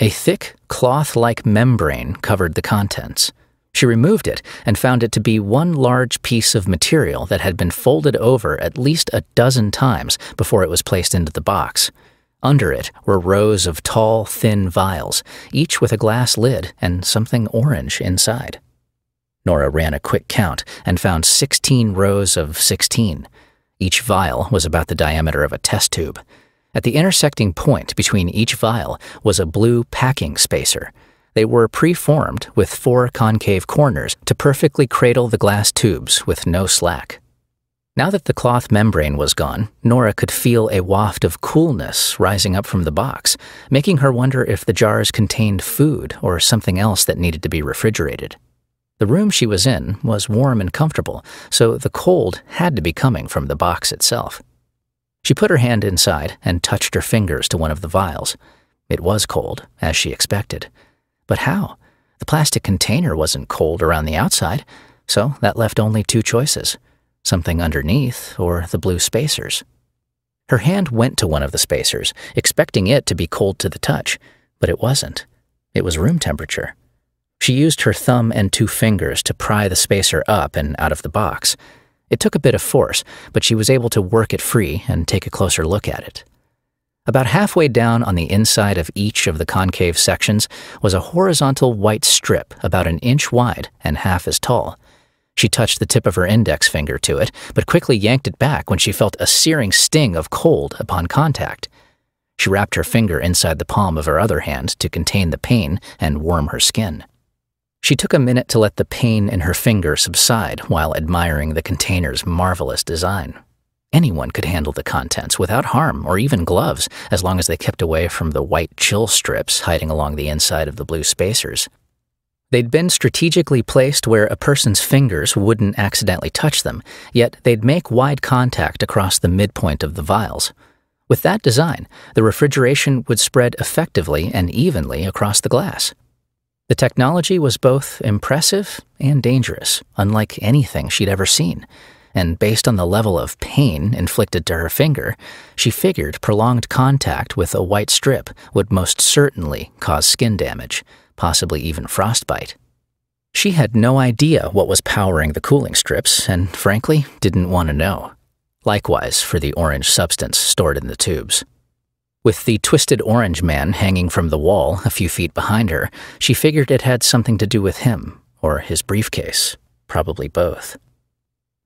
Speaker 1: A thick, cloth like membrane covered the contents. She removed it and found it to be one large piece of material that had been folded over at least a dozen times before it was placed into the box. Under it were rows of tall, thin vials, each with a glass lid and something orange inside. Nora ran a quick count and found 16 rows of 16. Each vial was about the diameter of a test tube. At the intersecting point between each vial was a blue packing spacer. They were preformed with four concave corners to perfectly cradle the glass tubes with no slack. Now that the cloth membrane was gone, Nora could feel a waft of coolness rising up from the box, making her wonder if the jars contained food or something else that needed to be refrigerated. The room she was in was warm and comfortable, so the cold had to be coming from the box itself. She put her hand inside and touched her fingers to one of the vials. It was cold, as she expected. But how? The plastic container wasn't cold around the outside, so that left only two choices something underneath, or the blue spacers. Her hand went to one of the spacers, expecting it to be cold to the touch, but it wasn't. It was room temperature. She used her thumb and two fingers to pry the spacer up and out of the box. It took a bit of force, but she was able to work it free and take a closer look at it. About halfway down on the inside of each of the concave sections was a horizontal white strip about an inch wide and half as tall. She touched the tip of her index finger to it, but quickly yanked it back when she felt a searing sting of cold upon contact. She wrapped her finger inside the palm of her other hand to contain the pain and warm her skin. She took a minute to let the pain in her finger subside while admiring the container's marvelous design. Anyone could handle the contents without harm or even gloves, as long as they kept away from the white chill strips hiding along the inside of the blue spacers. They'd been strategically placed where a person's fingers wouldn't accidentally touch them, yet they'd make wide contact across the midpoint of the vials. With that design, the refrigeration would spread effectively and evenly across the glass. The technology was both impressive and dangerous, unlike anything she'd ever seen. and based on the level of pain inflicted to her finger, she figured prolonged contact with a white strip would most certainly cause skin damage, possibly even frostbite. She had no idea what was powering the cooling strips and, frankly, didn't want to know. Likewise for the orange substance stored in the tubes. With the twisted orange man hanging from the wall a few feet behind her, she figured it had something to do with him, or his briefcase, probably both.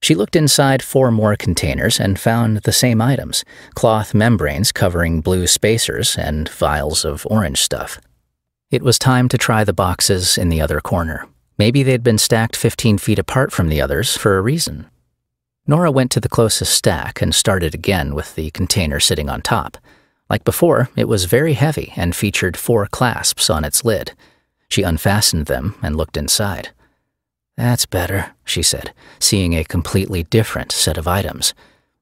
Speaker 1: She looked inside four more containers and found the same items cloth membranes covering blue spacers and vials of orange stuff. It was time to try the boxes in the other corner. Maybe they'd been stacked 15 feet apart from the others for a reason. Nora went to the closest stack and started again with the container sitting on top. Like before, it was very heavy and featured four clasps on its lid. She unfastened them and looked inside. That's better, she said, seeing a completely different set of items.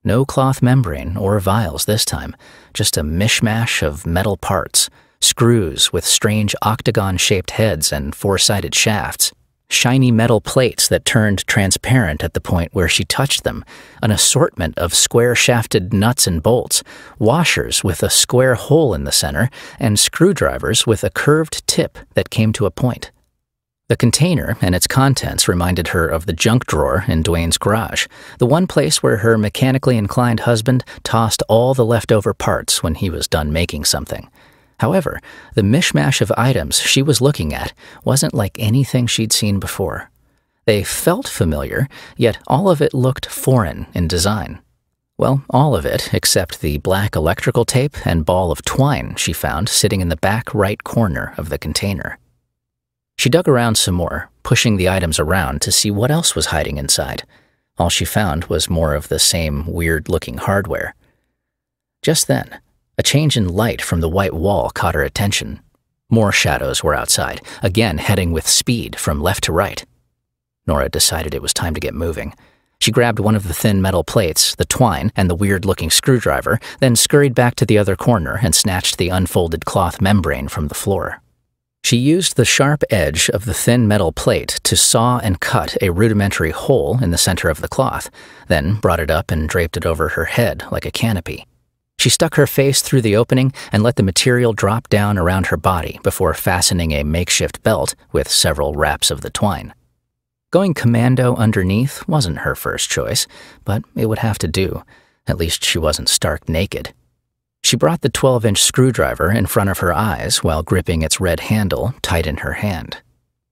Speaker 1: No cloth membrane or vials this time, just a mishmash of metal parts, screws with strange octagon shaped heads and four sided shafts, shiny metal plates that turned transparent at the point where she touched them, an assortment of square shafted nuts and bolts, washers with a square hole in the center, and screwdrivers with a curved tip that came to a point. The container and its contents reminded her of the junk drawer in Dwayne's garage, the one place where her mechanically inclined husband tossed all the leftover parts when he was done making something. However, the mishmash of items she was looking at wasn't like anything she'd seen before. They felt familiar, yet all of it looked foreign in design. Well, all of it except the black electrical tape and ball of twine she found sitting in the back right corner of the container. She dug around some more, pushing the items around to see what else was hiding inside. All she found was more of the same weird looking hardware. Just then, a change in light from the white wall caught her attention. More shadows were outside, again heading with speed from left to right. Nora decided it was time to get moving. She grabbed one of the thin metal plates, the twine, and the weird looking screwdriver, then scurried back to the other corner and snatched the unfolded cloth membrane from the floor. She used the sharp edge of the thin metal plate to saw and cut a rudimentary hole in the center of the cloth, then brought it up and draped it over her head like a canopy. She stuck her face through the opening and let the material drop down around her body before fastening a makeshift belt with several wraps of the twine. Going commando underneath wasn't her first choice, but it would have to do. At least she wasn't stark naked. She brought the 12 inch screwdriver in front of her eyes while gripping its red handle tight in her hand.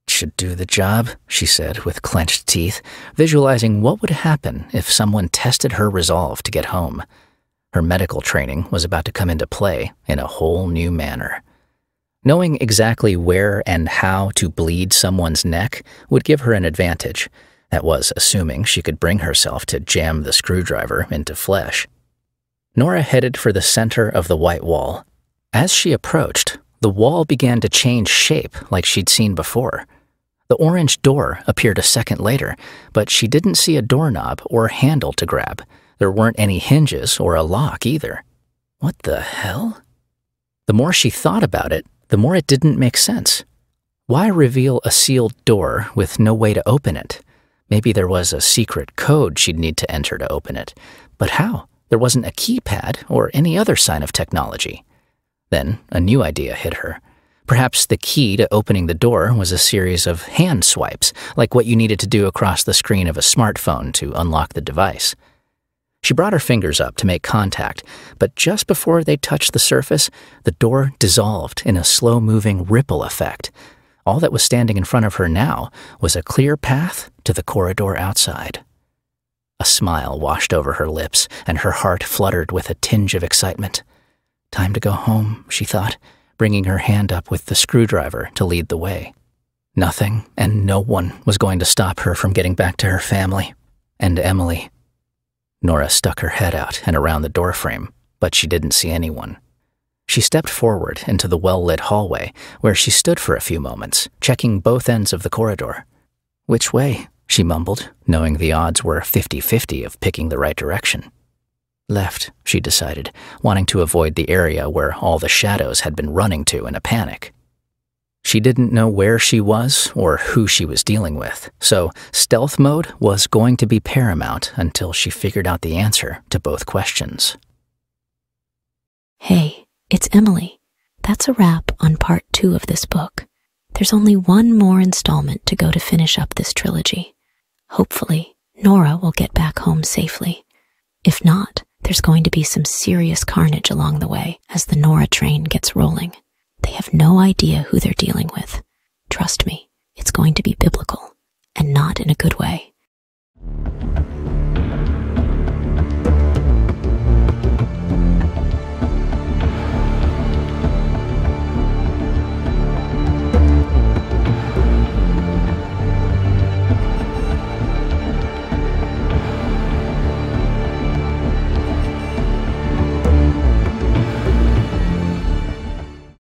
Speaker 1: Should do the job, she said with clenched teeth, visualizing what would happen if someone tested her resolve to get home. Her medical training was about to come into play in a whole new manner. Knowing exactly where and how to bleed someone's neck would give her an advantage. That was assuming she could bring herself to jam the screwdriver into flesh. Nora headed for the center of the white wall. As she approached, the wall began to change shape like she'd seen before. The orange door appeared a second later, but she didn't see a doorknob or handle to grab. There weren't any hinges or a lock either. What the hell? The more she thought about it, the more it didn't make sense. Why reveal a sealed door with no way to open it? Maybe there was a secret code she'd need to enter to open it. But how? There wasn't a keypad or any other sign of technology. Then a new idea hit her. Perhaps the key to opening the door was a series of hand swipes, like what you needed to do across the screen of a smartphone to unlock the device. She brought her fingers up to make contact, but just before they touched the surface, the door dissolved in a slow moving ripple effect. All that was standing in front of her now was a clear path to the corridor outside. A smile washed over her lips, and her heart fluttered with a tinge of excitement. Time to go home, she thought, bringing her hand up with the screwdriver to lead the way. Nothing and no one was going to stop her from getting back to her family and Emily. Nora stuck her head out and around the doorframe, but she didn't see anyone. She stepped forward into the well lit hallway, where she stood for a few moments, checking both ends of the corridor. Which way? she mumbled, knowing the odds were 50 50 of picking the right direction. Left, she decided, wanting to avoid the area where all the shadows had been running to in a panic. She didn't know where she was or who she was dealing with, so stealth mode was going to be paramount until she figured out the answer to both questions.
Speaker 5: Hey, it's Emily. That's a wrap on part two of this book. There's only one more installment to go to finish up this trilogy. Hopefully, Nora will get back home safely. If not, there's going to be some serious carnage along the way as the Nora train gets rolling. They have no idea who they're dealing with. Trust me, it's going to be biblical, and not in a good way.